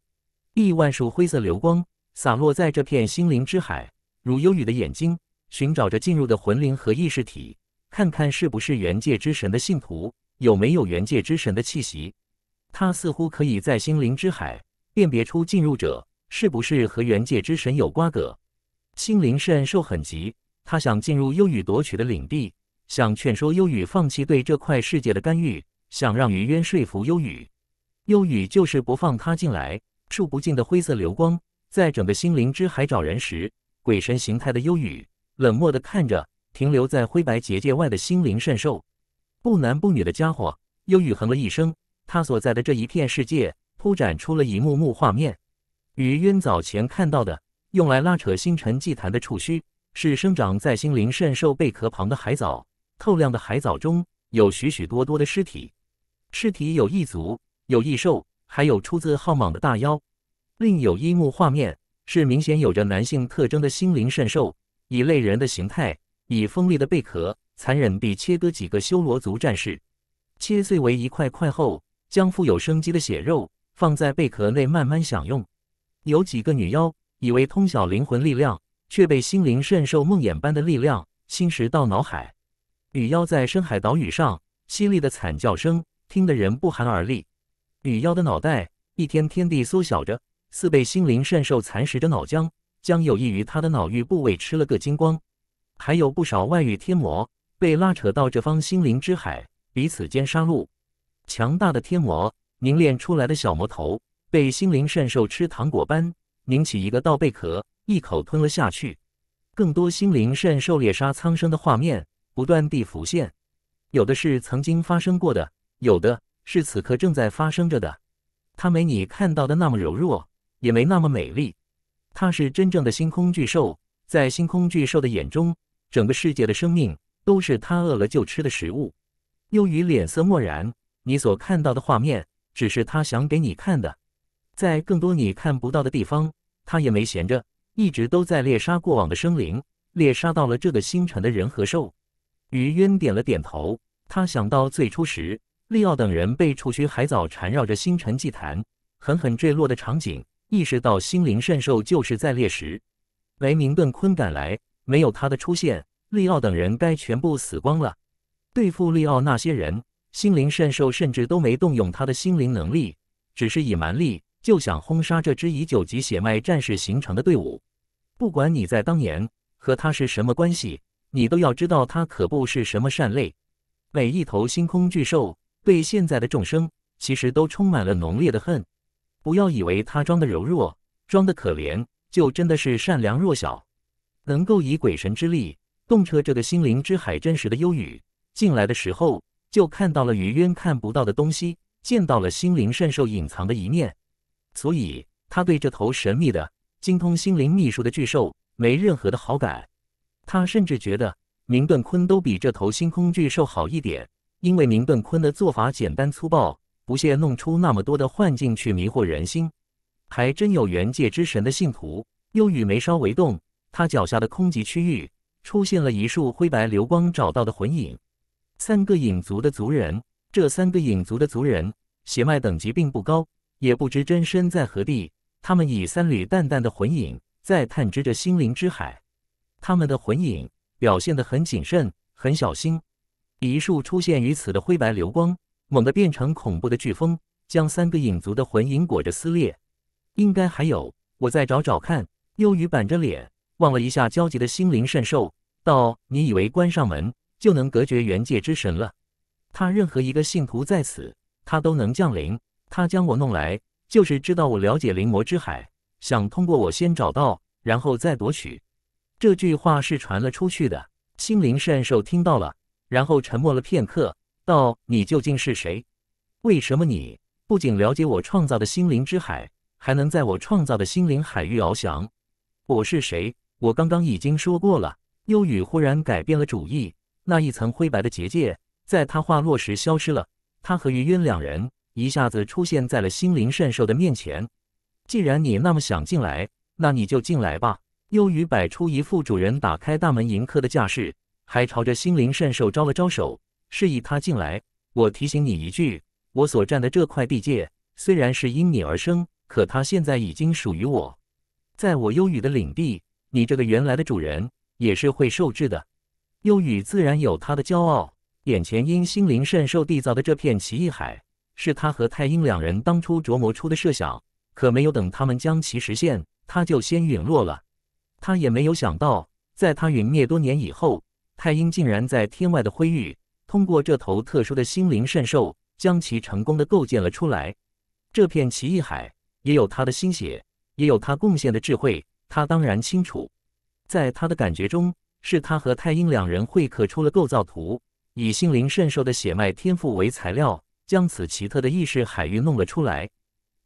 亿万束灰色流光。洒落在这片心灵之海，如幽雨的眼睛，寻找着进入的魂灵和意识体，看看是不是元界之神的信徒，有没有元界之神的气息。他似乎可以在心灵之海辨别出进入者是不是和元界之神有瓜葛。心灵圣兽很急，他想进入幽雨夺取的领地，想劝说幽雨放弃对这块世界的干预，想让于渊说服幽雨。幽雨就是不放他进来。数不尽的灰色流光。在整个心灵之海找人时，鬼神形态的幽雨冷漠地看着停留在灰白结界外的心灵圣兽，不男不女的家伙。幽雨哼了一声，他所在的这一片世界铺展出了一幕幕画面。于渊早前看到的，用来拉扯星辰祭坛的触须，是生长在心灵圣兽贝壳旁的海藻。透亮的海藻中有许许多多的尸体，尸体有异族，有异兽，还有出自浩莽的大妖。另有一幕画面是明显有着男性特征的心灵圣兽，以类人的形态，以锋利的贝壳残忍地切割几个修罗族战士，切碎为一块块后，将富有生机的血肉放在贝壳内慢慢享用。有几个女妖以为通晓灵魂力量，却被心灵圣兽梦魇般的力量侵蚀到脑海。女妖在深海岛屿上凄厉的惨叫声，听得人不寒而栗。女妖的脑袋一天天地缩小着。似被心灵圣兽蚕食着脑浆，将有益于他的脑域部位吃了个精光。还有不少外域天魔被拉扯到这方心灵之海，彼此间杀戮。强大的天魔凝练出来的小魔头，被心灵圣兽吃糖果般拧起一个倒贝壳，一口吞了下去。更多心灵圣兽猎杀苍生的画面不断地浮现，有的是曾经发生过的，有的是此刻正在发生着的。它没你看到的那么柔弱。也没那么美丽，它是真正的星空巨兽。在星空巨兽的眼中，整个世界的生命都是它饿了就吃的食物。幽雨脸色漠然，你所看到的画面只是他想给你看的，在更多你看不到的地方，他也没闲着，一直都在猎杀过往的生灵，猎杀到了这个星辰的人和兽。于渊点了点头，他想到最初时，利奥等人被触须海藻缠绕着星辰祭坛，狠狠坠落的场景。意识到心灵圣兽就是在猎食，雷明顿昆赶来，没有他的出现，利奥等人该全部死光了。对付利奥那些人，心灵圣兽甚至都没动用他的心灵能力，只是以蛮力就想轰杀这支以九级血脉战士形成的队伍。不管你在当年和他是什么关系，你都要知道他可不是什么善类。每一头星空巨兽对现在的众生，其实都充满了浓烈的恨。不要以为他装的柔弱，装的可怜，就真的是善良弱小。能够以鬼神之力洞彻这个心灵之海真实的幽语，进来的时候就看到了余渊看不到的东西，见到了心灵圣兽隐藏的一面。所以他对这头神秘的、精通心灵秘术的巨兽没任何的好感。他甚至觉得明顿坤都比这头星空巨兽好一点，因为明顿坤的做法简单粗暴，不屑弄出那么多的幻境去迷惑人心。还真有元界之神的信徒。幽雨眉梢微动，他脚下的空极区域出现了一束灰白流光，找到的魂影。三个影族的族人，这三个影族的族人血脉等级并不高，也不知真身在何地。他们以三缕淡淡的魂影在探知着心灵之海。他们的魂影表现得很谨慎，很小心。一束出现于此的灰白流光，猛地变成恐怖的飓风，将三个影族的魂影裹着撕裂。应该还有，我再找找看。幽雨板着脸望了一下焦急的心灵圣兽，道：“你以为关上门就能隔绝元界之神了？他任何一个信徒在此，他都能降临。他将我弄来，就是知道我了解灵魔之海，想通过我先找到，然后再夺取。”这句话是传了出去的。心灵圣兽听到了，然后沉默了片刻，道：“你究竟是谁？为什么你不仅了解我创造的心灵之海，还能在我创造的心灵海域翱翔？”我是谁？我刚刚已经说过了。幽雨忽然改变了主意，那一层灰白的结界在他话落时消失了。他和于渊两人一下子出现在了心灵圣兽的面前。既然你那么想进来，那你就进来吧。幽雨摆出一副主人打开大门迎客的架势，还朝着心灵圣兽招了招手，示意他进来。我提醒你一句，我所占的这块地界虽然是因你而生，可它现在已经属于我。在我幽雨的领地，你这个原来的主人也是会受制的。幽雨自然有他的骄傲，眼前因心灵圣兽缔造的这片奇异海，是他和太阴两人当初琢磨出的设想。可没有等他们将其实现，他就先陨落了。他也没有想到，在他陨灭多年以后，太阴竟然在天外的灰域，通过这头特殊的心灵圣兽，将其成功的构建了出来。这片奇异海也有他的心血。也有他贡献的智慧，他当然清楚。在他的感觉中，是他和太阴两人会刻出了构造图，以心灵圣兽的血脉天赋为材料，将此奇特的意识海域弄了出来。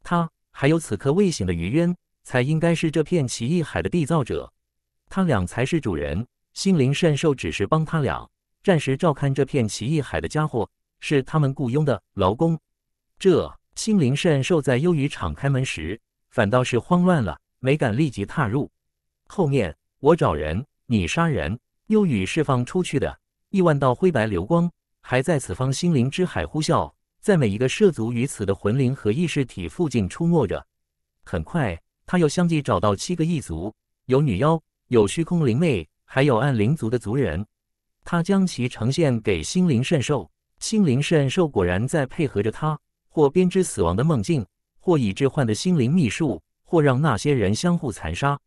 他还有此刻未醒的余渊，才应该是这片奇异海的缔造者。他俩才是主人，心灵圣兽只是帮他俩暂时照看这片奇异海的家伙，是他们雇佣的劳工。这心灵圣兽在幽雨敞开门时。反倒是慌乱了，没敢立即踏入。后面我找人，你杀人。幽雨释放出去的亿万道灰白流光，还在此方心灵之海呼啸，在每一个涉足于此的魂灵和意识体附近出没着。很快，他又相继找到七个异族，有女妖，有虚空灵魅，还有暗灵族的族人。他将其呈现给心灵圣兽，心灵圣兽果然在配合着他，或编织死亡的梦境。或以置换的心灵秘术，或让那些人相互残杀，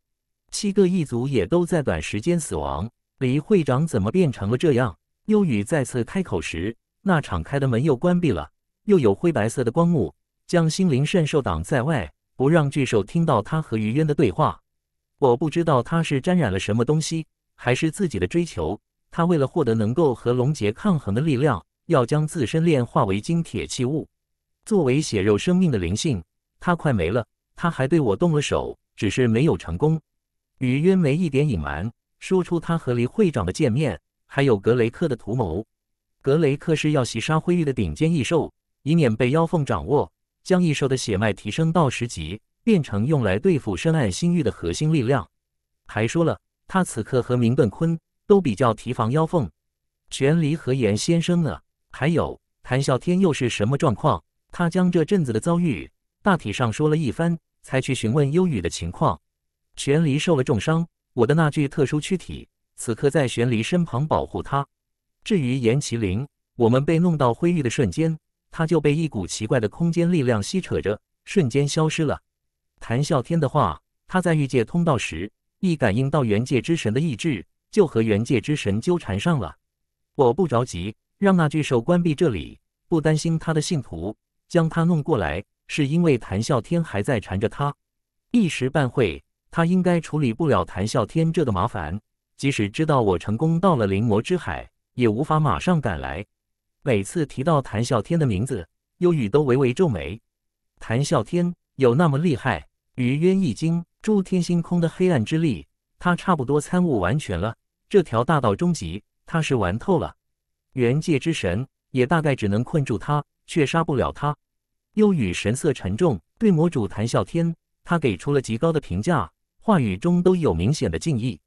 七个异族也都在短时间死亡。李会长怎么变成了这样？幽雨再次开口时，那敞开的门又关闭了，又有灰白色的光幕将心灵圣兽挡在外，不让巨兽听到他和于渊的对话。我不知道他是沾染了什么东西，还是自己的追求。他为了获得能够和龙劫抗衡的力量，要将自身炼化为金铁器物，作为血肉生命的灵性。他快没了，他还对我动了手，只是没有成功。雨渊没一点隐瞒，说出他和黎会长的见面，还有格雷克的图谋。格雷克是要袭杀灰域的顶尖异兽，以免被妖凤掌握，将异兽的血脉提升到十级，变成用来对付深暗星域的核心力量。还说了，他此刻和明顿坤都比较提防妖凤。玄离何言先生呢？还有谭啸天又是什么状况？他将这阵子的遭遇。大体上说了一番，才去询问幽雨的情况。玄离受了重伤，我的那具特殊躯体此刻在玄离身旁保护他。至于严麒麟，我们被弄到灰域的瞬间，他就被一股奇怪的空间力量吸扯着，瞬间消失了。谭啸天的话，他在御界通道时，一感应到元界之神的意志，就和元界之神纠缠上了。我不着急，让那巨兽关闭这里，不担心他的信徒将他弄过来。是因为谭啸天还在缠着他，一时半会他应该处理不了谭啸天这个麻烦。即使知道我成功到了灵魔之海，也无法马上赶来。每次提到谭啸天的名字，忧郁都微微皱眉。谭啸天有那么厉害？于渊一惊，诸天星空的黑暗之力，他差不多参悟完全了。这条大道终极，他是玩透了。元界之神也大概只能困住他，却杀不了他。幽语神色沉重，对魔主谈笑天，他给出了极高的评价，话语中都有明显的敬意。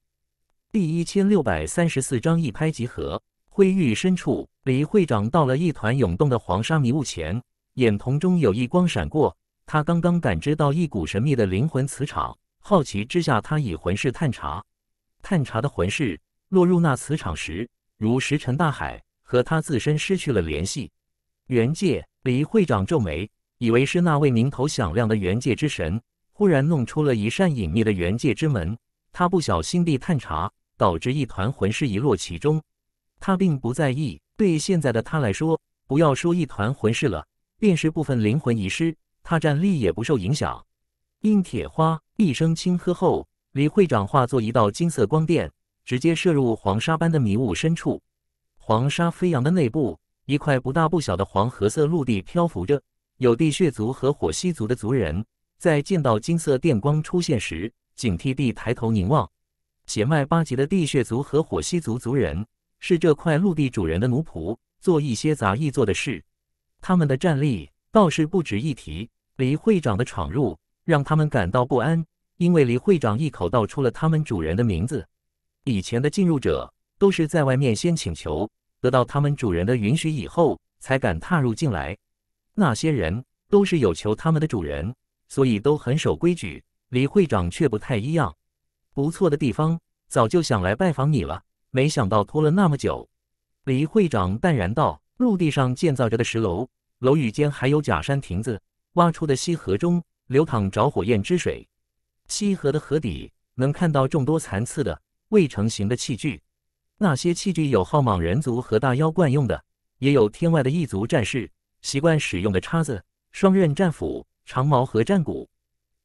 第一千六百三十四章一拍即合。灰域深处，李会长到了一团涌动的黄沙迷雾前，眼瞳中有一光闪过。他刚刚感知到一股神秘的灵魂磁场，好奇之下，他以魂视探查。探查的魂视落入那磁场时，如石沉大海，和他自身失去了联系。元界，李会长皱眉，以为是那位名头响亮的元界之神，忽然弄出了一扇隐秘的元界之门。他不小心地探查，导致一团魂师遗落其中。他并不在意，对现在的他来说，不要说一团魂师了，便是部分灵魂遗失，他战力也不受影响。阴铁花一声轻喝后，李会长化作一道金色光电，直接射入黄沙般的迷雾深处。黄沙飞扬的内部，一块不大不小的黄褐色陆地漂浮着，有地血族和火蜥族的族人，在见到金色电光出现时，警惕地抬头凝望。血脉八级的地血族和火蜥族族人。是这块陆地主人的奴仆，做一些杂役做的事。他们的战力倒是不值一提。李会长的闯入让他们感到不安，因为李会长一口道出了他们主人的名字。以前的进入者都是在外面先请求，得到他们主人的允许以后，才敢踏入进来。那些人都是有求他们的主人，所以都很守规矩。李会长却不太一样。不错的地方，早就想来拜访你了。没想到拖了那么久，李会长淡然道：“陆地上建造着的石楼，楼宇间还有假山亭子，挖出的溪河中流淌着火焰之水。溪河的河底能看到众多残次的未成型的器具，那些器具有浩莽人族和大妖惯用的，也有天外的异族战士习惯使用的叉子、双刃战斧、长矛和战鼓。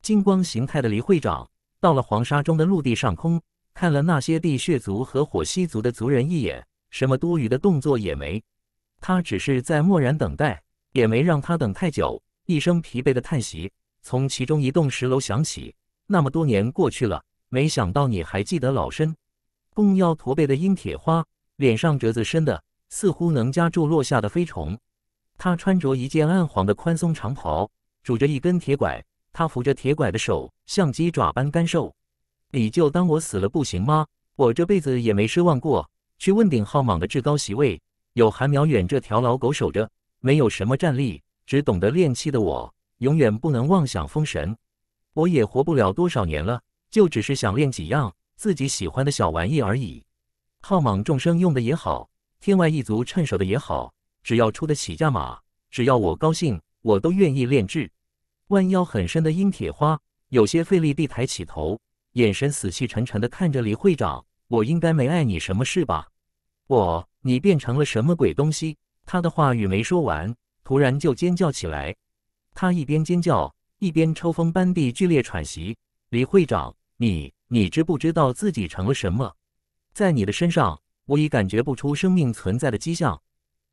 金光形态的黎会长到了黄沙中的陆地上空。”看了那些地血族和火蜥族的族人一眼，什么多余的动作也没，他只是在默然等待，也没让他等太久。一声疲惫的叹息从其中一栋石楼响起。那么多年过去了，没想到你还记得老身。弓腰驼背的阴铁花，脸上褶子深的似乎能夹住落下的飞虫。他穿着一件暗黄的宽松长袍，拄着一根铁拐，他扶着铁拐的手像鸡爪般干瘦。你就当我死了不行吗？我这辈子也没奢望过去问鼎浩莽的至高席位，有韩苗远这条老狗守着，没有什么战力，只懂得练气的我，永远不能妄想封神。我也活不了多少年了，就只是想练几样自己喜欢的小玩意而已。浩莽众生用的也好，天外一族趁手的也好，只要出得起价码，只要我高兴，我都愿意炼制。弯腰很深的阴铁花有些费力地抬起头。眼神死气沉沉地看着李会长，我应该没碍你什么事吧？我，你变成了什么鬼东西？他的话语没说完，突然就尖叫起来。他一边尖叫，一边抽风般地剧烈喘息。李会长，你，你知不知道自己成了什么？在你的身上，我已感觉不出生命存在的迹象。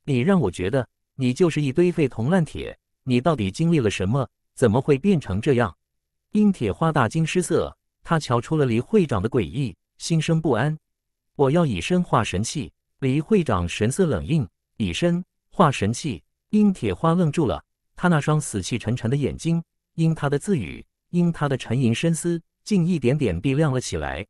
你让我觉得你就是一堆废铜烂铁。你到底经历了什么？怎么会变成这样？殷铁花大惊失色。他瞧出了李会长的诡异，心生不安。我要以身化神器。李会长神色冷硬，以身化神器。殷铁花愣住了，他那双死气沉沉的眼睛，因他的自语，因他的沉吟深思，竟一点点地亮了起来。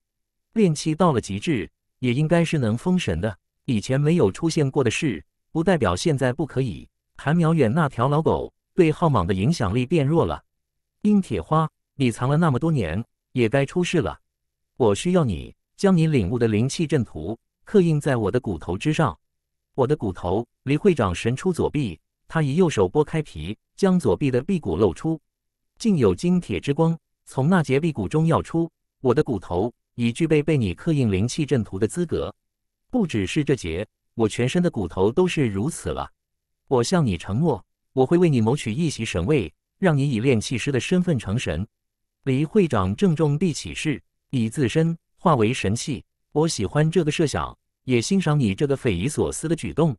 炼气到了极致，也应该是能封神的。以前没有出现过的事，不代表现在不可以。韩苗远那条老狗对浩莽的影响力变弱了。殷铁花，你藏了那么多年。也该出世了，我需要你将你领悟的灵气阵图刻印在我的骨头之上。我的骨头，李会长神出左臂，他以右手拨开皮，将左臂的臂骨露出，竟有金铁之光从那节臂骨中耀出。我的骨头已具备被你刻印灵气阵图的资格，不只是这节，我全身的骨头都是如此了。我向你承诺，我会为你谋取一席神位，让你以炼气师的身份成神。李会长郑重地起誓，以自身化为神器。我喜欢这个设想，也欣赏你这个匪夷所思的举动。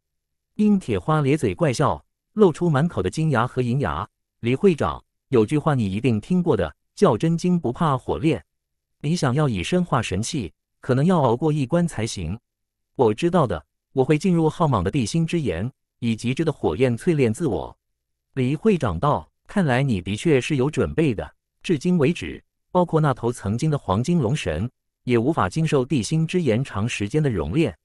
殷铁花咧嘴怪笑，露出满口的金牙和银牙。李会长，有句话你一定听过的，叫真金不怕火炼。你想要以身化神器，可能要熬过一关才行。我知道的，我会进入浩莽的地心之岩，以极致的火焰淬炼自我。李会长道：“看来你的确是有准备的。至今为止，包括那头曾经的黄金龙神，也无法经受地心之岩长时间的熔炼。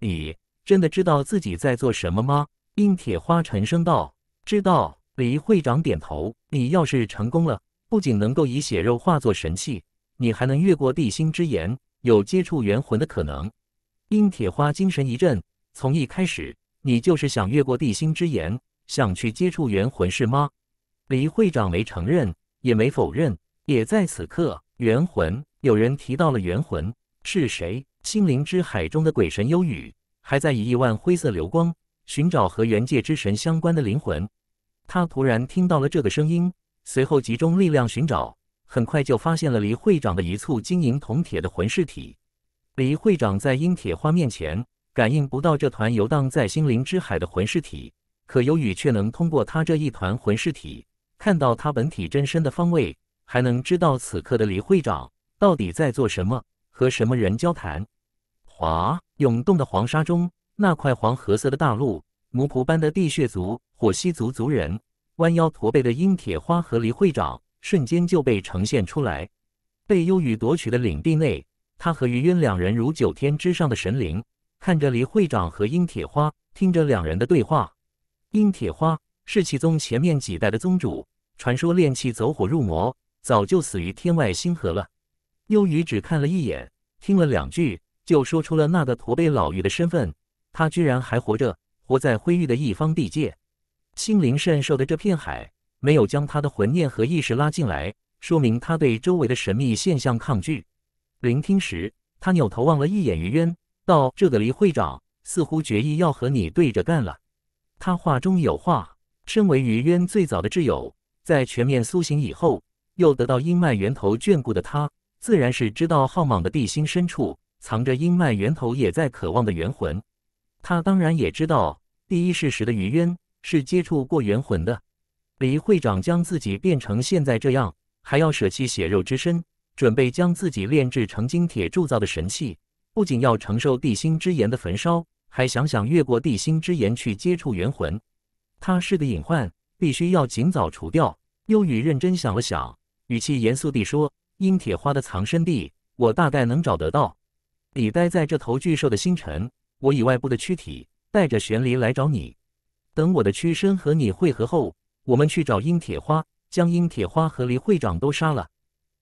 你真的知道自己在做什么吗？”冰铁花沉声道：“知道。”李会长点头。你要是成功了，不仅能够以血肉化作神器，你还能越过地心之岩，有接触元魂的可能。殷铁花精神一振，从一开始，你就是想越过地心之岩，想去接触元魂是吗？李会长没承认，也没否认。也在此刻，元魂，有人提到了元魂，是谁？心灵之海中的鬼神幽雨，还在以亿万灰色流光。寻找和元界之神相关的灵魂，他突然听到了这个声音，随后集中力量寻找，很快就发现了离会长的一簇晶莹铜铁的魂饰体。离会长在阴铁花面前感应不到这团游荡在心灵之海的魂饰体，可有雨却能通过他这一团魂饰体看到他本体真身的方位，还能知道此刻的李会长到底在做什么，和什么人交谈。哗，涌动的黄沙中。那块黄褐色的大陆，奴仆般的地血族、火蜥族族人，弯腰驼背的阴铁花和离会长，瞬间就被呈现出来。被幽雨夺取的领地内，他和于渊两人如九天之上的神灵，看着离会长和阴铁花，听着两人的对话。阴铁花是气宗前面几代的宗主，传说炼气走火入魔，早就死于天外星河了。幽雨只看了一眼，听了两句，就说出了那个驼背老妪的身份。他居然还活着，活在灰域的一方地界，心灵圣兽的这片海没有将他的魂念和意识拉进来，说明他对周围的神秘现象抗拒。聆听时，他扭头望了一眼于渊，道：“这个黎会长似乎决意要和你对着干了。”他话中有话，身为于渊最早的挚友，在全面苏醒以后，又得到阴脉源头眷顾的他，自然是知道浩莽的地心深处藏着阴脉源头也在渴望的元魂。他当然也知道，第一事实的余渊是接触过元魂的。李会长将自己变成现在这样，还要舍弃血肉之身，准备将自己炼制成金铁铸造的神器，不仅要承受地心之炎的焚烧，还想想越过地心之炎去接触元魂。他是个隐患，必须要尽早除掉。幽雨认真想了想，语气严肃地说：“阴铁花的藏身地，我大概能找得到。你待在这头巨兽的星辰。”我以外部的躯体带着玄离来找你，等我的躯身和你汇合后，我们去找阴铁花，将阴铁花和离会长都杀了。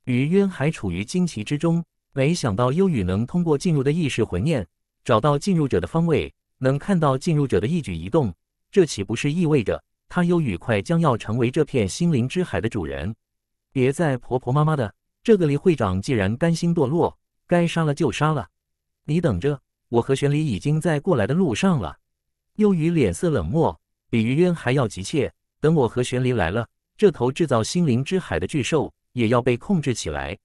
于渊还处于惊奇之中，没想到幽雨能通过进入的意识魂念找到进入者的方位，能看到进入者的一举一动，这岂不是意味着他幽雨快将要成为这片心灵之海的主人？别再婆婆妈妈的，这个离会长既然甘心堕落，该杀了就杀了，你等着。我和玄离已经在过来的路上了。幽雨脸色冷漠，比于渊还要急切。等我和玄离来了，这头制造心灵之海的巨兽也要被控制起来。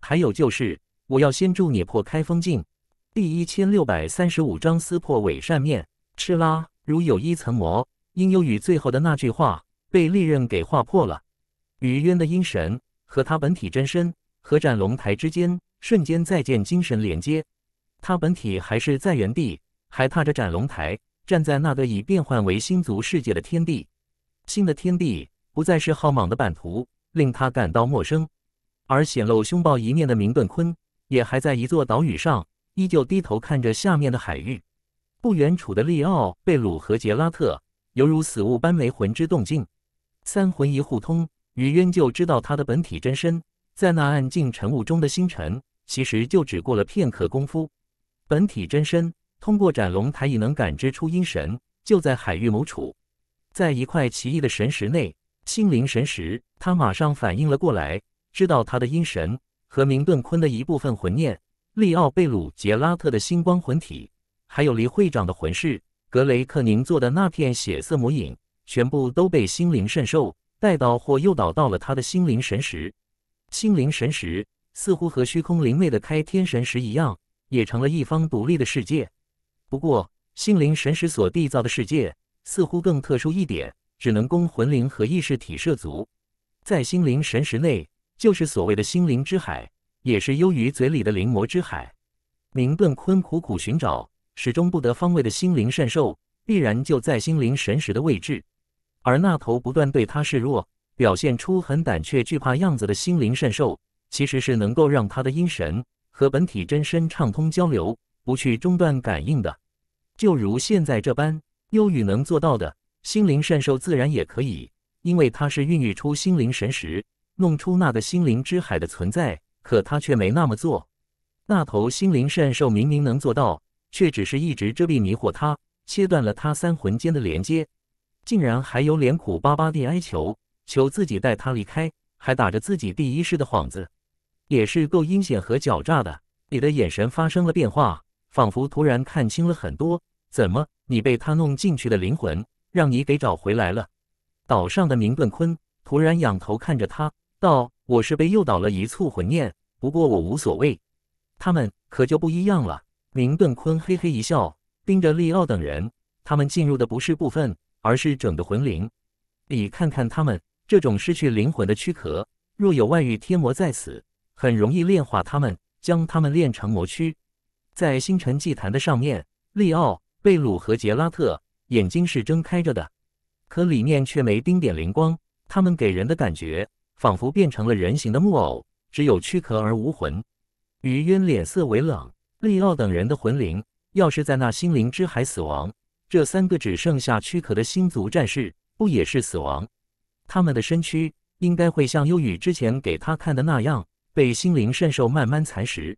还有就是，我要先助你破开封镜。第一千六百三十五章撕破伪善面。哧啦，如有一层膜。因幽雨最后的那句话被利刃给划破了。于渊的阴神和他本体真身和斩龙台之间瞬间再见精神连接。他本体还是在原地，还踏着斩龙台，站在那个已变换为星族世界的天地。新的天地不再是浩莽的版图，令他感到陌生。而显露凶暴一面的明顿坤，也还在一座岛屿上，依旧低头看着下面的海域。不远处的利奥、贝鲁和杰拉特，犹如死物般没魂之动静。三魂一互通，于渊就知道他的本体真身，在那暗静晨雾中的星辰，其实就只过了片刻功夫。本体真身通过斩龙台已能感知出阴神就在海域某处，在一块奇异的神石内，心灵神石。他马上反应了过来，知道他的阴神和明顿坤的一部分魂念，利奥贝鲁杰拉特的星光魂体，还有黎会长的魂饰，格雷克宁做的那片血色魔影，全部都被心灵圣兽带到或诱导到了他的心灵神石。心灵神石似乎和虚空灵魅的开天神石一样。也成了一方独立的世界。不过，心灵神石所缔造的世界似乎更特殊一点，只能供魂灵和意识体涉足。在心灵神石内，就是所谓的心灵之海，也是幽于嘴里的灵魔之海。明顿坤苦苦寻找，始终不得方位的心灵圣兽，必然就在心灵神识的位置。而那头不断对他示弱、表现出很胆怯惧怕样子的心灵圣兽，其实是能够让他的阴神和本体真身畅通交流，不去中断感应的。就如现在这般，幽雨能做到的，心灵善兽自然也可以，因为它是孕育出心灵神识，弄出那个心灵之海的存在。可他却没那么做。那头心灵善兽明明能做到，却只是一直遮蔽迷惑他，切断了他三魂间的连接。竟然还有脸苦巴巴地哀求，求自己带他离开，还打着自己第一世的幌子，也是够阴险和狡诈的。你的眼神发生了变化，仿佛突然看清了很多。怎么，你被他弄进去的灵魂，让你给找回来了？岛上的明顿坤突然仰头看着他，道：“我是被诱导了一簇魂念，不过我无所谓。他们可就不一样了。”明顿坤嘿嘿一笑，盯着利奥等人，他们进入的不是部分。而是整个魂灵，你看看他们这种失去灵魂的躯壳，若有外域天魔在此，很容易炼化他们，将他们炼成魔躯。在星辰祭坛的上面，利奥、贝鲁和杰拉特眼睛是睁开着的，可里面却没丁点灵光。他们给人的感觉仿佛变成了人形的木偶，只有躯壳而无魂。于渊脸色微冷，利奥等人的魂灵要是在那心灵之海死亡。这三个只剩下躯壳的星族战士，不也是死亡？他们的身躯应该会像幽雨之前给他看的那样，被心灵圣兽慢慢蚕食。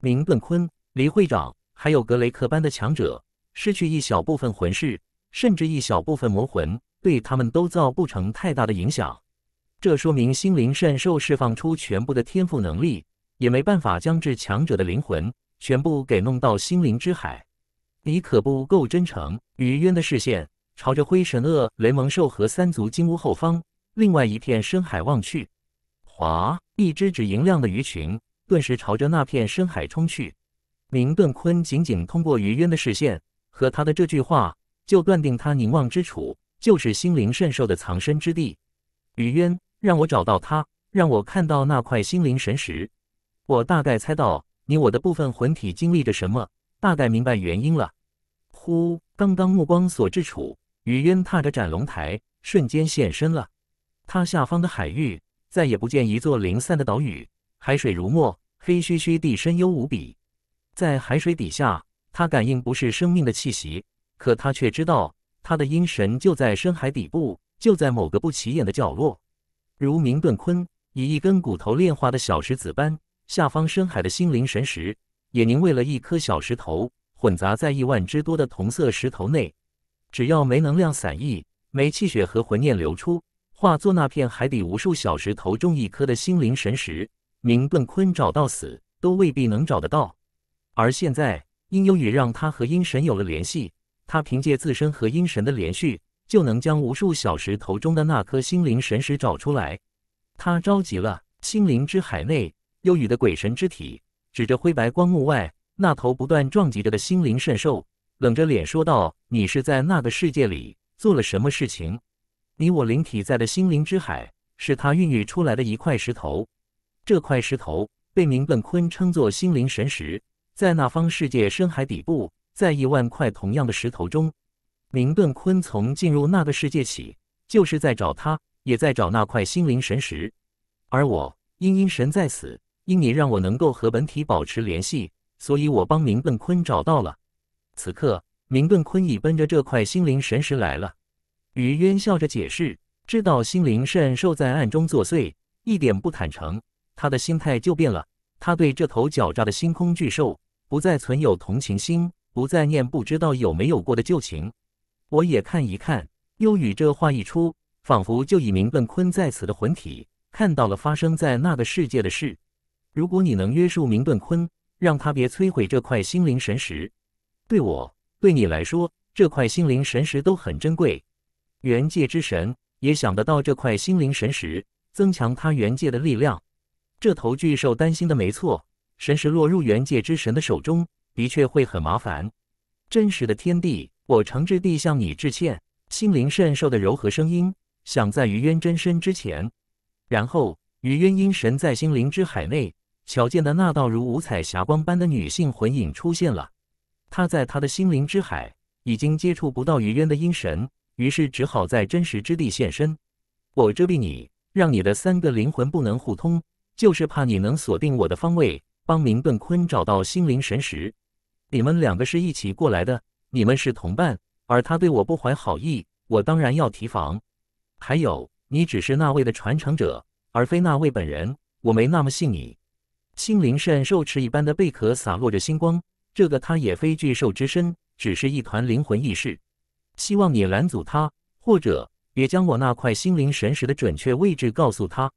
明顿坤、黎会长还有格雷克般的强者，失去一小部分魂势，甚至一小部分魔魂，对他们都造不成太大的影响。这说明心灵圣兽释放出全部的天赋能力，也没办法将至强者的灵魂全部给弄到心灵之海。你可不够真诚。于渊的视线朝着灰神鳄、雷蒙兽和三足金乌后方另外一片深海望去，哗！一只只银亮的鱼群顿时朝着那片深海冲去。明顿坤仅仅通过于渊的视线和他的这句话，就断定他凝望之处就是心灵圣兽的藏身之地。于渊，让我找到他，让我看到那块心灵神石。我大概猜到你我的部分魂体经历着什么。大概明白原因了。呼，刚刚目光所至处，雨渊踏着斩龙台，瞬间现身了。他下方的海域再也不见一座零散的岛屿，海水如墨，黑黢黢地，深幽无比。在海水底下，他感应不是生命的气息，可他却知道，他的阴神就在深海底部，就在某个不起眼的角落。如明顿坤以一根骨头炼化的小石子般，下方深海的心灵神石。也凝为了一颗小石头，混杂在亿万之多的同色石头内。只要没能量散逸，没气血和魂念流出，化作那片海底无数小石头中一颗的心灵神石，明顿坤找到死都未必能找得到。而现在，阴幽雨让他和阴神有了联系，他凭借自身和阴神的连续，就能将无数小石头中的那颗心灵神石找出来。他着急了，心灵之海内，幽雨的鬼神之体。指着灰白光幕外那头不断撞击着的心灵圣兽，冷着脸说道：“你是在那个世界里做了什么事情？你我灵体在的心灵之海，是他孕育出来的一块石头。这块石头被明本坤称作心灵神石，在那方世界深海底部，在亿万块同样的石头中，明顿坤从进入那个世界起，就是在找他，也在找那块心灵神石。而我，因因神在此。”因你让我能够和本体保持联系，所以我帮明顿坤找到了。此刻，明顿坤已奔着这块心灵神石来了。于渊笑着解释，知道心灵圣兽在暗中作祟，一点不坦诚，他的心态就变了。他对这头狡诈的星空巨兽不再存有同情心，不再念不知道有没有过的旧情。我也看一看。幽雨这话一出，仿佛就以明顿坤在此的魂体看到了发生在那个世界的事。如果你能约束明顿坤，让他别摧毁这块心灵神石，对我，对你来说，这块心灵神石都很珍贵。元界之神也想得到这块心灵神石，增强他元界的力量。这头巨兽担心的没错，神石落入元界之神的手中，的确会很麻烦。真实的天地，我诚挚地向你致歉。心灵圣兽的柔和声音响在于渊真身之前，然后于渊阴神在心灵之海内。瞧见的那道如五彩霞光般的女性魂影出现了，他在他的心灵之海已经接触不到于渊的阴神，于是只好在真实之地现身。我遮蔽你，让你的三个灵魂不能互通，就是怕你能锁定我的方位，帮明顿坤找到心灵神石。你们两个是一起过来的，你们是同伴，而他对我不怀好意，我当然要提防。还有，你只是那位的传承者，而非那位本人，我没那么信你。心灵圣兽池一般的贝壳洒落着星光。这个他也非巨兽之身，只是一团灵魂意识。希望你拦阻他，或者也将我那块心灵神石的准确位置告诉他。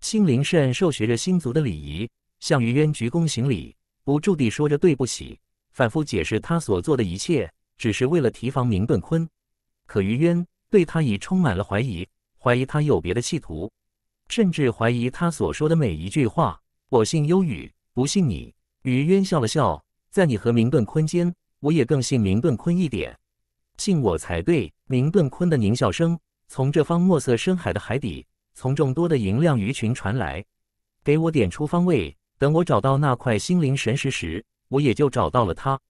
心灵圣兽学着星族的礼仪，向于渊鞠躬行礼，不住地说着对不起，反复解释他所做的一切只是为了提防明顿坤。可于渊对他已充满了怀疑，怀疑他有别的企图，甚至怀疑他所说的每一句话。我信幽语，不信你。于渊笑了笑。在你和明顿坤间，我也更信明顿坤一点，信我才对。明顿坤的狞笑声从这方墨色深海的海底，从众多的银亮鱼群传来。给我点出方位，等我找到那块心灵神石时，我也就找到了他。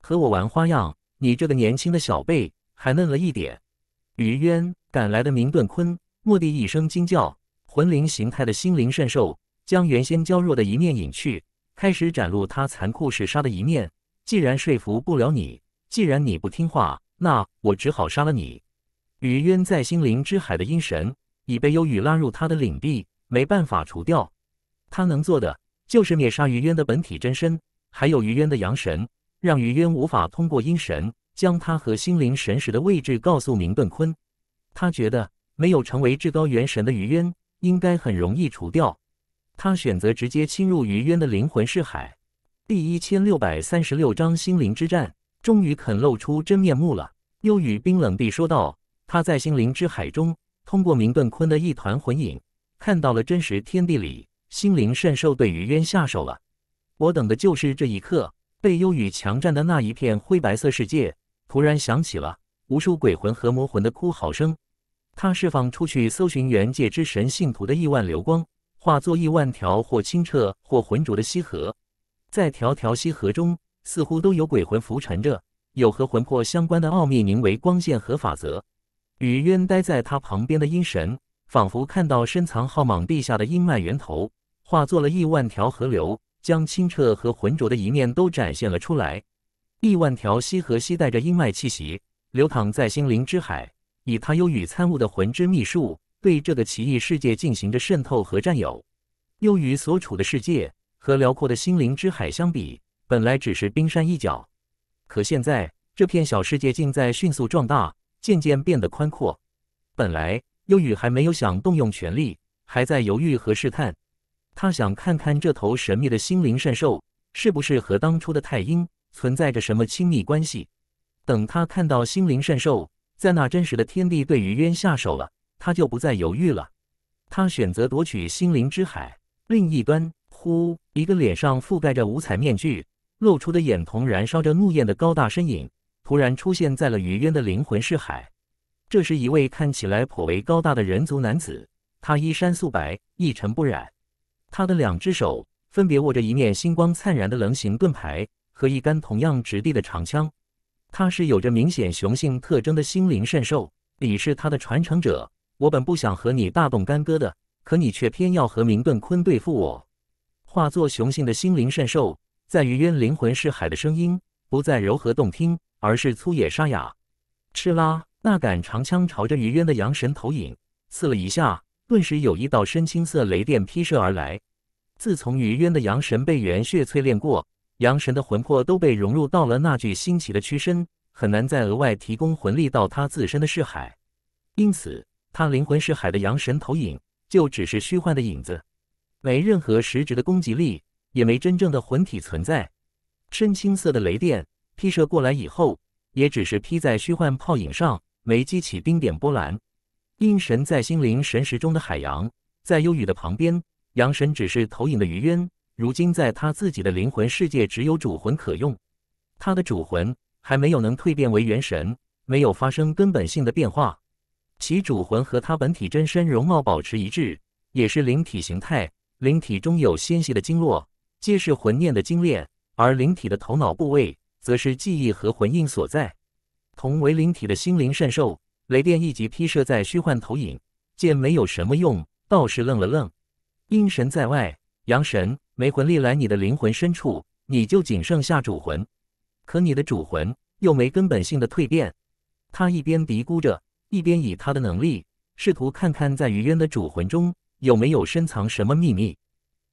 和我玩花样，你这个年轻的小辈还嫩了一点。于渊赶来的明顿坤，蓦地一声惊叫，魂灵形态的心灵圣兽将原先娇弱的一面隐去。开始展露他残酷嗜杀的一面。既然说服不了你，既然你不听话，那我只好杀了你。于渊在心灵之海的阴神已被幽雨拉入他的领地，没办法除掉。他能做的就是灭杀于渊的本体真身，还有于渊的阳神，让于渊无法通过阴神将他和心灵神识的位置告诉明顿坤。他觉得没有成为至高元神的于渊，应该很容易除掉。他选择直接侵入于渊的灵魂世海。第一千六百三十六章心灵之战终于肯露出真面目了。幽雨冰冷地说道：“他在心灵之海中，通过明顿坤的一团魂影，看到了真实天地里心灵圣兽对于渊下手了。我等的就是这一刻。”被幽雨强占的那一片灰白色世界，突然响起了无数鬼魂和魔魂的哭嚎声。他释放出去搜寻元界之神信徒的亿万流光。化作亿万条或清澈或浑浊的溪河，在条条溪河中，似乎都有鬼魂浮沉着，有和魂魄相关的奥秘，名为光线和法则。雨渊待在他旁边的阴神，仿佛看到深藏浩莽地下的阴脉源头，化作了亿万条河流，将清澈和浑浊的一面都展现了出来。亿万条溪河吸带着阴脉气息，流淌在心灵之海，以他幽雨参悟的魂之秘术。对这个奇异世界进行着渗透和占有。由于所处的世界和辽阔的心灵之海相比，本来只是冰山一角，可现在这片小世界竟在迅速壮大，渐渐变得宽阔。本来幽雨还没有想动用全力，还在犹豫和试探。他想看看这头神秘的心灵圣兽是不是和当初的太阴存在着什么亲密关系。等他看到心灵圣兽在那真实的天地对于渊下手了。他就不再犹豫了，他选择夺取心灵之海。另一端，呼，一个脸上覆盖着五彩面具、露出的眼瞳燃烧着怒焰的高大身影，突然出现在了于渊的灵魂世海。这是一位看起来颇为高大的人族男子，他衣衫素白，一尘不染。他的两只手分别握着一面星光灿然的棱形盾牌和一杆同样质地的长枪。他是有着明显雄性特征的心灵圣兽，你是他的传承者。我本不想和你大动干戈的，可你却偏要和明顿坤对付我。化作雄性的心灵圣兽，在于渊灵魂是海的声音不再柔和动听，而是粗野沙哑。哧啦，那杆长枪朝着于渊的阳神投影，刺了一下，顿时有一道深青色雷电劈射而来。自从于渊的阳神被元血淬炼过，阳神的魂魄都被融入到了那具新奇的躯身，很难再额外提供魂力到他自身的视海，因此。他灵魂是海的阳神投影，就只是虚幻的影子，没任何实质的攻击力，也没真正的魂体存在。深青色的雷电劈射过来以后，也只是劈在虚幻泡影上，没激起丁点波澜。阴神在心灵神识中的海洋，在幽雨的旁边，阳神只是投影的余渊。如今在他自己的灵魂世界，只有主魂可用，他的主魂还没有能蜕变为元神，没有发生根本性的变化。其主魂和他本体真身容貌保持一致，也是灵体形态。灵体中有纤细的经络，皆是魂念的精炼，而灵体的头脑部位则是记忆和魂印所在。同为灵体的心灵圣兽，雷电一击劈射在虚幻投影，见没有什么用。道士愣了愣，阴神在外，阳神没魂力来你的灵魂深处，你就仅剩下主魂。可你的主魂又没根本性的蜕变。他一边嘀咕着，一边以他的能力试图看看在于渊的主魂中有没有深藏什么秘密。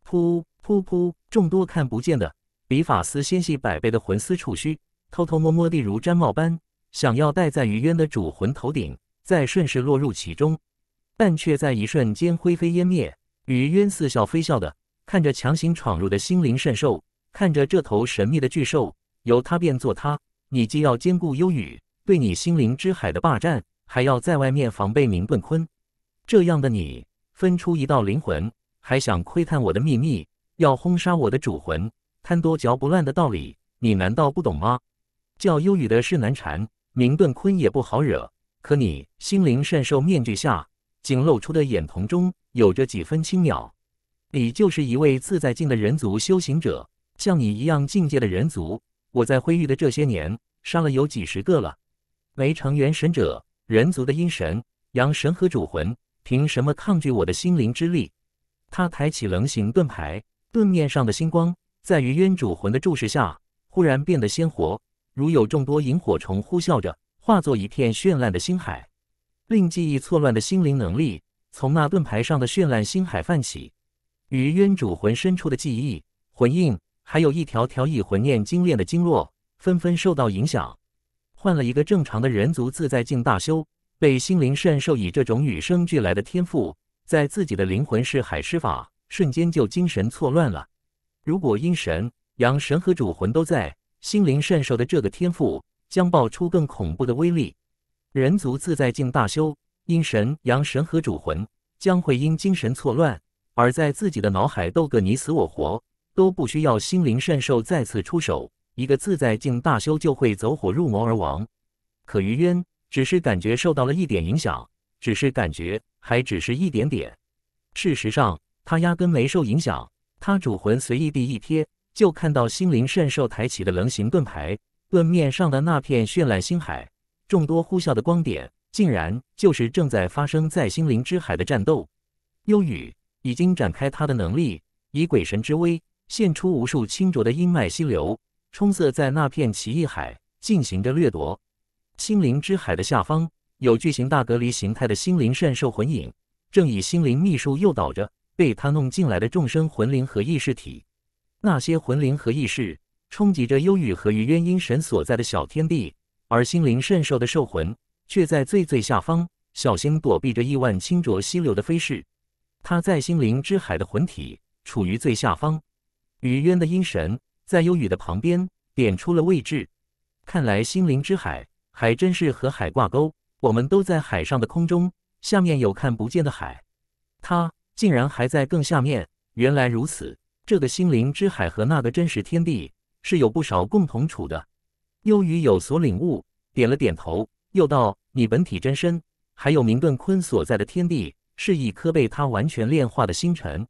噗噗噗！众多看不见的比法丝纤细百倍的魂丝触须，偷偷摸摸地如毡帽般。想要戴在于渊的主魂头顶，再顺势落入其中，但却在一瞬间灰飞烟灭。于渊似笑非笑的看着强行闯入的心灵圣兽，看着这头神秘的巨兽，由他变作他。你既要兼顾幽雨对你心灵之海的霸占，还要在外面防备明顿坤。这样的你，分出一道灵魂，还想窥探我的秘密，要轰杀我的主魂，贪多嚼不烂的道理，你难道不懂吗？叫幽雨的是难缠。明顿坤也不好惹，可你心灵圣兽面具下仅露出的眼瞳中有着几分轻渺。你就是一位自在境的人族修行者，像你一样境界的人族，我在灰域的这些年杀了有几十个了。没成元神者，人族的阴神、阳神和主魂，凭什么抗拒我的心灵之力？他抬起棱形盾牌，盾面上的星光在于渊主魂的注视下，忽然变得鲜活。如有众多萤火虫呼啸着，化作一片绚烂的星海，令记忆错乱的心灵能力从那盾牌上的绚烂星海泛起，与渊主魂深处的记忆、魂印，还有一条条以魂念精炼的经络，纷纷受到影响。换了一个正常的人族自在境大修，被心灵圣兽以这种与生俱来的天赋，在自己的灵魂是海施法，瞬间就精神错乱了。如果阴神、阳神和主魂都在。心灵圣兽的这个天赋将爆出更恐怖的威力。人族自在境大修，阴神、阳神和主魂将会因精神错乱，而在自己的脑海斗个你死我活，都不需要心灵圣兽再次出手，一个自在境大修就会走火入魔而亡。可于渊只是感觉受到了一点影响，只是感觉，还只是一点点。事实上，他压根没受影响。他主魂随意地一瞥。就看到心灵圣兽抬起的棱形盾牌，盾面上的那片绚烂星海，众多呼啸的光点，竟然就是正在发生在心灵之海的战斗。幽雨已经展开他的能力，以鬼神之威，现出无数清浊的阴脉溪流，冲塞在那片奇异海，进行着掠夺。心灵之海的下方，有巨型大隔离形态的心灵圣兽魂影，正以心灵秘术诱导着被他弄进来的众生魂灵和意识体。那些魂灵和意识冲击着幽雨和于渊阴神所在的小天地，而心灵圣兽的兽魂却在最最下方，小心躲避着亿万清浊溪流的飞逝。他在心灵之海的魂体处于最下方，于渊的阴神在幽雨的旁边点出了位置。看来心灵之海还真是和海挂钩，我们都在海上的空中，下面有看不见的海，它竟然还在更下面。原来如此。这个心灵之海和那个真实天地是有不少共同处的。幽雨有所领悟，点了点头，又道：“你本体真身，还有明顿坤所在的天地，是一颗被他完全炼化的星辰。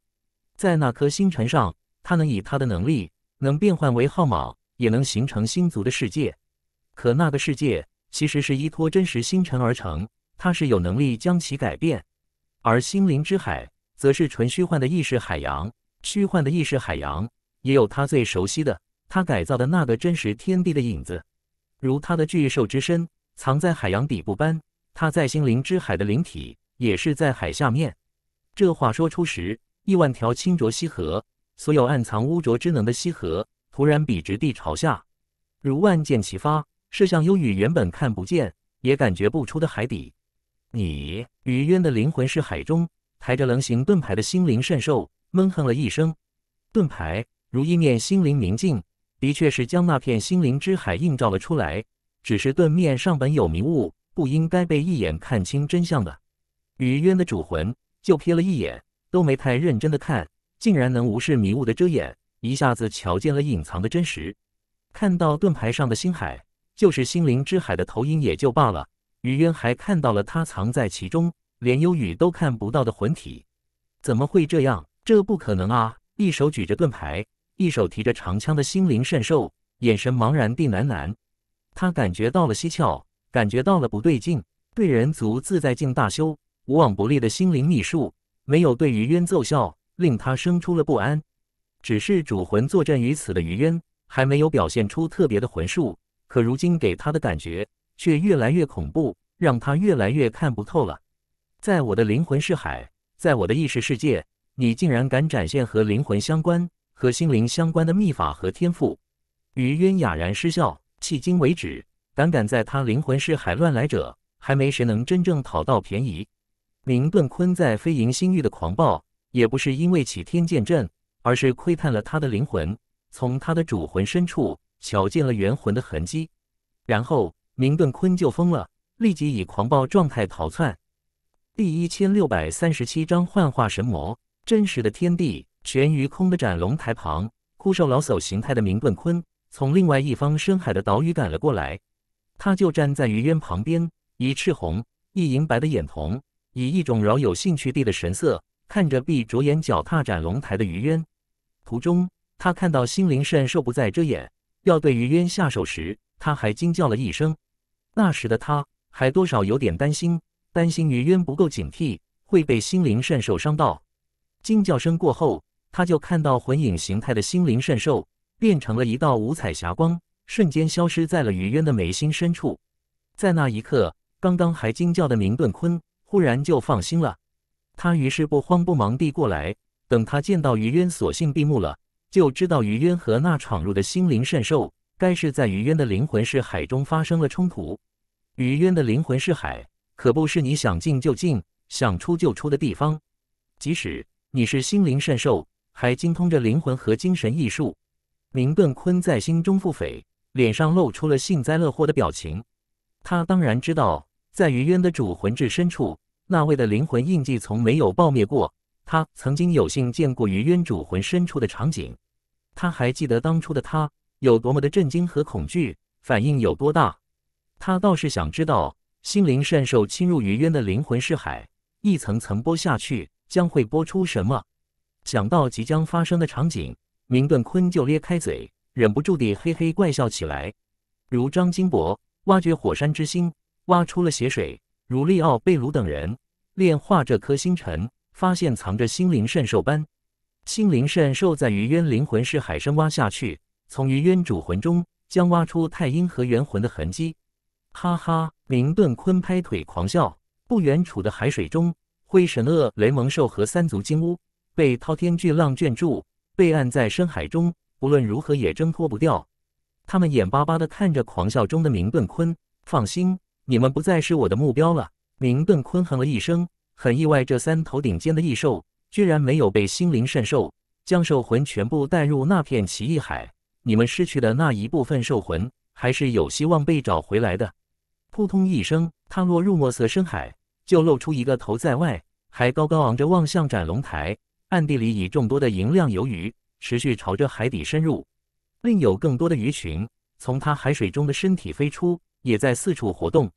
在那颗星辰上，他能以他的能力，能变换为号码，也能形成星族的世界。可那个世界其实是依托真实星辰而成，他是有能力将其改变。而心灵之海，则是纯虚幻的意识海洋。”虚幻的意识海洋，也有他最熟悉的，他改造的那个真实天地的影子，如他的巨兽之身藏在海洋底部般，他在心灵之海的灵体也是在海下面。这话说出时，亿万条清浊溪河，所有暗藏污浊之能的溪河，突然笔直地朝下，如万箭齐发，射向幽雨原本看不见也感觉不出的海底。你，雨渊的灵魂是海中抬着棱形盾牌的心灵圣兽。闷哼了一声，盾牌如一面心灵明镜，的确是将那片心灵之海映照了出来。只是盾面上本有迷雾，不应该被一眼看清真相的。雨渊的主魂就瞥了一眼，都没太认真的看，竟然能无视迷雾的遮掩，一下子瞧见了隐藏的真实。看到盾牌上的星海，就是心灵之海的投影也就罢了，雨渊还看到了他藏在其中，连幽雨都看不到的魂体。怎么会这样？这不可能啊！一手举着盾牌，一手提着长枪的心灵圣兽，眼神茫然地喃喃。他感觉到了蹊跷，感觉到了不对劲。对人族自在境大修，无往不利的心灵秘术，没有对于渊奏效，令他生出了不安。只是主魂坐镇于此的于渊，还没有表现出特别的魂术，可如今给他的感觉却越来越恐怖，让他越来越看不透了。在我的灵魂是海，在我的意识世界，你竟然敢展现和灵魂相关、和心灵相关的秘法和天赋？于渊哑然失笑，迄今为止，胆敢在他灵魂是海乱来者。还没谁能真正讨到便宜。明顿坤在飞萤星域的狂暴，也不是因为启天剑阵，而是窥探了他的灵魂，从他的主魂深处瞧见了元魂的痕迹。然后明顿坤就疯了，立即以狂暴状态逃窜。第一千六百三十七章幻化神魔。真实的天地悬于空的斩龙台旁，枯瘦老叟形态的明顿坤从另外一方深海的岛屿赶了过来，他就站在鱼渊旁边。一赤红，一银白的眼瞳，以一种饶有兴趣地的神色看着必着眼脚踏斩龙台的鱼渊。途中，他看到心灵圣兽不再遮掩，要对鱼渊下手时，他还惊叫了一声。那时的他还多少有点担心，担心于渊不够警惕，会被心灵圣兽伤到。惊叫声过后，他就看到魂影形态的心灵圣兽变成了一道五彩霞光，瞬间消失在了于渊的眉心深处。在那一刻。刚刚还惊叫的明顿坤忽然就放心了，他于是不慌不忙地过来。等他见到于渊索性闭目了，就知道于渊和那闯入的心灵圣兽该是在于渊的灵魂是海中发生了冲突。于渊的灵魂是海，可不是你想进就进、想出就出的地方。即使你是心灵圣兽，还精通着灵魂和精神艺术。明顿坤在心中腹诽，脸上露出了幸灾乐祸的表情。他当然知道。在于渊的主魂至深处，那位的灵魂印记从没有爆灭过。他曾经有幸见过于渊主魂深处的场景，他还记得当初的他有多么的震惊和恐惧，反应有多大。他倒是想知道，心灵圣兽侵入于渊的灵魂是海，一层层剥下去，将会剥出什么？想到即将发生的场景，明顿坤就咧开嘴，忍不住地嘿嘿怪笑起来，如张金博挖掘火山之心。挖出了血水，如利奥贝鲁等人炼化这颗星辰，发现藏着心灵圣兽般。心灵圣兽在于渊灵魂是海深挖下去，从于渊主魂中将挖出太阴和元魂的痕迹。哈哈！明顿坤拍腿狂笑。不远处的海水中，灰神鳄、雷蒙兽和三足金乌被滔天巨浪卷住，被按在深海中，不论如何也挣脱不掉。他们眼巴巴地看着狂笑中的明顿坤。放心。你们不再是我的目标了。明顿坤哼了一声，很意外，这三头顶尖的异兽居然没有被心灵圣兽将兽魂全部带入那片奇异海。你们失去的那一部分兽魂，还是有希望被找回来的。扑通一声，他落入墨色深海，就露出一个头在外，还高高昂着望向斩龙台。暗地里，以众多的银亮游鱼持续朝着海底深入，另有更多的鱼群从他海水中的身体飞出，也在四处活动。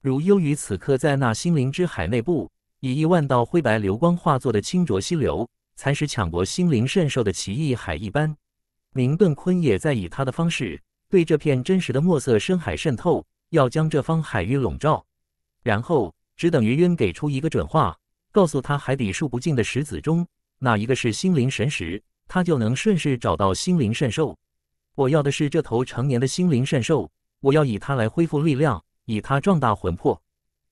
如幽鱼此刻在那心灵之海内部，以亿万道灰白流光化作的清浊溪流，蚕食抢夺心灵圣兽的奇异海一般。明顿坤也在以他的方式对这片真实的墨色深海渗透，要将这方海域笼罩。然后只等于渊给出一个准话，告诉他海底数不尽的石子中哪一个是心灵神石，他就能顺势找到心灵圣兽。我要的是这头成年的心灵圣兽，我要以它来恢复力量。以它壮大魂魄，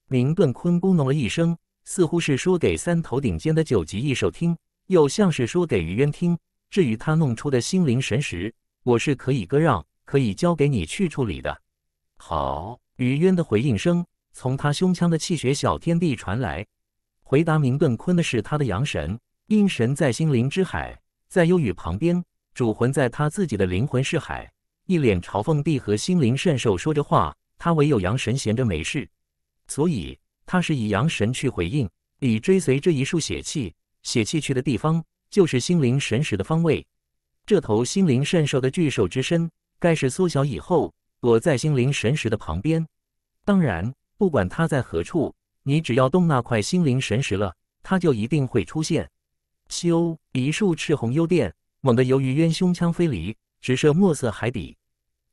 明顿坤咕哝了一声，似乎是说给三头顶尖的九级异兽听，又像是说给于渊听。至于他弄出的心灵神石，我是可以割让，可以交给你去处理的。好，于渊的回应声从他胸腔的气血小天地传来。回答明顿坤的是他的阳神，阴神在心灵之海，在幽雨旁边，主魂在他自己的灵魂是海，一脸嘲讽地和心灵圣兽说着话。他唯有阳神闲着没事，所以他是以阳神去回应，以追随这一束血气，血气去的地方就是心灵神识的方位。这头心灵圣兽的巨兽之身，该是缩小以后躲在心灵神石的旁边。当然，不管它在何处，你只要动那块心灵神石了，它就一定会出现。咻！一束赤红幽电猛地由于渊胸腔飞离，直射墨色海底。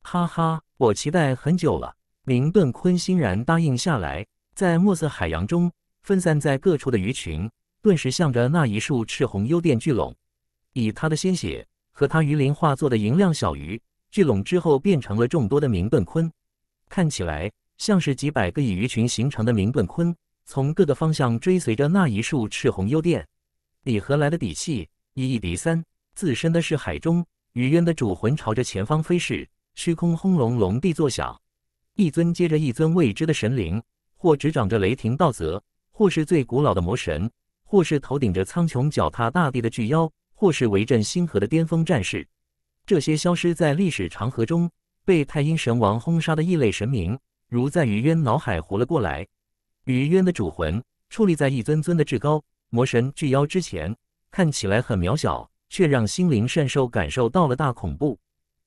哈哈，我期待很久了。明顿坤欣然答应下来，在墨色海洋中分散在各处的鱼群，顿时向着那一束赤红幽电聚拢。以他的鲜血和他鱼鳞化作的银亮小鱼聚拢之后，变成了众多的明遁鲲，看起来像是几百个以鱼群形成的明遁鲲，从各个方向追随着那一束赤红幽电。你何来的底气？一一敌三，自身的是海中鱼渊的主魂朝着前方飞逝，虚空轰隆隆地作响，一尊接着一尊未知的神灵，或执掌着雷霆道泽，或是最古老的魔神，或是头顶着苍穹脚踏大地的巨妖。或是围镇星河的巅峰战士，这些消失在历史长河中、被太阴神王轰杀的异类神明，如在于渊脑海活了过来。于渊的主魂矗立在一尊尊的至高魔神巨妖之前，看起来很渺小，却让心灵善兽感受到了大恐怖。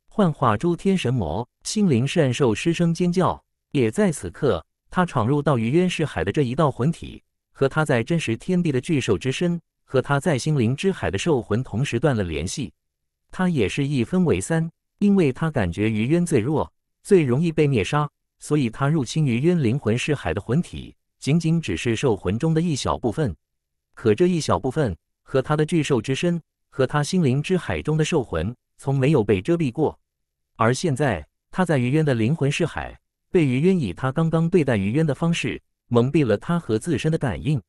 幻化诸天神魔，心灵善兽失声尖叫。也在此刻，他闯入到于渊是海的这一道魂体，和他在真实天地的巨兽之身。和他在心灵之海的兽魂同时断了联系，他也是一分为三，因为他感觉余渊最弱，最容易被灭杀，所以他入侵余渊灵魂是海的魂体，仅仅只是兽魂中的一小部分。可这一小部分和他的巨兽之身，和他心灵之海中的兽魂，从没有被遮蔽过。而现在，他在余渊的灵魂是海，被余渊以他刚刚对待余渊的方式蒙蔽了他和自身的感应，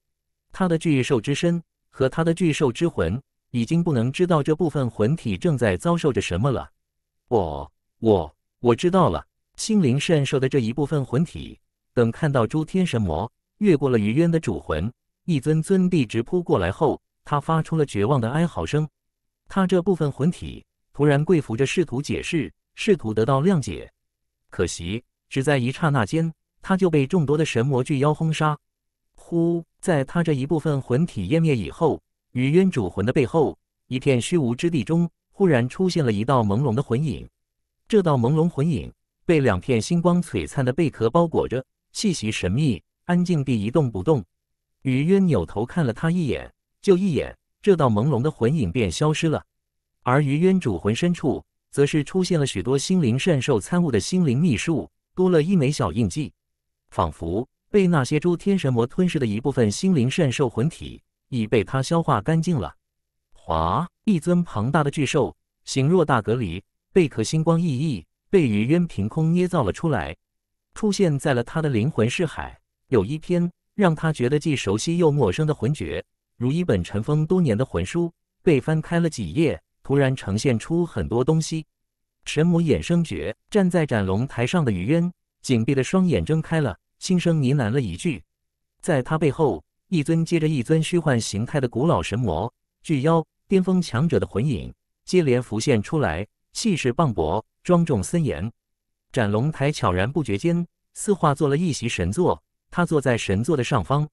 他的巨兽之身。和他的巨兽之魂已经不能知道这部分魂体正在遭受着什么了。我我我知道了，心灵善兽的这一部分魂体，等看到诸天神魔越过了余渊的主魂，一尊尊地直扑过来后，他发出了绝望的哀嚎声。他这部分魂体突然跪伏着，试图解释，试图得到谅解。可惜，只在一刹那间，他就被众多的神魔巨妖轰杀。呼，在他这一部分魂体湮灭以后，于渊主魂的背后，一片虚无之地中，忽然出现了一道朦胧的魂影。这道朦胧魂影被两片星光璀璨的贝壳包裹着，气息神秘，安静地一动不动。于渊扭头看了他一眼，就一眼，这道朦胧的魂影便消失了。而于渊主魂深处，则是出现了许多心灵善兽参悟的心灵秘术，多了一枚小印记，仿佛。被那些诸天神魔吞噬的一部分心灵善兽魂体，已被他消化干净了。哗！一尊庞大的巨兽，形若大蛤蜊，贝壳星光熠熠，被余渊凭空捏造了出来，出现在了他的灵魂视海。有一篇让他觉得既熟悉又陌生的魂诀，如一本尘封多年的魂书，被翻开了几页，突然呈现出很多东西。神魔衍生诀。站在斩龙台上的余渊，紧闭的双眼睁开了。轻声呢喃了一句，在他背后，一尊接着一尊虚幻形态的古老神魔、巨妖、巅峰强者的魂影接连浮现出来，气势磅礴，庄重森严。斩龙台悄然不觉间，似化作了一席神座，他坐在神座的上方，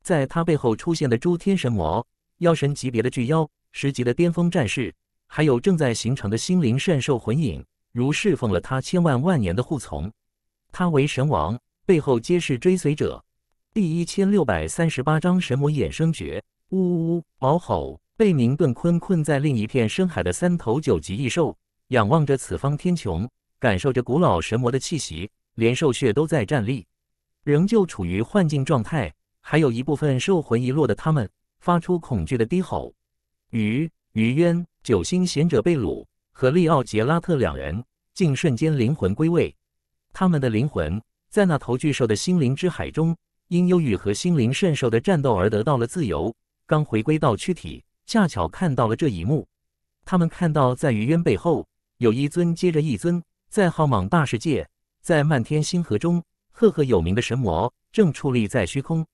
在他背后出现的诸天神魔、妖神级别的巨妖、十级的巅峰战士，还有正在形成的心灵圣兽魂影，如侍奉了他千万万年的护从。他为神王。背后皆是追随者。第一千六百三十八章神魔衍生诀。呜呜呜！嗷吼！被明顿坤困在另一片深海的三头九级异兽，仰望着此方天穹，感受着古老神魔的气息，连兽血都在站立，仍旧处于幻境状态。还有一部分兽魂遗落的他们，发出恐惧的低吼。于于渊、九星贤者贝鲁和利奥杰拉特两人，竟瞬间灵魂归位，他们的灵魂。在那头巨兽的心灵之海中，因忧郁和心灵圣兽的战斗而得到了自由。刚回归到躯体，恰巧看到了这一幕。他们看到，在余渊背后，有一尊接着一尊，在浩莽大世界，在漫天星河中赫赫有名的神魔，正矗立在虚空，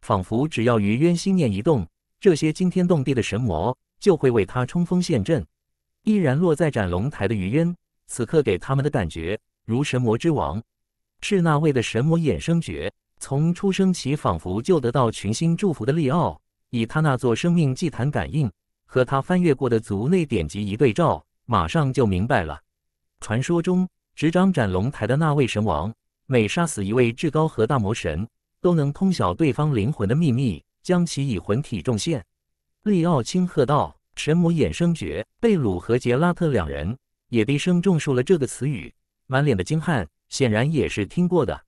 仿佛只要余渊心念一动，这些惊天动地的神魔就会为他冲锋陷阵。依然落在斩龙台的余渊，此刻给他们的感觉如神魔之王。是那位的神魔衍生诀，从出生起仿佛就得到群星祝福的利奥，以他那座生命祭坛感应，和他翻阅过的族内典籍一对照，马上就明白了。传说中执掌斩龙台的那位神王，每杀死一位至高和大魔神，都能通晓对方灵魂的秘密，将其以魂体重现。利奥轻喝道：“神魔衍生诀。”贝鲁和杰拉特两人也低声重述了这个词语。满脸的惊骇，显然也是听过的。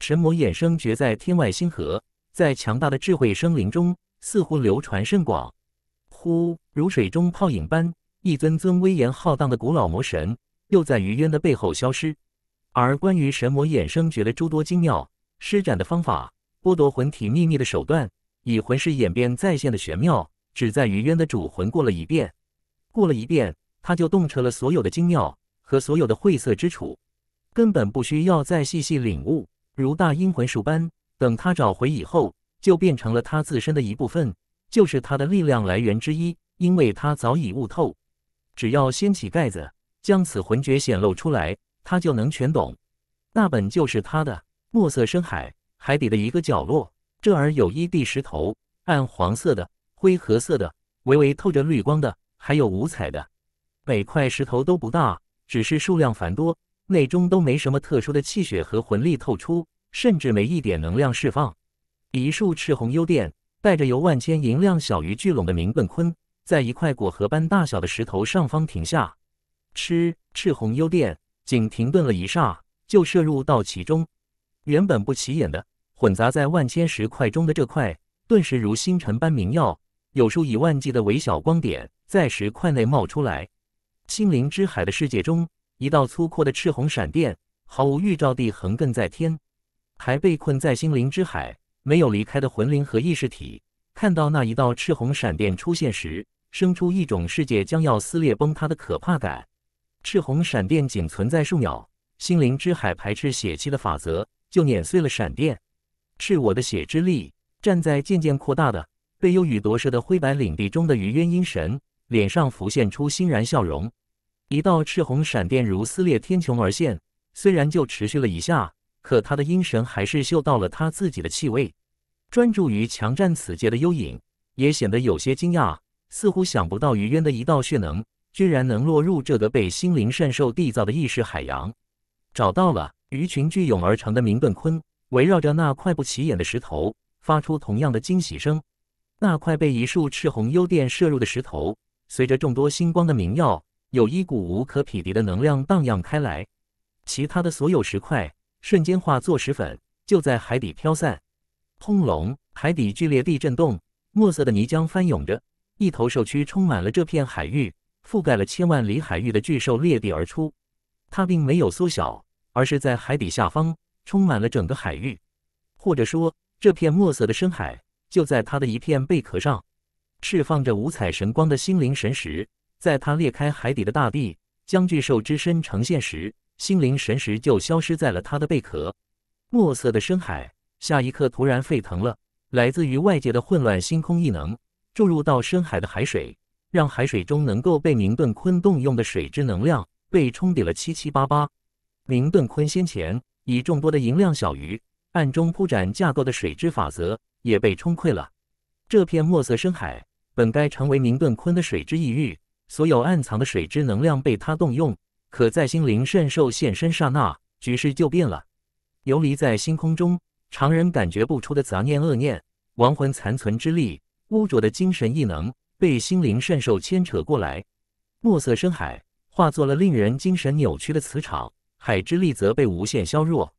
神魔衍生诀在天外星河，在强大的智慧生灵中，似乎流传甚广。忽如水中泡影般，一尊尊威严浩荡的古老魔神，又在于渊的背后消失。而关于神魔衍生诀的诸多精妙施展的方法，剥夺魂体秘密的手段，以魂师演变再现的玄妙，只在于渊的主魂过了一遍。过了一遍，他就洞彻了所有的精妙和所有的晦涩之处，根本不需要再细细领悟。如大阴魂术般，等他找回以后，就变成了他自身的一部分，就是他的力量来源之一。因为他早已悟透，只要掀起盖子，将此魂诀显露出来，他就能全懂。那本就是他的墨色深海，海底的一个角落，这儿有一地石头，暗黄色的、灰褐色的，微微透着绿光的，还有五彩的。每块石头都不大，只是数量繁多。内中都没什么特殊的气血和魂力透出，甚至没一点能量释放。一束赤红幽殿带着由万千银亮小鱼聚拢的明顿坤，在一块果核般大小的石头上方停下。吃赤红幽殿仅停顿了一霎，就射入到其中。原本不起眼的，混杂在万千石块中的这块，顿时如星辰般明耀，有数以万计的微小光点在石块内冒出来。青灵之海的世界中。一道粗阔的赤红闪电毫无预兆地横亘在天，还被困在心灵之海没有离开的魂灵和意识体，看到那一道赤红闪电出现时，生出一种世界将要撕裂崩塌的可怕感。赤红闪电仅存在数秒，心灵之海排斥血气的法则就碾碎了闪电。赤我的血之力，站在渐渐扩大的被幽雨夺舍的灰白领地中的余渊阴神脸上浮现出欣然笑容。一道赤红闪电如撕裂天穹而现，虽然就持续了一下，可他的阴神还是嗅到了他自己的气味。专注于强占此界的幽影也显得有些惊讶，似乎想不到于渊的一道血能居然能落入这个被心灵圣兽缔造的意识海洋。找到了，鱼群聚涌而成的明顿坤围绕着那块不起眼的石头，发出同样的惊喜声。那块被一束赤红幽电射入的石头，随着众多星光的明耀。有一股无可匹敌的能量荡漾开来，其他的所有石块瞬间化作石粉，就在海底飘散。轰隆！海底剧烈地震动，墨色的泥浆翻涌着，一头兽躯充满了这片海域，覆盖了千万里海域的巨兽裂地而出。它并没有缩小，而是在海底下方充满了整个海域，或者说，这片墨色的深海就在它的一片贝壳上，释放着五彩神光的心灵神石。在他裂开海底的大地，将巨兽之身呈现时，心灵神石就消失在了他的贝壳。墨色的深海，下一刻突然沸腾了。来自于外界的混乱星空异能注入到深海的海水，让海水中能够被明顿坤动用的水之能量被冲抵了七七八八。明顿坤先前以众多的银亮小鱼暗中铺展架构的水之法则也被冲溃了。这片墨色深海本该成为明顿坤的水之异域。所有暗藏的水之能量被他动用，可在心灵圣兽现身刹那，局势就变了。游离在星空中，常人感觉不出的杂念、恶念、亡魂残存之力、污浊的精神异能，被心灵圣兽牵扯过来。墨色深海化作了令人精神扭曲的磁场，海之力则被无限削弱。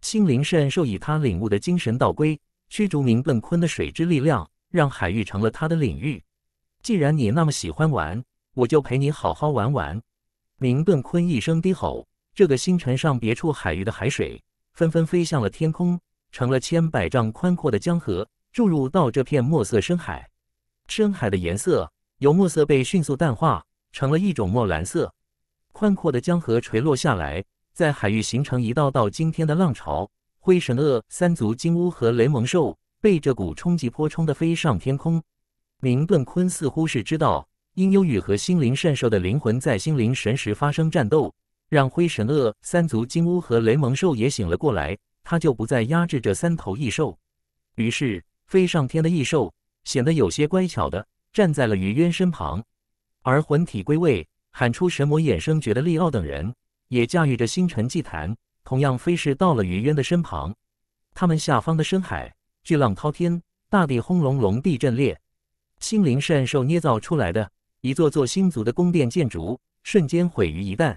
心灵圣兽以他领悟的精神道规，驱逐明顿坤的水之力量，让海域成了他的领域。既然你那么喜欢玩，我就陪你好好玩玩。明顿坤一声低吼，这个星辰上别处海域的海水纷纷飞向了天空，成了千百丈宽阔的江河，注入到这片墨色深海。深海的颜色由墨色被迅速淡化，成了一种墨蓝色。宽阔的江河垂落下来，在海域形成一道道惊天的浪潮。灰神鳄、三足金乌和雷蒙兽被这股冲击波冲得飞上天空。明顿坤似乎是知道。因幽雨和心灵圣兽的灵魂在心灵神石发生战斗，让灰神鳄、三足金乌和雷蒙兽也醒了过来，他就不再压制这三头异兽。于是，飞上天的异兽显得有些乖巧的站在了于渊身旁，而魂体归位、喊出神魔衍生诀的利奥等人也驾驭着星辰祭坛，同样飞逝到了于渊的身旁。他们下方的深海巨浪滔天，大地轰隆隆地震裂，心灵圣兽捏造出来的。一座座星族的宫殿建筑瞬间毁于一旦，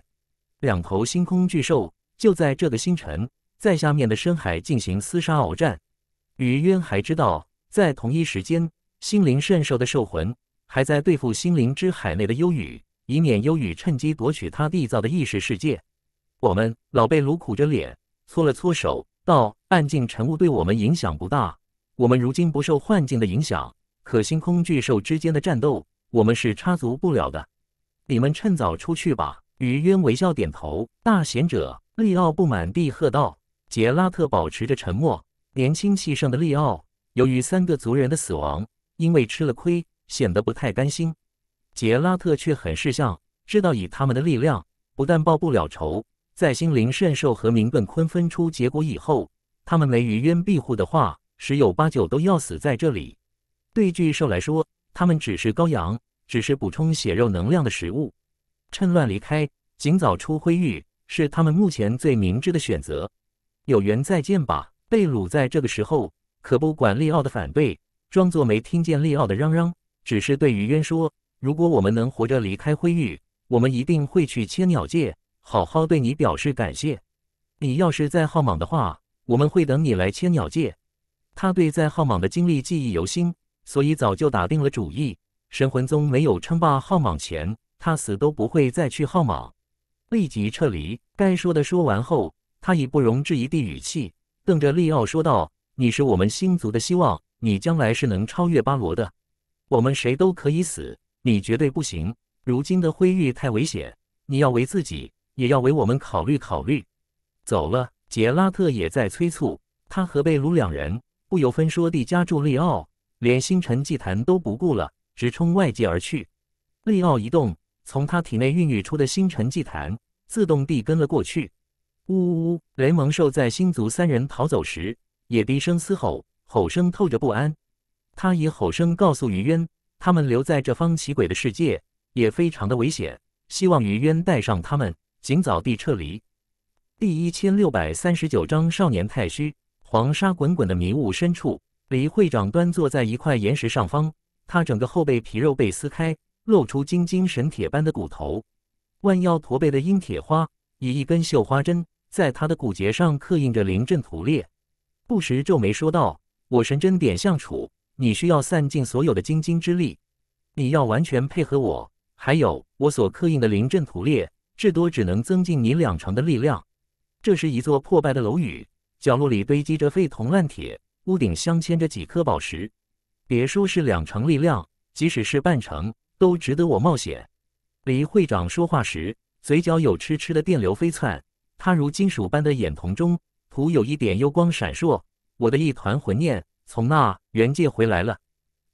两头星空巨兽就在这个星辰，在下面的深海进行厮杀鏖战。于渊还知道，在同一时间，心灵圣兽的兽魂还在对付心灵之海内的幽雨，以免幽雨趁机夺取他缔造的意识世界。我们老贝鲁苦着脸，搓了搓手，道：“暗境晨雾对我们影响不大，我们如今不受幻境的影响，可星空巨兽之间的战斗，我们是插足不了的。你们趁早出去吧。”于渊微笑点头，大贤者利奥不满地喝道：“杰拉特保持着沉默。年轻气盛的利奥，由于三个族人的死亡，因为吃了亏，显得不太甘心。杰拉特却很识相，知道以他们的力量，不但报不了仇，在心灵圣兽和明顿坤分出结果以后，他们没于渊庇护的话，十有八九都要死在这里。对巨兽来说，他们只是羔羊，只是补充血肉能量的食物。”趁乱离开，尽早出灰域，是他们目前最明智的选择。有缘再见吧。贝鲁在这个时候可不管利奥的反对，装作没听见利奥的嚷嚷，只是对于渊说：“如果我们能活着离开灰域，我们一定会去千鸟界，好好对你表示感谢。你要是在浩莽的话，我们会等你来千鸟界。”他对在浩莽的经历记忆犹新，所以早就打定了主意。神魂宗没有称霸浩莽前。他死都不会再去号莽，立即撤离。该说的说完后，他以不容置疑的语气瞪着利奥说道：“你是我们星族的希望，你将来是能超越巴罗的。我们谁都可以死，你绝对不行。如今的灰域太危险，你要为自己，也要为我们考虑考虑。”走了。杰拉特也在催促他和贝鲁两人，不由分说地夹住利奥，连星辰祭坛都不顾了，直冲外界而去。利奥一动。从他体内孕育出的星辰祭坛自动地跟了过去。呜呜呜！雷蒙兽在星族三人逃走时也低声嘶吼，吼声透着不安。他以吼声告诉于渊，他们留在这方奇诡的世界也非常的危险，希望于渊带上他们，尽早地撤离。第一千六百三十九章少年太虚。黄沙滚滚的迷雾深处，李会长端坐在一块岩石上方，他整个后背皮肉被撕开。露出金晶神铁般的骨头，弯腰驼背的阴铁花以一根绣花针在他的骨节上刻印着临阵图列，不时皱眉说道：“我神针点相处，你需要散尽所有的精精之力，你要完全配合我。还有我所刻印的临阵图列，至多只能增进你两成的力量。这是一座破败的楼宇，角落里堆积着废铜烂铁，屋顶镶嵌着几颗宝石。别说是两成力量，即使是半成。”都值得我冒险。李会长说话时，嘴角有痴痴的电流飞窜，他如金属般的眼瞳中，徒有一点幽光闪烁。我的一团魂念从那原界回来了，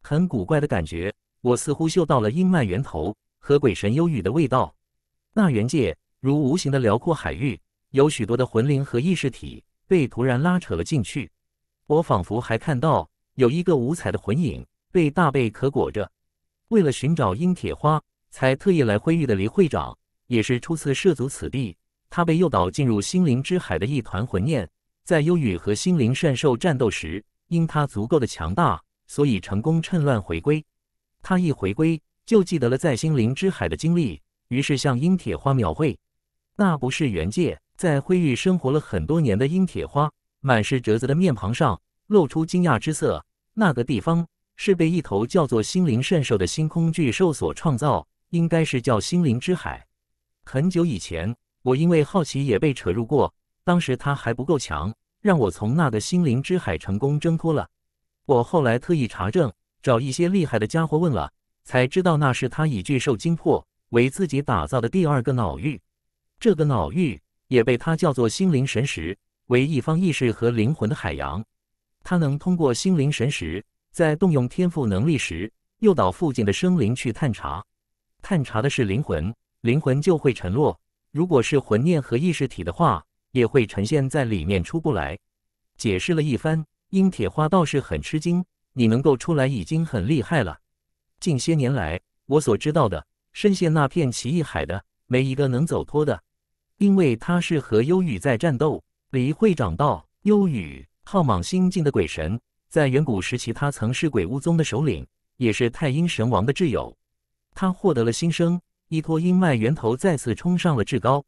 很古怪的感觉。我似乎嗅到了阴脉源头和鬼神幽语的味道。那原界如无形的辽阔海域，有许多的魂灵和意识体被突然拉扯了进去。我仿佛还看到有一个五彩的魂影被大贝壳裹着。为了寻找阴铁花，才特意来辉域的黎会长，也是初次涉足此地。他被诱导进入心灵之海的一团魂念，在幽雨和心灵善兽战斗时，因他足够的强大，所以成功趁乱回归。他一回归，就记得了在心灵之海的经历，于是向阴铁花描绘。那不是原界，在灰域生活了很多年的阴铁花，满是褶子的面庞上露出惊讶之色。那个地方。是被一头叫做心灵圣兽的星空巨兽所创造，应该是叫心灵之海。很久以前，我因为好奇也被扯入过，当时它还不够强，让我从那个心灵之海成功挣脱了。我后来特意查证，找一些厉害的家伙问了，才知道那是他以巨兽精魄为自己打造的第二个脑域。这个脑域也被他叫做心灵神石，为一方意识和灵魂的海洋。它能通过心灵神识。在动用天赋能力时，诱导附近的生灵去探查，探查的是灵魂，灵魂就会沉落；如果是魂念和意识体的话，也会呈现在里面出不来。解释了一番，阴铁花倒是很吃惊：“你能够出来已经很厉害了。近些年来，我所知道的深陷那片奇异海的，没一个能走脱的，因为他是和忧郁在战斗。”李会长道：“幽雨，浩莽心境的鬼神。”在远古时期，他曾是鬼巫宗的首领，也是太阴神王的挚友。他获得了新生，依托阴脉源头，再次冲上了至高。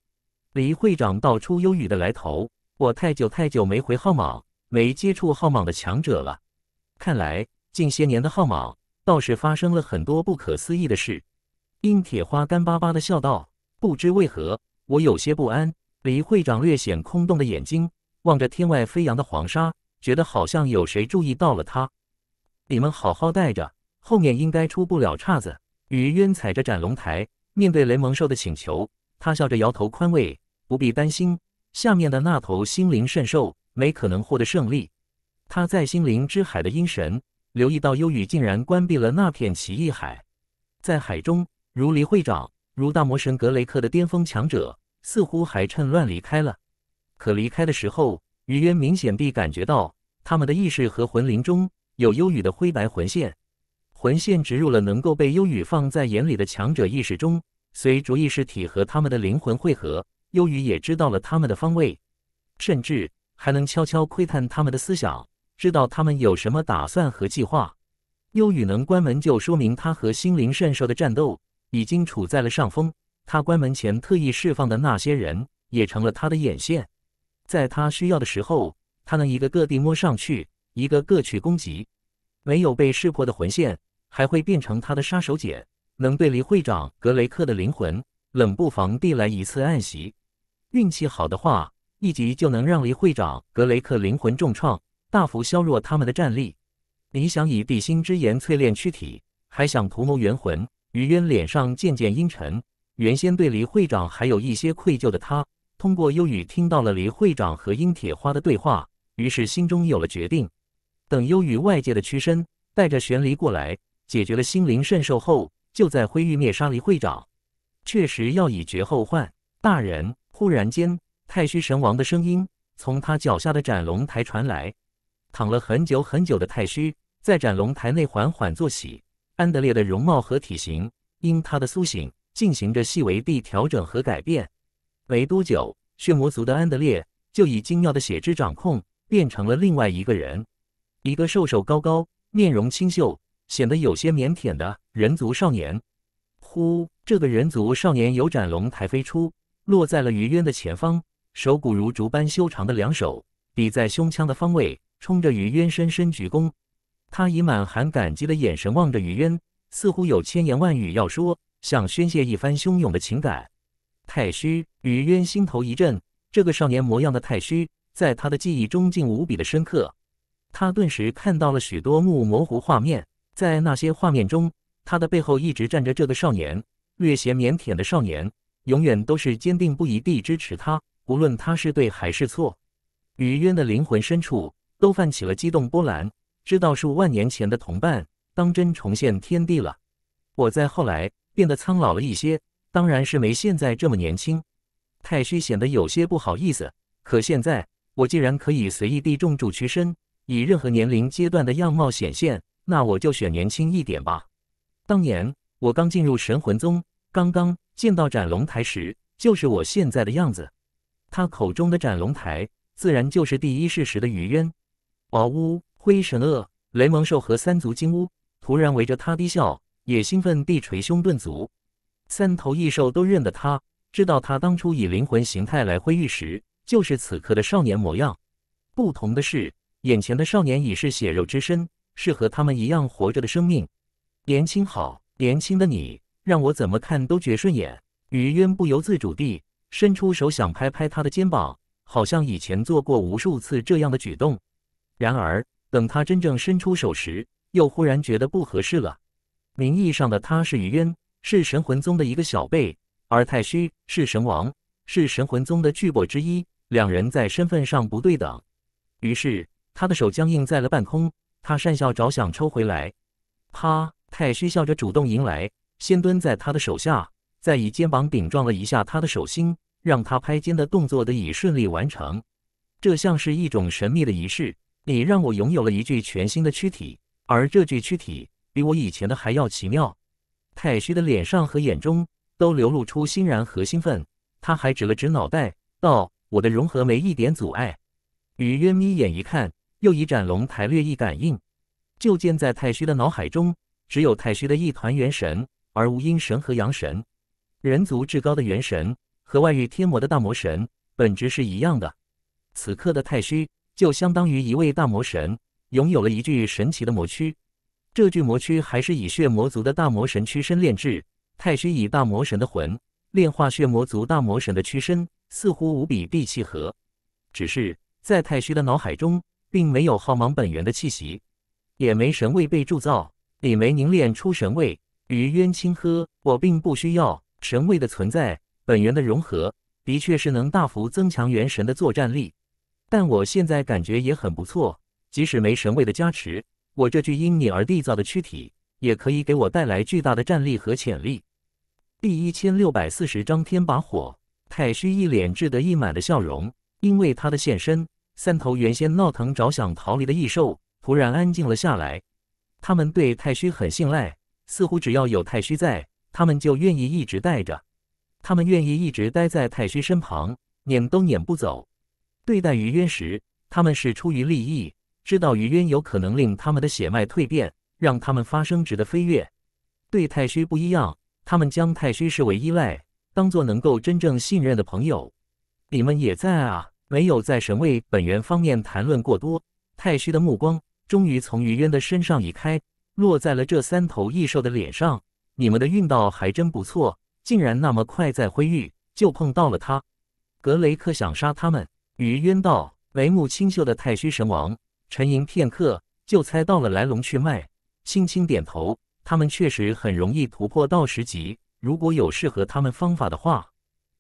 李会长道出忧郁的来头：我太久太久没回号莽，没接触号莽的强者了。看来近些年的号莽倒是发生了很多不可思议的事。殷铁花干巴巴的笑道：“不知为何，我有些不安。”李会长略显空洞的眼睛望着天外飞扬的黄沙，觉得好像有谁注意到了他。你们好好待着，后面应该出不了岔子。于渊踩着斩龙台，面对雷蒙兽的请求，他笑着摇头宽慰：“不必担心，下面的那头心灵圣兽没可能获得胜利。他在心灵之海的阴神留意到幽雨竟然关闭了那片奇异海，在海中。”如黎会长，如大魔神格雷克的巅峰强者，似乎还趁乱离开了。可离开的时候，于渊明显地感觉到他们的意识和魂灵中有幽雨的灰白魂线，魂线植入了能够被幽雨放在眼里的强者意识中。随着意识体和他们的灵魂汇合，幽雨也知道了他们的方位，甚至还能悄悄窥探他们的思想，知道他们有什么打算和计划。幽雨能关门，就说明他和心灵圣兽的战斗。已经处在了上风，他关门前特意释放的那些人也成了他的眼线，在他需要的时候，他能一个个地摸上去，一个个去攻击。没有被识破的魂线还会变成他的杀手锏，能对离会长格雷克的灵魂冷不防地来一次暗袭。运气好的话，一击就能让离会长格雷克灵魂重创，大幅削弱他们的战力。你想以地心之炎淬炼躯体，还想图谋元魂？于渊脸上渐渐阴沉，原先对黎会长还有一些愧疚的他，通过幽雨听到了黎会长和殷铁花的对话，于是心中有了决定。等幽雨外界的屈身带着玄离过来，解决了心灵圣兽后，就在灰域灭杀黎会长。确实要以绝后患。大人，忽然间，太虚神王的声音从他脚下的斩龙台传来。躺了很久很久的太虚，在斩龙台内缓缓坐起。安德烈的容貌和体型因他的苏醒进行着细微地调整和改变。没多久，血魔族的安德烈就以精妙的血之掌控变成了另外一个人，一个瘦瘦高高、面容清秀、显得有些腼腆的人族少年。呼，这个人族少年由斩龙台飞出，落在了于渊的前方，手骨如竹般修长的两手抵在胸腔的方位，冲着于渊深深鞠躬。他以满含感激的眼神望着于渊，似乎有千言万语要说，想宣泄一番汹涌的情感。太虚，于渊心头一震，这个少年模样的太虚，在他的记忆中竟无比的深刻。他顿时看到了许多幕模糊画面，在那些画面中，他的背后一直站着这个少年，略显腼腆的少年，永远都是坚定不移地支持他，无论他是对还是错。于渊的灵魂深处都泛起了激动波澜。知道数万年前的同伴当真重现天地了。我在后来变得苍老了一些，当然是没现在这么年轻。太虚显得有些不好意思。可现在我既然可以随意地重铸躯身，以任何年龄阶段的样貌显现，那我就选年轻一点吧。当年我刚进入神魂宗，刚刚见到斩龙台时，就是我现在的样子。他口中的斩龙台，自然就是第一世时的余渊。嗷呜！灰神鳄、雷蒙兽和三足金乌突然围着他低笑，也兴奋地捶胸顿足。三头异兽都认得他，知道他当初以灵魂形态来灰域时，就是此刻的少年模样。不同的是，眼前的少年已是血肉之身，是和他们一样活着的生命。年轻好，年轻的你，让我怎么看都觉顺眼。于渊不由自主地伸出手想拍拍他的肩膀，好像以前做过无数次这样的举动。然而。等他真正伸出手时，又忽然觉得不合适了。名义上的他是余渊，是神魂宗的一个小辈，而太虚是神王，是神魂宗的巨擘之一，两人在身份上不对等。于是他的手僵硬在了半空，他讪笑着想抽回来。啪！太虚笑着主动迎来，先蹲在他的手下，再以肩膀顶撞了一下他的手心，让他拍肩的动作得以顺利完成。这像是一种神秘的仪式。你让我拥有了一具全新的躯体，而这具躯体比我以前的还要奇妙。太虚的脸上和眼中都流露出欣然和兴奋，他还指了指脑袋，道：“我的融合没一点阻碍。”雨渊眯眼一看，又以斩龙台略一感应，就见在太虚的脑海中，只有太虚的一团元神，而无阴神和阳神。人族至高的元神和外域天魔的大魔神本质是一样的。此刻的太虚就相当于一位大魔神，拥有了一具神奇的魔躯。这具魔躯还是以血魔族的大魔神躯身炼制。太虚以大魔神的魂炼化血魔族大魔神的躯身，似乎无比地契合。只是在太虚的脑海中，并没有浩茫本源的气息，也没神位被铸造，也没凝练出神位。于渊清喝：“我并不需要神位的存在，本源的融合的确是能大幅增强元神的作战力。但我现在感觉也很不错，即使没神位的加持，我这具因你而缔造的躯体也可以给我带来巨大的战力和潜力。”第一千六百四十章天把火。太虚一脸志得意满的笑容。因为他的现身，三头原先闹腾着想逃离的异兽突然安静了下来。他们对太虚很信赖，似乎只要有太虚在，他们就愿意一直带着。他们愿意一直待在太虚身旁，撵都撵不走。对待于渊时，他们是出于利益，知道于渊有可能令他们的血脉蜕变，让他们发生质的飞跃。对太虚不一样，他们将太虚视为依赖，当做能够真正信任的朋友。你们也在啊？没有在神位本源方面谈论过多。太虚的目光终于从于渊的身上移开，落在了这三头异兽的脸上。你们的运道还真不错，竟然那么快在灰域就碰到了他。格雷克想杀他们。于渊道，眉目清秀的太虚神王沉吟片刻，就猜到了来龙去脉，轻轻点头。他们确实很容易突破到十级，如果有适合他们方法的话。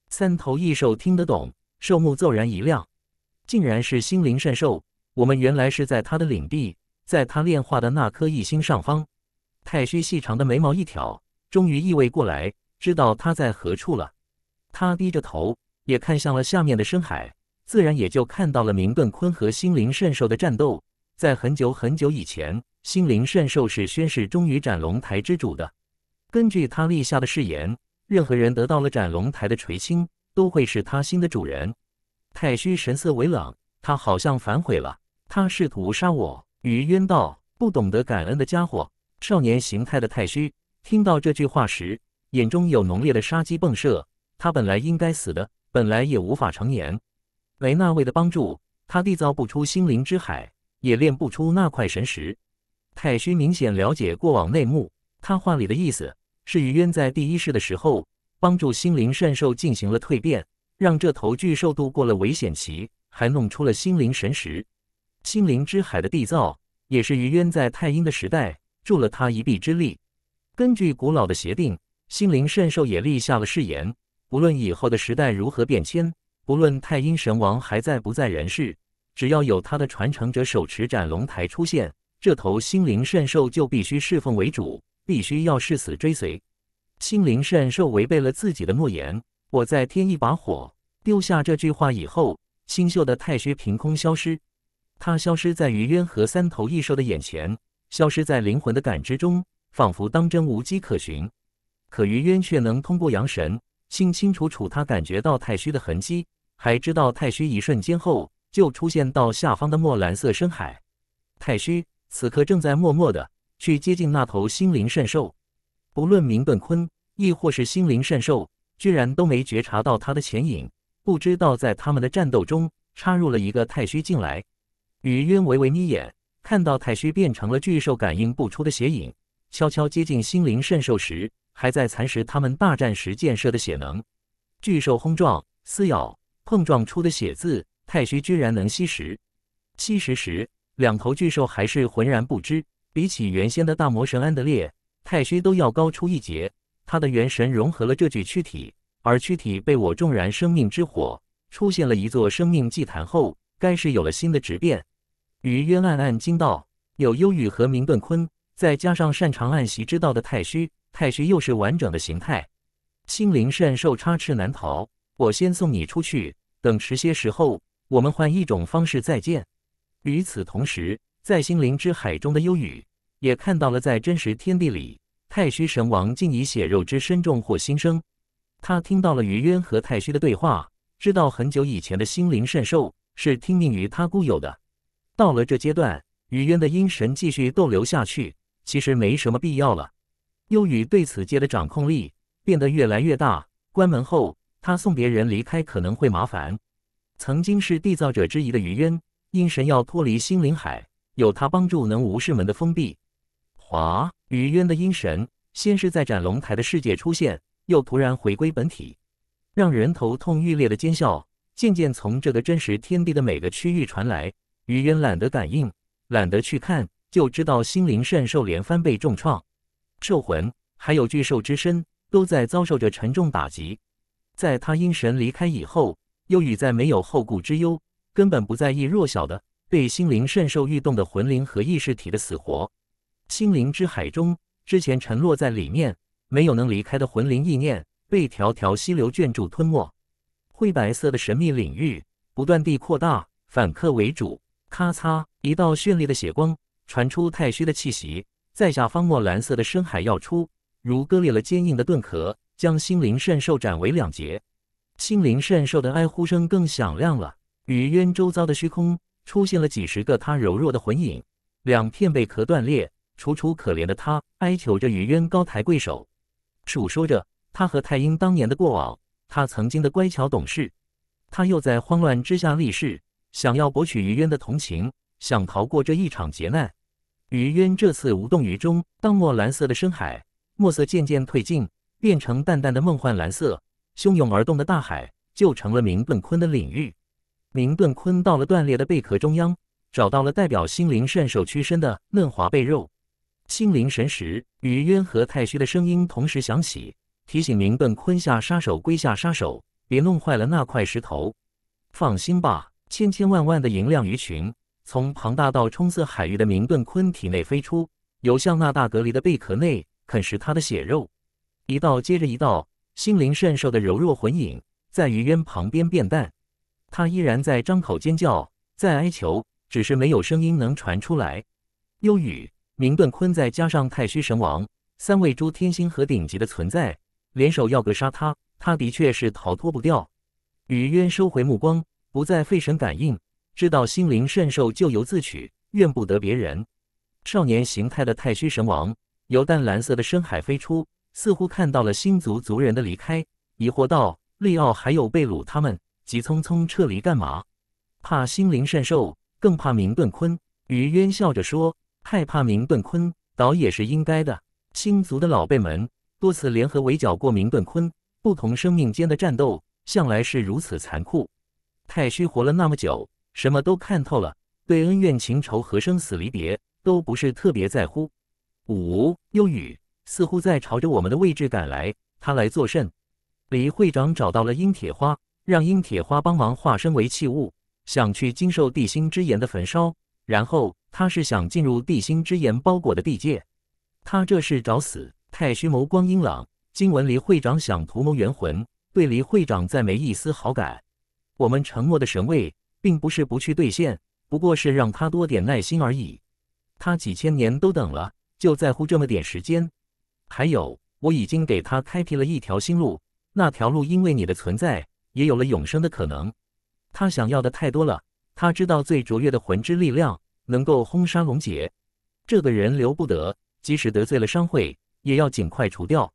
三头异兽听得懂，兽目骤然一亮，竟然是心灵圣兽。我们原来是在他的领地，在他炼化的那颗异星上方。太虚细长的眉毛一挑，终于意味过来，知道他在何处了。他低着头，也看向了下面的深海，自然也就看到了明顿坤和心灵圣兽的战斗。在很久很久以前，心灵圣兽是宣誓忠于斩龙台之主的。根据他立下的誓言。任何人得到了斩龙台的垂青，都会是他新的主人。太虚神色微冷，他好像反悔了。他试图杀我。于渊道，不懂得感恩的家伙。少年形态的太虚听到这句话时，眼中有浓烈的杀机迸射。他本来应该死的，本来也无法成年。没那位的帮助，他缔造不出心灵之海，也炼不出那块神石。太虚明显了解过往内幕，他话里的意思。是于渊在第一世的时候帮助心灵圣兽进行了蜕变，让这头巨兽度过了危险期，还弄出了心灵神石。心灵之海的缔造也是于渊在太阴的时代助了他一臂之力。根据古老的协定，心灵圣兽也立下了誓言：不论以后的时代如何变迁，不论太阴神王还在不在人世，只要有他的传承者手持斩龙台出现，这头心灵圣兽就必须侍奉为主。必须要誓死追随，心灵圣兽违背了自己的诺言。我再添一把火。丢下这句话以后，星宿的太虚凭空消失。他消失在于渊和三头异兽的眼前，消失在灵魂的感知中，仿佛当真无迹可寻。可于渊却能通过阳神，清清楚楚他感觉到太虚的痕迹，还知道太虚一瞬间后就出现到下方的墨蓝色深海。太虚此刻正在默默的。去接近那头心灵圣兽，不论明顿坤亦或是心灵圣兽，居然都没觉察到他的前影，不知道在他们的战斗中插入了一个太虚进来。雨渊微微眯眼，看到太虚变成了巨兽感应不出的血影，悄悄接近心灵圣兽时，还在蚕食他们大战时溅射的血能。巨兽轰撞、撕咬、碰撞出的血渍，太虚居然能吸食。吸食时，两头巨兽还是浑然不知。比起原先的大魔神安德烈，太虚都要高出一截。他的元神融合了这具躯体，而躯体被我重燃生命之火，出现了一座生命祭坛后，该是有了新的质变。于渊暗暗惊道：“有幽雨和明顿坤，再加上擅长暗袭之道的太虚，太虚又是完整的形态。心灵圣兽插翅难逃，我先送你出去，等迟些时候，我们换一种方式再见。”与此同时，在心灵之海中的幽雨。也看到了，在真实天地里，太虚神王竟以血肉之身重获新生。他听到了于渊和太虚的对话，知道很久以前的心灵圣兽是听命于他固有的。到了这阶段，于渊的阴神继续逗留下去，其实没什么必要了。幽雨对此界的掌控力变得越来越大。关门后，他。送别人离开可能会麻烦。曾经是缔造者之一的余渊，因神要脱离心灵海，有他帮助，能无视门的封闭。华余渊的阴神，先是在斩龙台的世界出现，又突然回归本体，让人头痛欲裂的尖笑，渐渐从这个真实天地的每个区域传来。余渊懒得感应，懒得去看，就知道心灵圣兽连番被重创，兽魂还有巨兽之身都在遭受着沉重打击。在他阴神离开以后，又与在没有后顾之忧，根本不在意弱小的被心灵圣兽欲动的魂灵和意识体的死活。心灵之海中，之前沉落在里面没有能离开的魂灵意念，被条条溪流卷住吞没。灰白色的神秘领域不断地扩大，反客为主。咔嚓，一道绚丽的血光传出，太虚的气息，在下方墨蓝色的深海耀出，如割裂了坚硬的盾壳。将心灵圣兽斩为两截，心灵圣兽的哀呼声更响亮了。雨渊周遭的虚空出现了几十个他柔弱的魂影，两片贝壳断裂，楚楚可怜的他哀求着雨渊高抬贵手，述说着他和太阴当年的过往，他曾经的乖巧懂事。他又在慌乱之下立誓，想要博取雨渊的同情，想逃过这一场劫难。雨渊这次无动于衷，当墨蓝色的深海墨色渐渐褪尽。变成淡淡的梦幻蓝色，汹涌而动的大海就成了明顿坤的领域。明顿坤到了断裂的贝壳中央，找到了代表心灵圣手屈身的嫩滑贝肉。心灵神石与渊和太虚的声音同时响起，提醒明顿坤下杀手归下杀手，别弄坏了那块石头。放心吧，千千万万的银亮鱼群从庞大到冲色海域的明顿坤体内飞出，游向那大隔离的贝壳内，啃食它的血肉。一道接着一道，心灵圣兽的柔弱魂影在余渊旁边变淡，他依然在张口尖叫，在哀求，只是没有声音能传出来。幽雨、明顿坤再加上太虚神王三位诸天星河顶级的存在，联手要格杀他，他的确是逃脱不掉。余渊收回目光，不再费神感应，知道心灵圣兽咎由自取，怨不得别人。少年形态的太虚神王由淡蓝色的深海飞出。似乎看到了星族族人的离开，疑惑道：“利奥还有贝鲁他们急匆匆撤离干嘛？怕心灵善兽，更怕明顿坤。”于渊笑着说：“害怕明顿坤，倒也是应该的。星族的老辈们多次联合围剿过明顿坤，不同生命间的战斗向来是如此残酷。太虚活了那么久，什么都看透了，对恩怨情仇和生死离别都不是特别在乎。”五幽雨。似乎在朝着我们的位置赶来，他来作甚？李会长找到了阴铁花，让阴铁花帮忙化身为器物，想去经受地心之炎的焚烧。然后他是想进入地心之炎包裹的地界，他这是找死！太虚眸光阴朗，今闻黎会长想图谋元魂，对黎会长再没一丝好感。我们承诺的神位，并不是不去兑现，不过是让他多点耐心而已。他几千年都等了，就在乎这么点时间。还有，我已经给他开辟了一条新路，那条路因为你的存在，也有了永生的可能。他想要的太多了，他知道最卓越的魂之力量能够轰杀龙劫，这个人留不得，即使得罪了商会，也要尽快除掉。